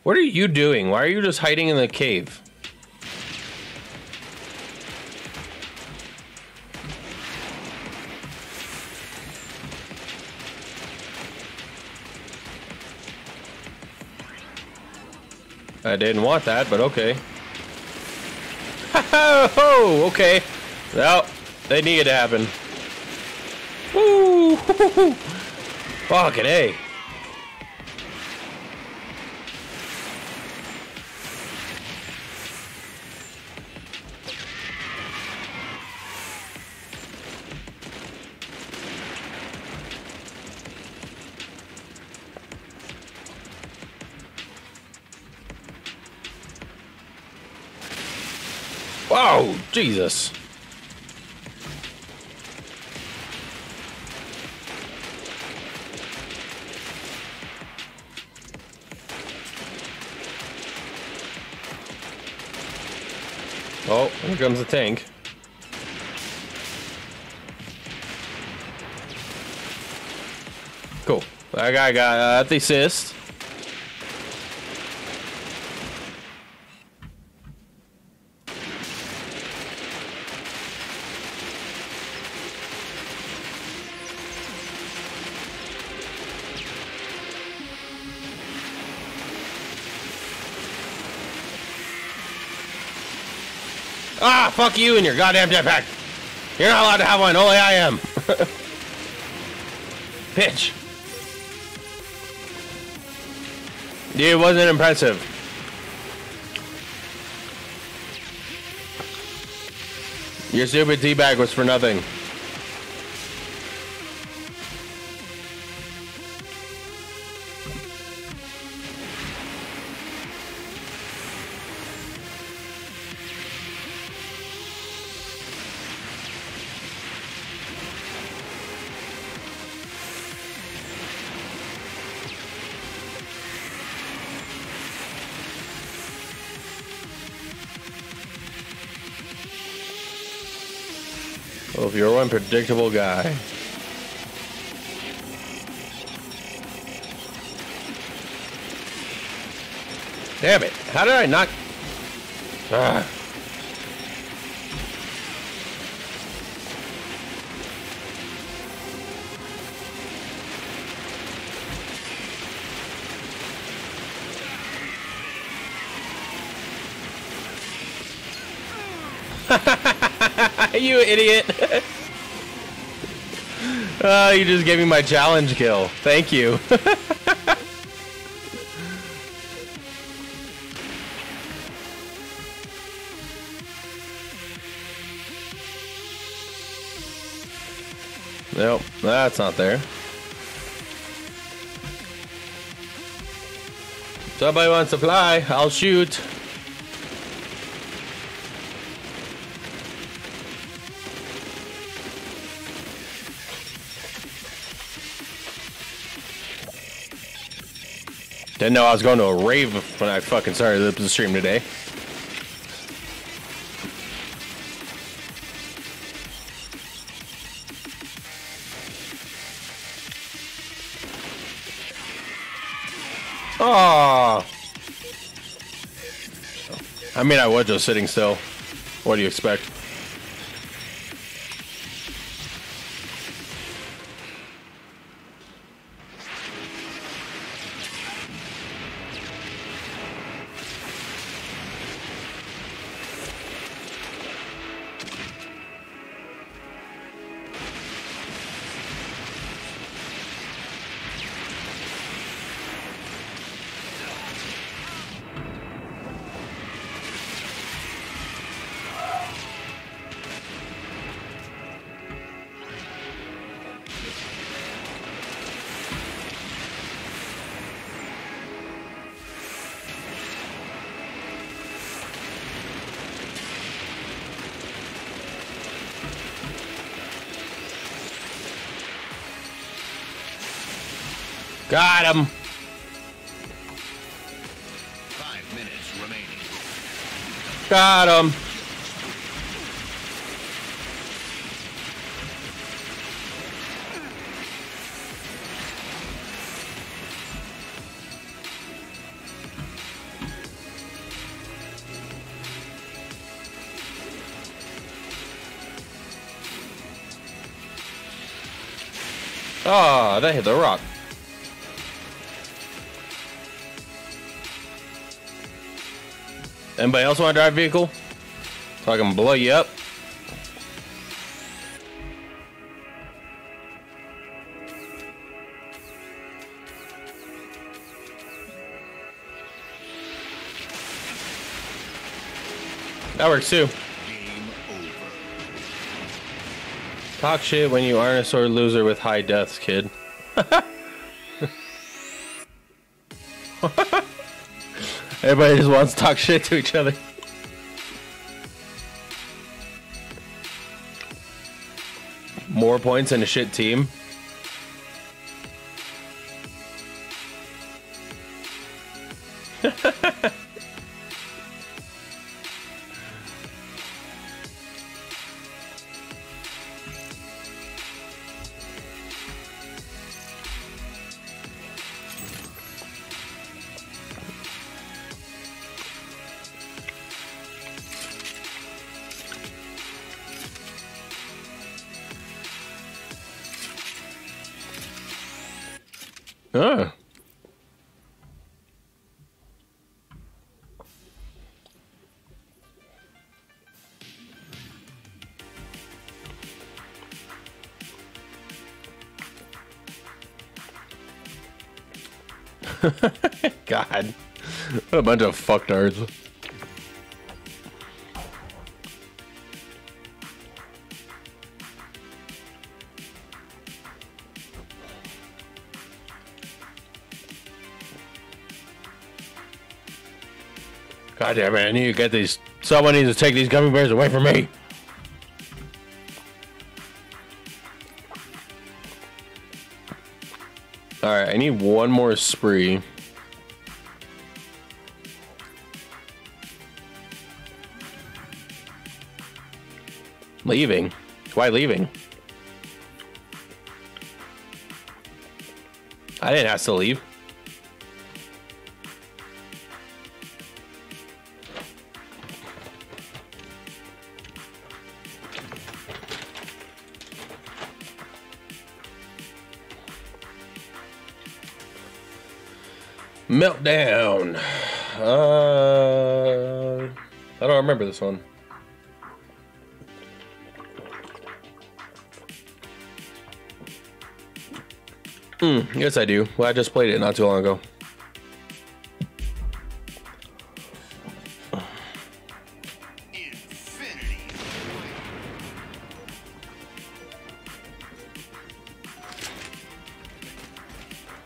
What are you doing? Why are you just hiding in the cave? I didn't want that, but okay. Oh, okay. Well, they needed to happen. Woo! Fucking A. Jesus. Oh, here comes the tank. Cool. That guy got uh, the assist. Fuck you and your goddamn jetpack. You're not allowed to have one. Only I am. Bitch. It wasn't impressive. Your stupid teabag was for nothing. Predictable guy. Damn it. How did I not... Ah. you idiot. oh, you just gave me my challenge kill. Thank you. Nope, that's not there. Somebody wants to fly, I'll shoot. Didn't know I was going to a rave when I fucking started the stream today. Oh. I mean, I was just sitting still. What do you expect? Got him. Five minutes remaining. Got him. Ah, that hit the rock. Anybody else want to drive vehicle? So I can blow you up? That works too. Talk shit when you aren't a sore loser with high deaths, kid. Everybody just wants to talk shit to each other. More points in a shit team. God. What a bunch of fucktards. God damn it, I need to get these. Someone needs to take these gummy bears away from me. Need one more spree. Leaving? Why leaving? I didn't ask to leave. Meltdown. Uh, I don't remember this one. Hmm, yes I do. Well, I just played it not too long ago.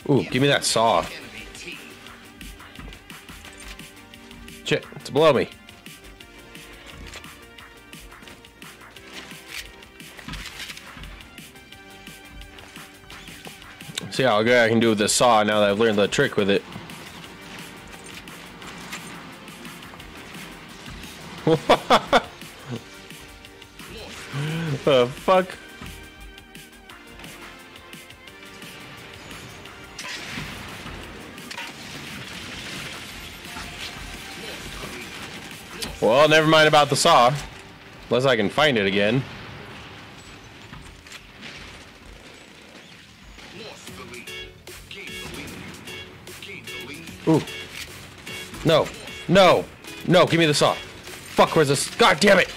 Ooh, give me that saw. It's below me. See how good I can do with this saw now that I've learned the trick with it. the fuck? Well, never mind about the saw. Unless I can find it again. Ooh. No. No. No, give me the saw. Fuck, where's this? God damn it!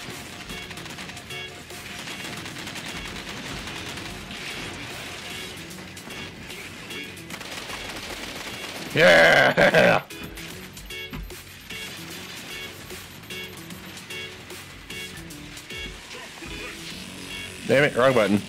Yeah! Damn it, wrong button.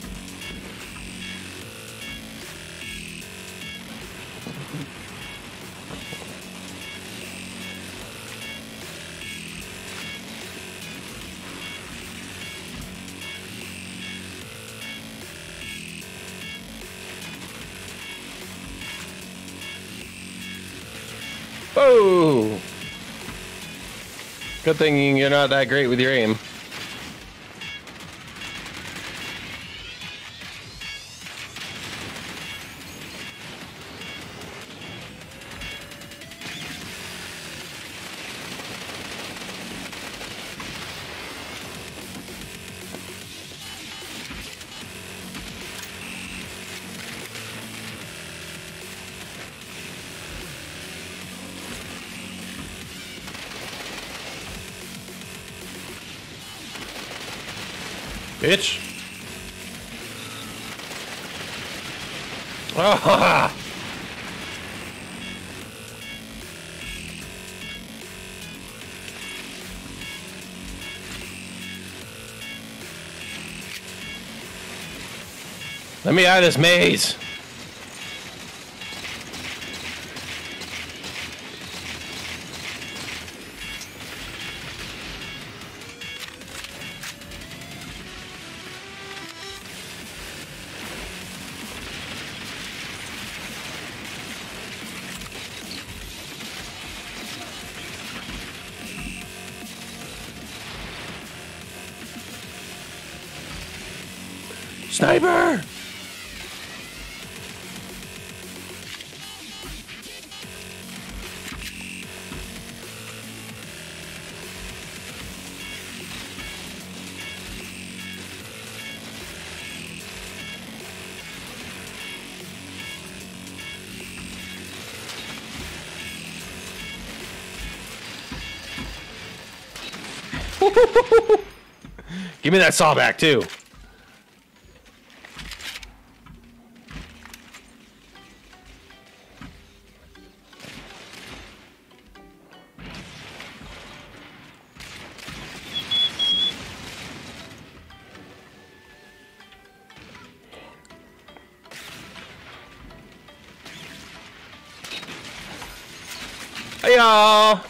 Oh! Good thing you're not that great with your aim. Bitch. Let me out of this maze. Give me that saw back too. Hey y'all.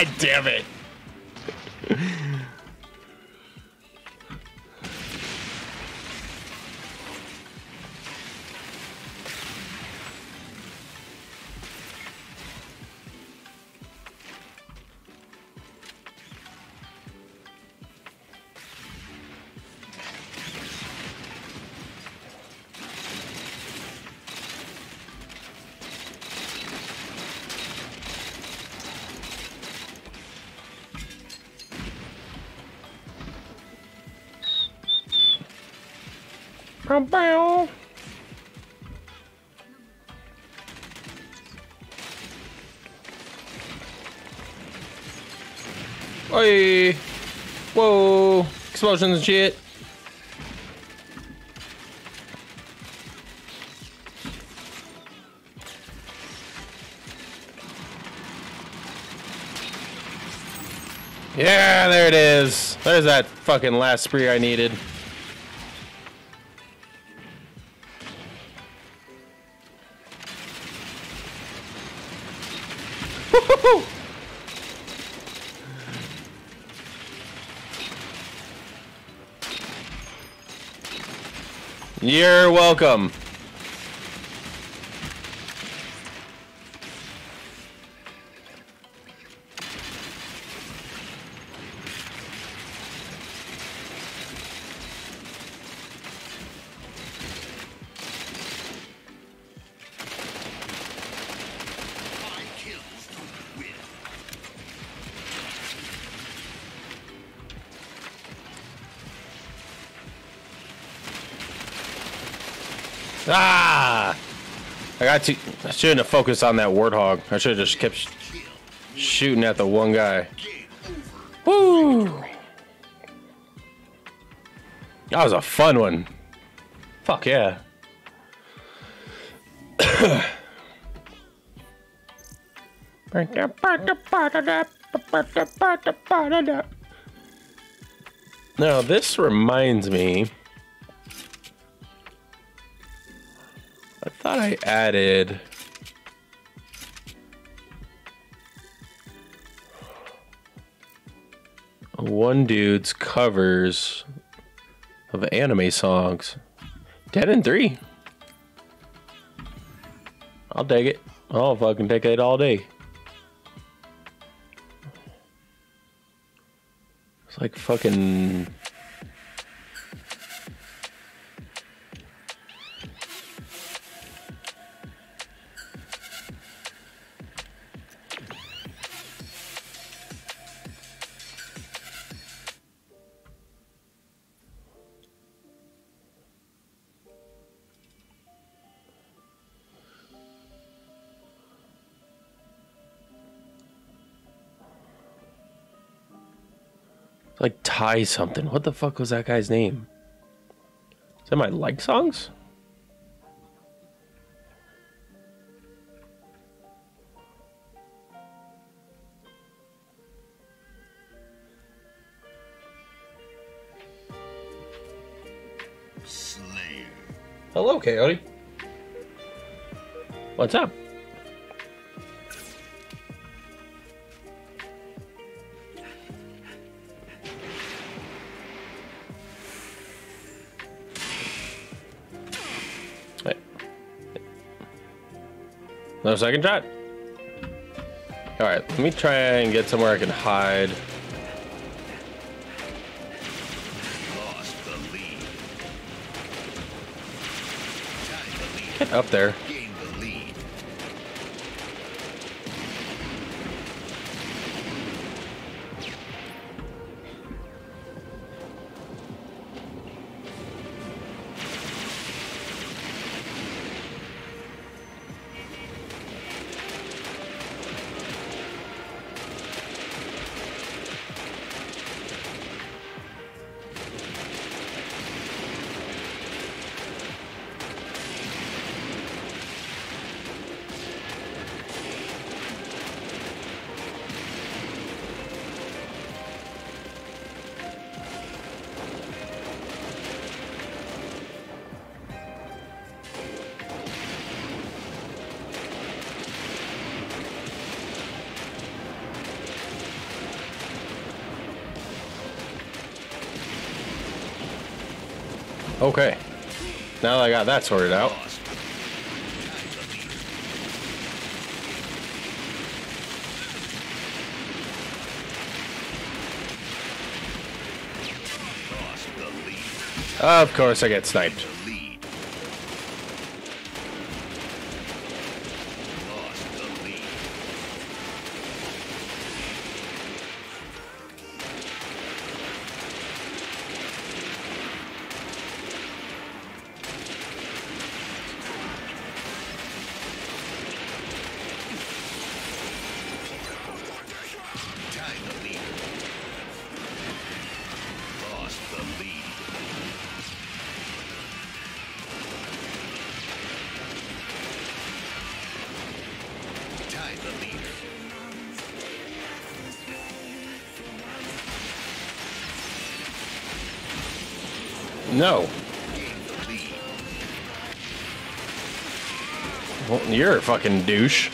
God damn it. Bow, bow. Oi! Whoa! Explosions and shit. Yeah, there it is. There's that fucking last spree I needed. You're welcome. To. I shouldn't have focused on that warthog. I should have just kept sh- shooting at the one guy. Woo! That was a fun one. Fuck yeah. Now this reminds me. I added. one dude's covers of anime songs. Ten and three. I'll take it. I'll fucking take it all day. It's like fucking. Ty something. What the fuck was that guy's name? Is that my like songs? Second shot. All right, let me try and get somewhere I can hide. Get up there. Okay. Now that I got that sorted out. Of course I get sniped. Fucking douche.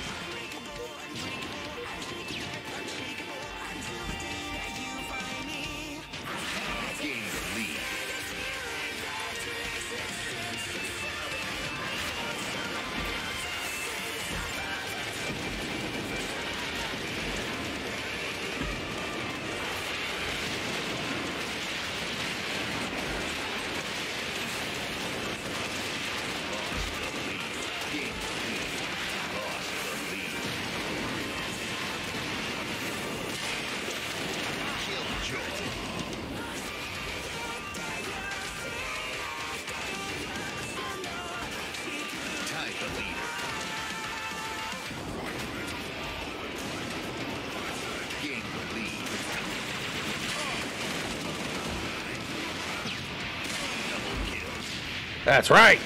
That's right.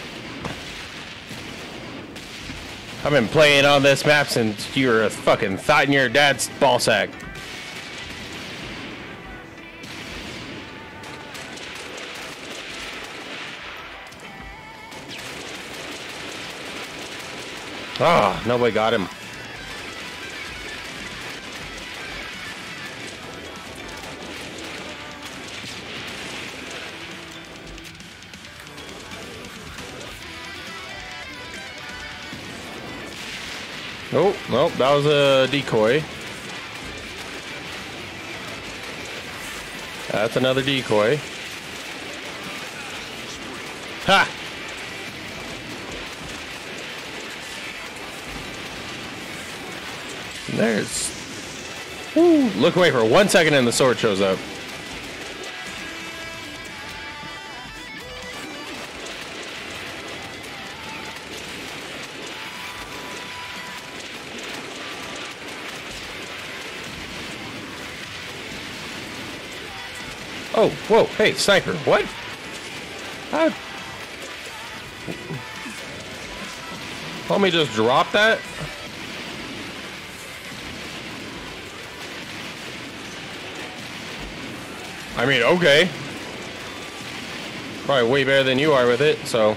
I've been playing on this map since you were a fucking thought in your dad's ball sack. Ah, nobody got him. Nope, that was a decoy. That's another decoy. Ha! There's. Look away for one second and the sword shows up. Oh, whoa, hey, sniper, what? How? Let me just drop that? I mean, okay. Probably way better than you are with it, so.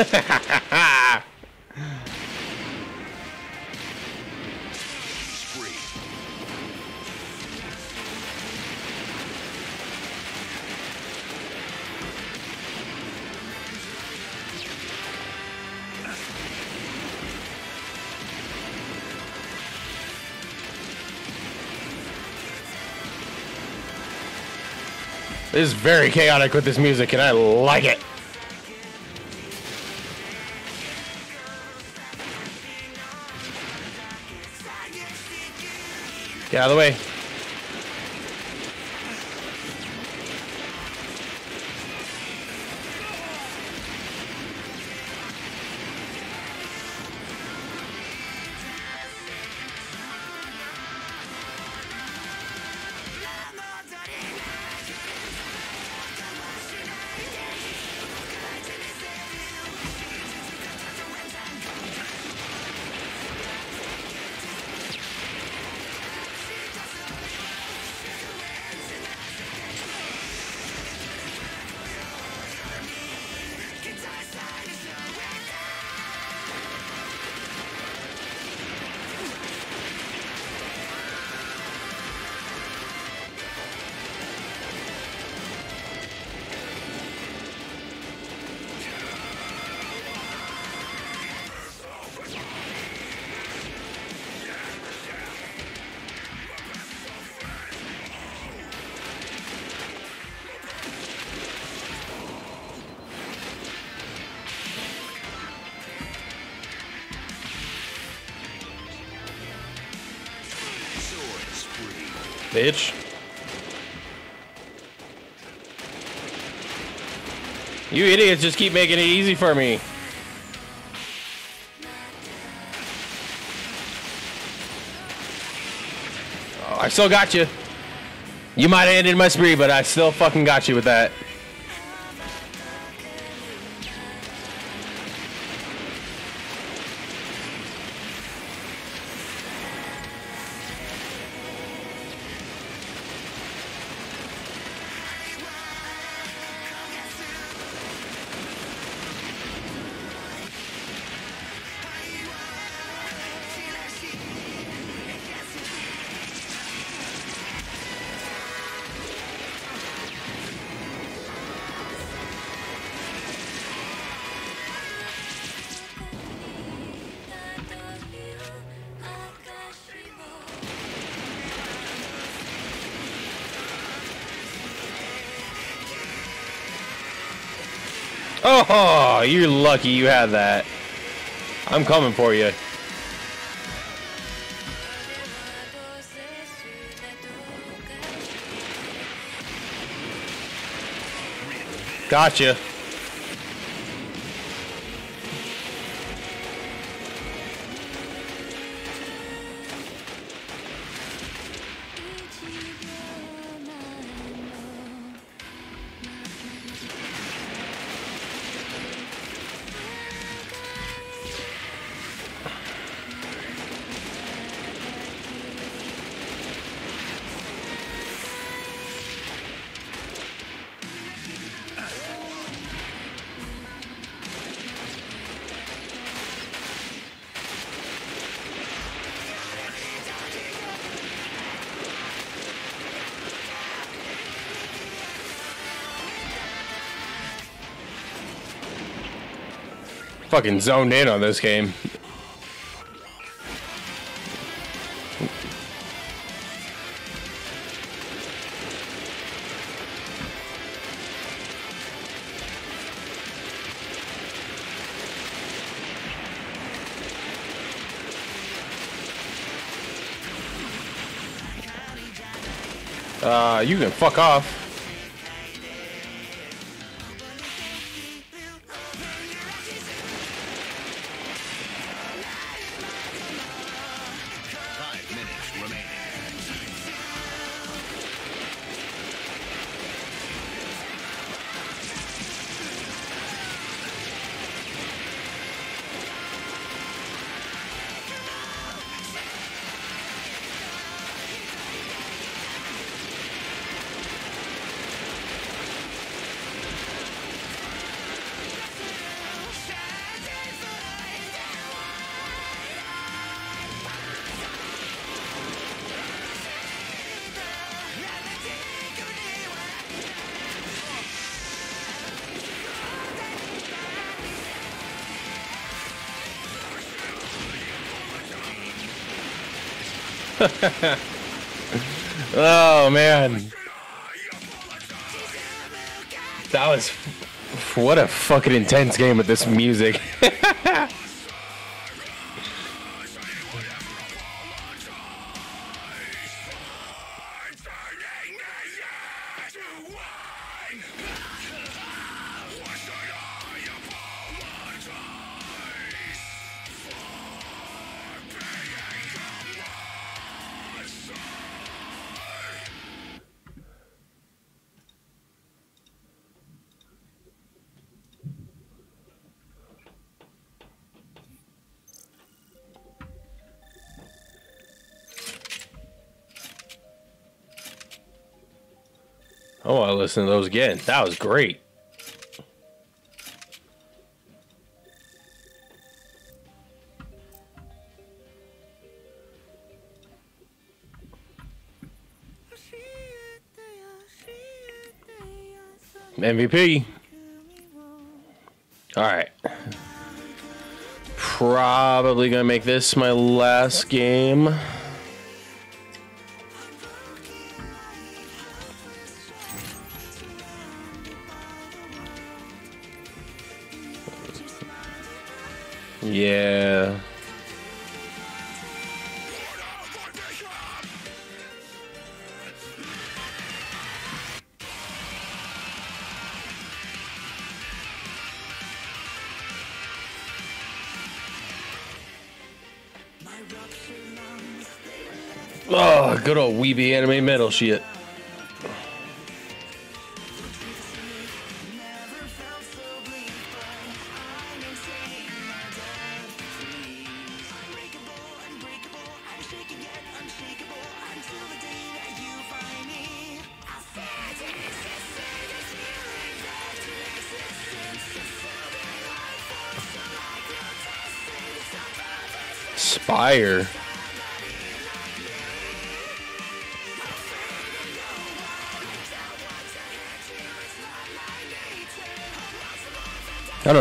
This is very chaotic with this music, and I like it. Get out of the way. Bitch. You idiots just keep making it easy for me. Oh, I still got you. You might have ended my spree, but I still fucking got you with that. Oh, you're lucky you had that. I'm coming for you. Gotcha. Fucking zoned in on this game. Uh, you can fuck off. Oh man. That was what a fucking intense game with this music. listen to those again. That was great. MVP. All right. Probably gonna make this my last game. Weeby anime metal shit.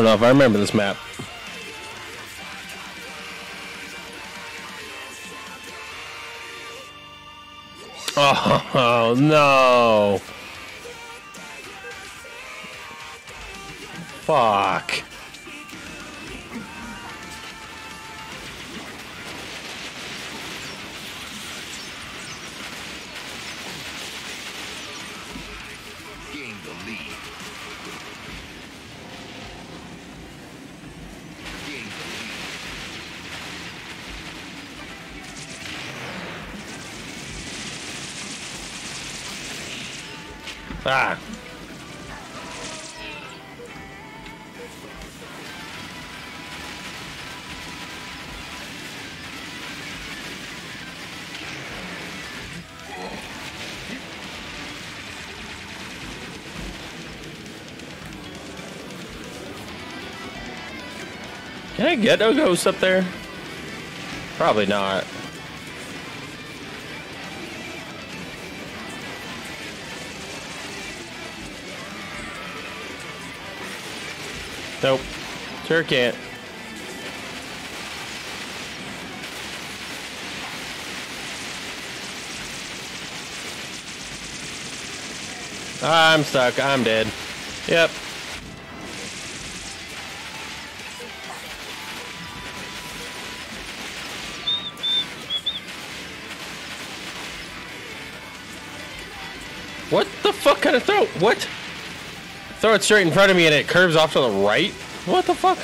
I if I remember this map. Oh, no. Fuck. Ah. Can I get a ghost up there? Probably not. Nope. Sure can't. I'm stuck. I'm dead. Yep. What the fuck kind of throw? What? Throw it straight in front of me and it curves off to the right? What the fuck?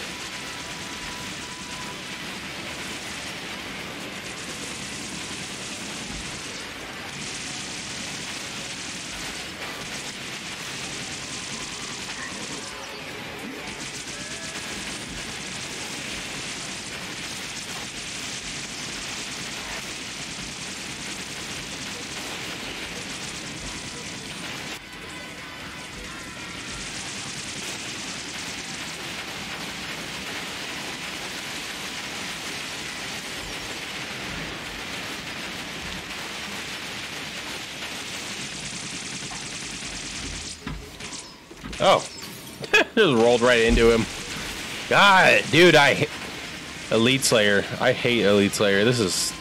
Oh. Just rolled right into him. God, dude, I Elite Slayer. I hate Elite Slayer. This is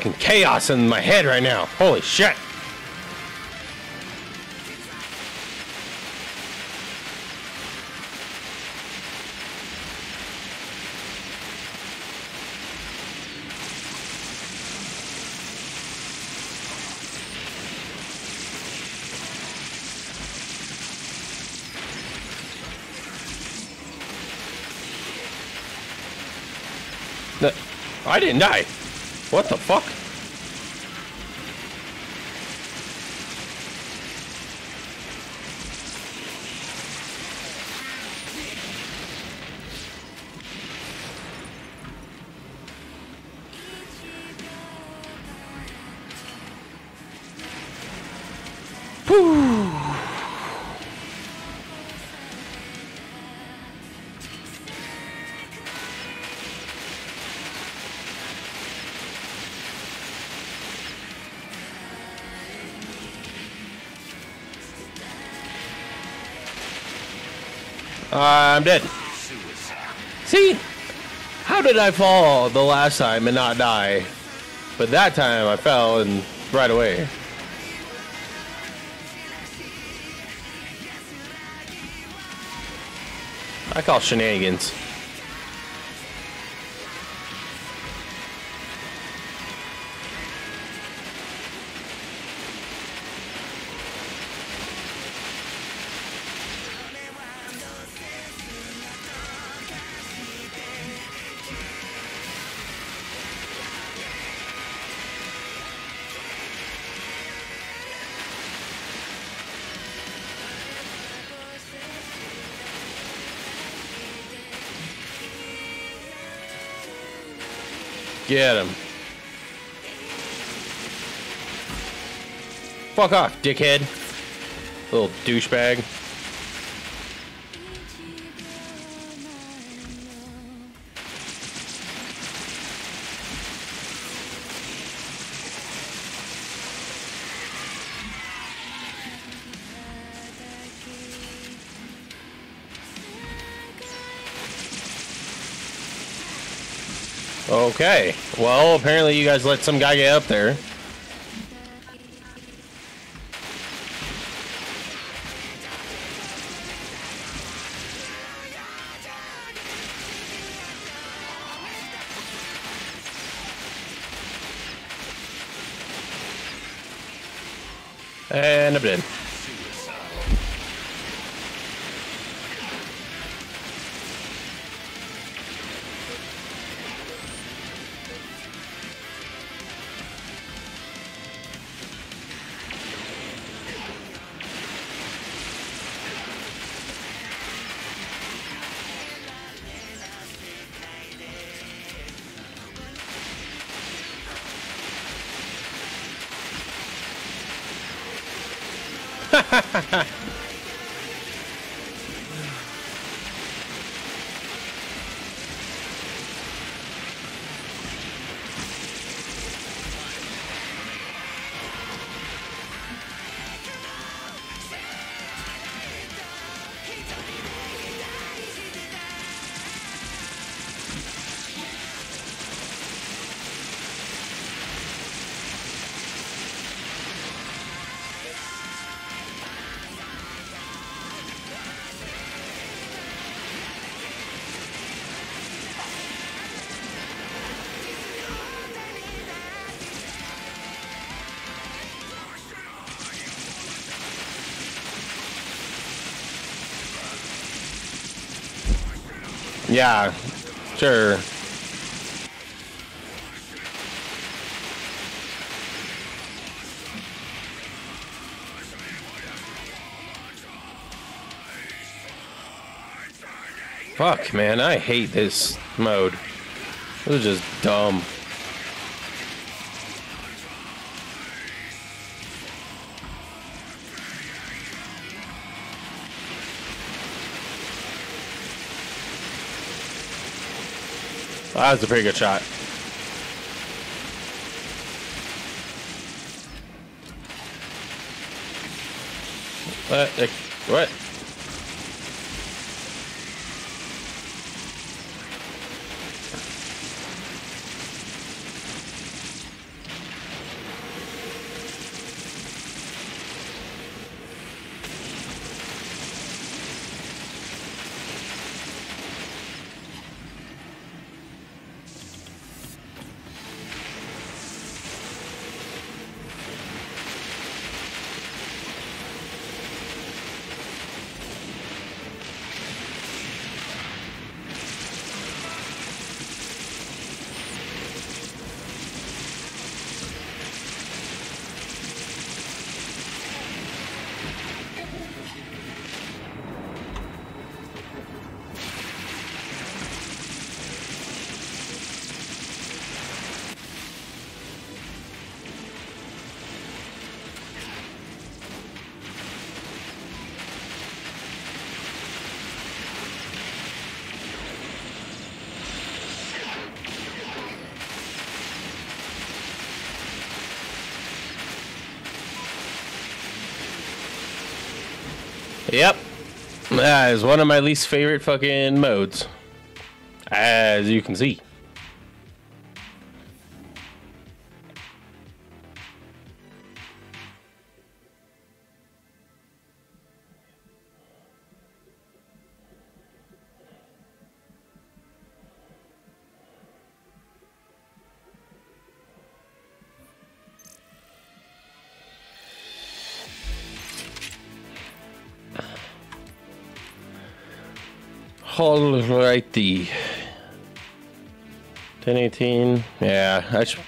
fucking chaos in my head right now. Holy shit. I didn't die. What the fuck? Did I fall the last time and not die? But that time I fell and right away. I call shenanigans. Get him. Fuck off, dickhead. Little douchebag. Okay. Well, apparently you guys let some guy get up there. Yeah, sure. Fuck, man, I hate this mode. This is just dumb. That was a pretty good shot. What? What? That is one of my least favorite fucking modes. As you can see. 1018. Yeah, I should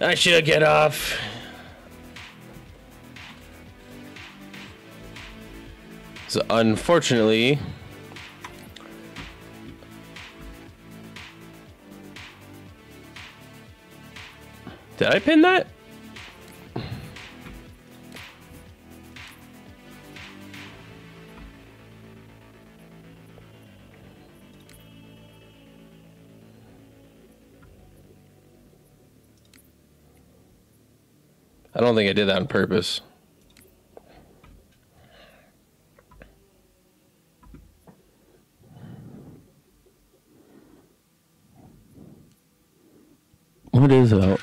I should get off. So unfortunately Did I pin that? Don't think I did that on purpose. What is that?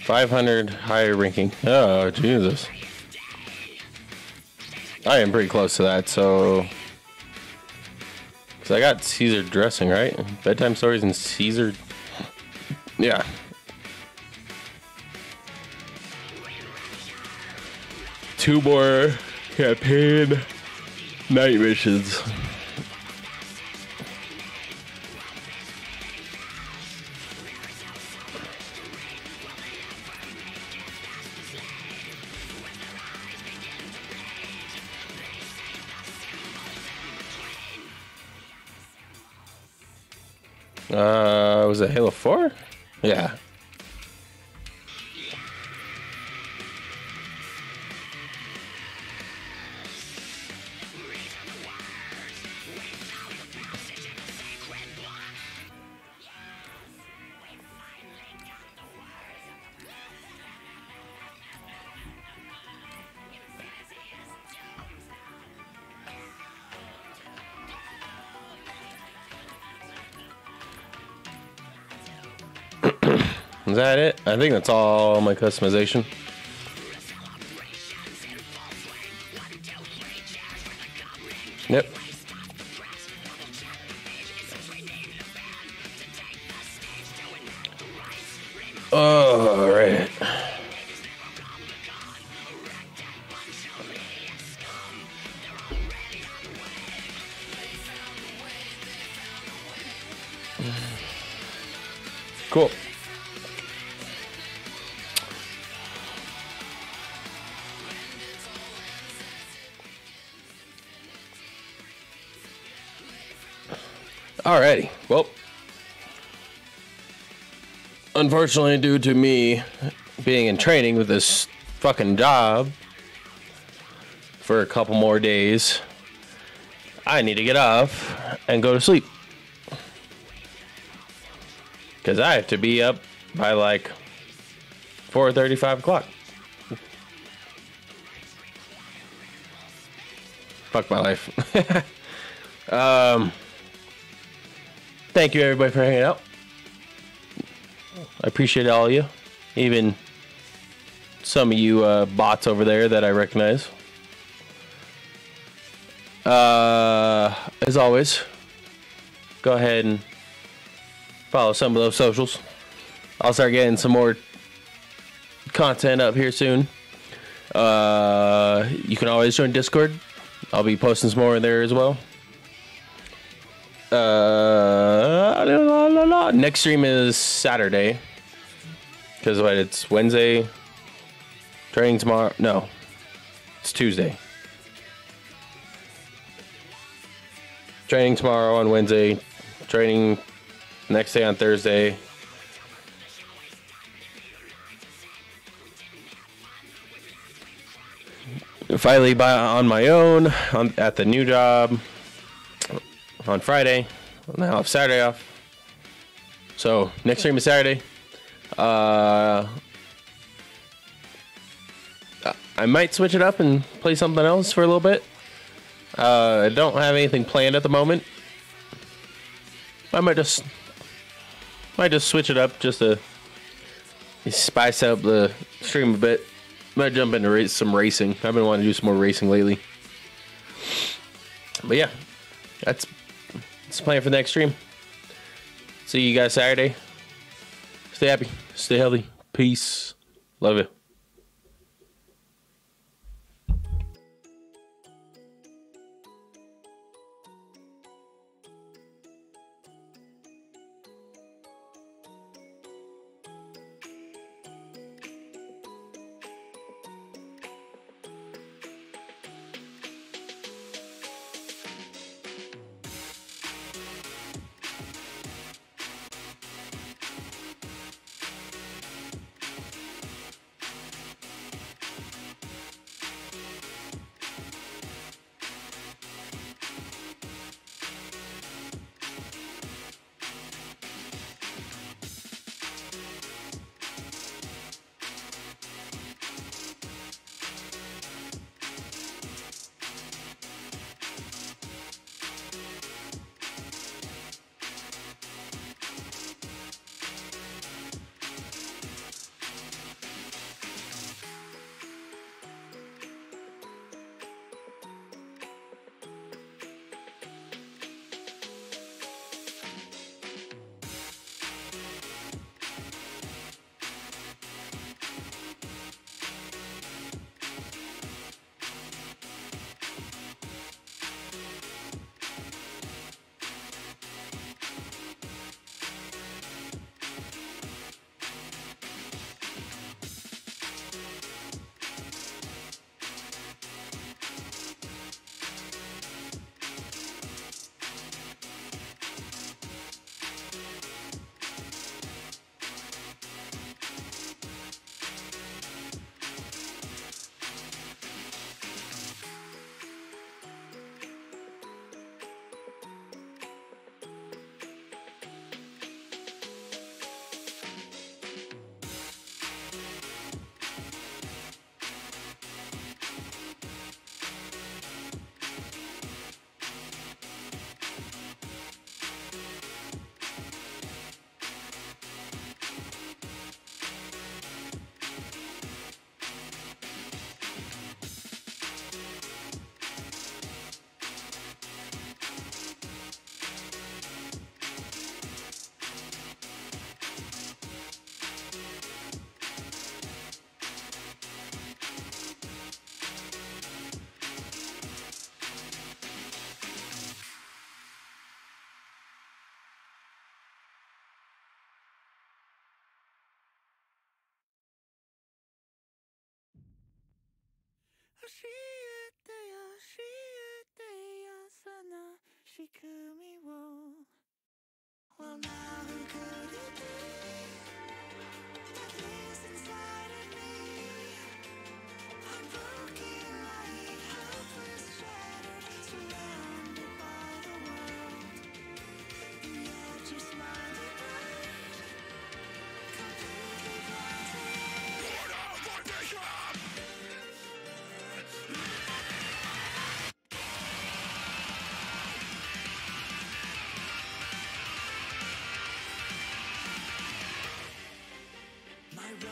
500 higher ranking. Oh, Jesus. I am pretty close to that, so. Because I got Caesar dressing, right? Bedtime stories and Caesar. Yeah. Two more campaign night missions. Uh, was it Halo Is that it? I think that's all my customization. Yep. Unfortunately, due to me being in training with this fucking job for a couple more days, I need to get off and go to sleep. Because I have to be up by like 4.30, 5 o'clock. Fuck my life. um thank you everybody for hanging out. I appreciate all of you, even some of you uh, bots over there that I recognize. Uh, as always, go ahead and follow some of those socials. I'll start getting some more content up here soon. Uh, you can always join Discord. I'll be posting some more in there as well. Next stream is Saturday. Because what? It's Wednesday. Training tomorrow. No, it's Tuesday. Training tomorrow on Wednesday. Training next day on Thursday. Finally, by on my own on, at the new job on Friday. Now I have Saturday off. So next stream is Saturday. Uh, I might switch it up and play something else for a little bit. Uh, I don't have anything planned at the moment. I might just might just switch it up just to spice up the stream a bit. Might jump into race, some racing. I've been wanting to do some more racing lately. But yeah, that's that's the plan for the next stream. See you guys Saturday. Stay happy, stay healthy, peace, love you.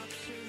option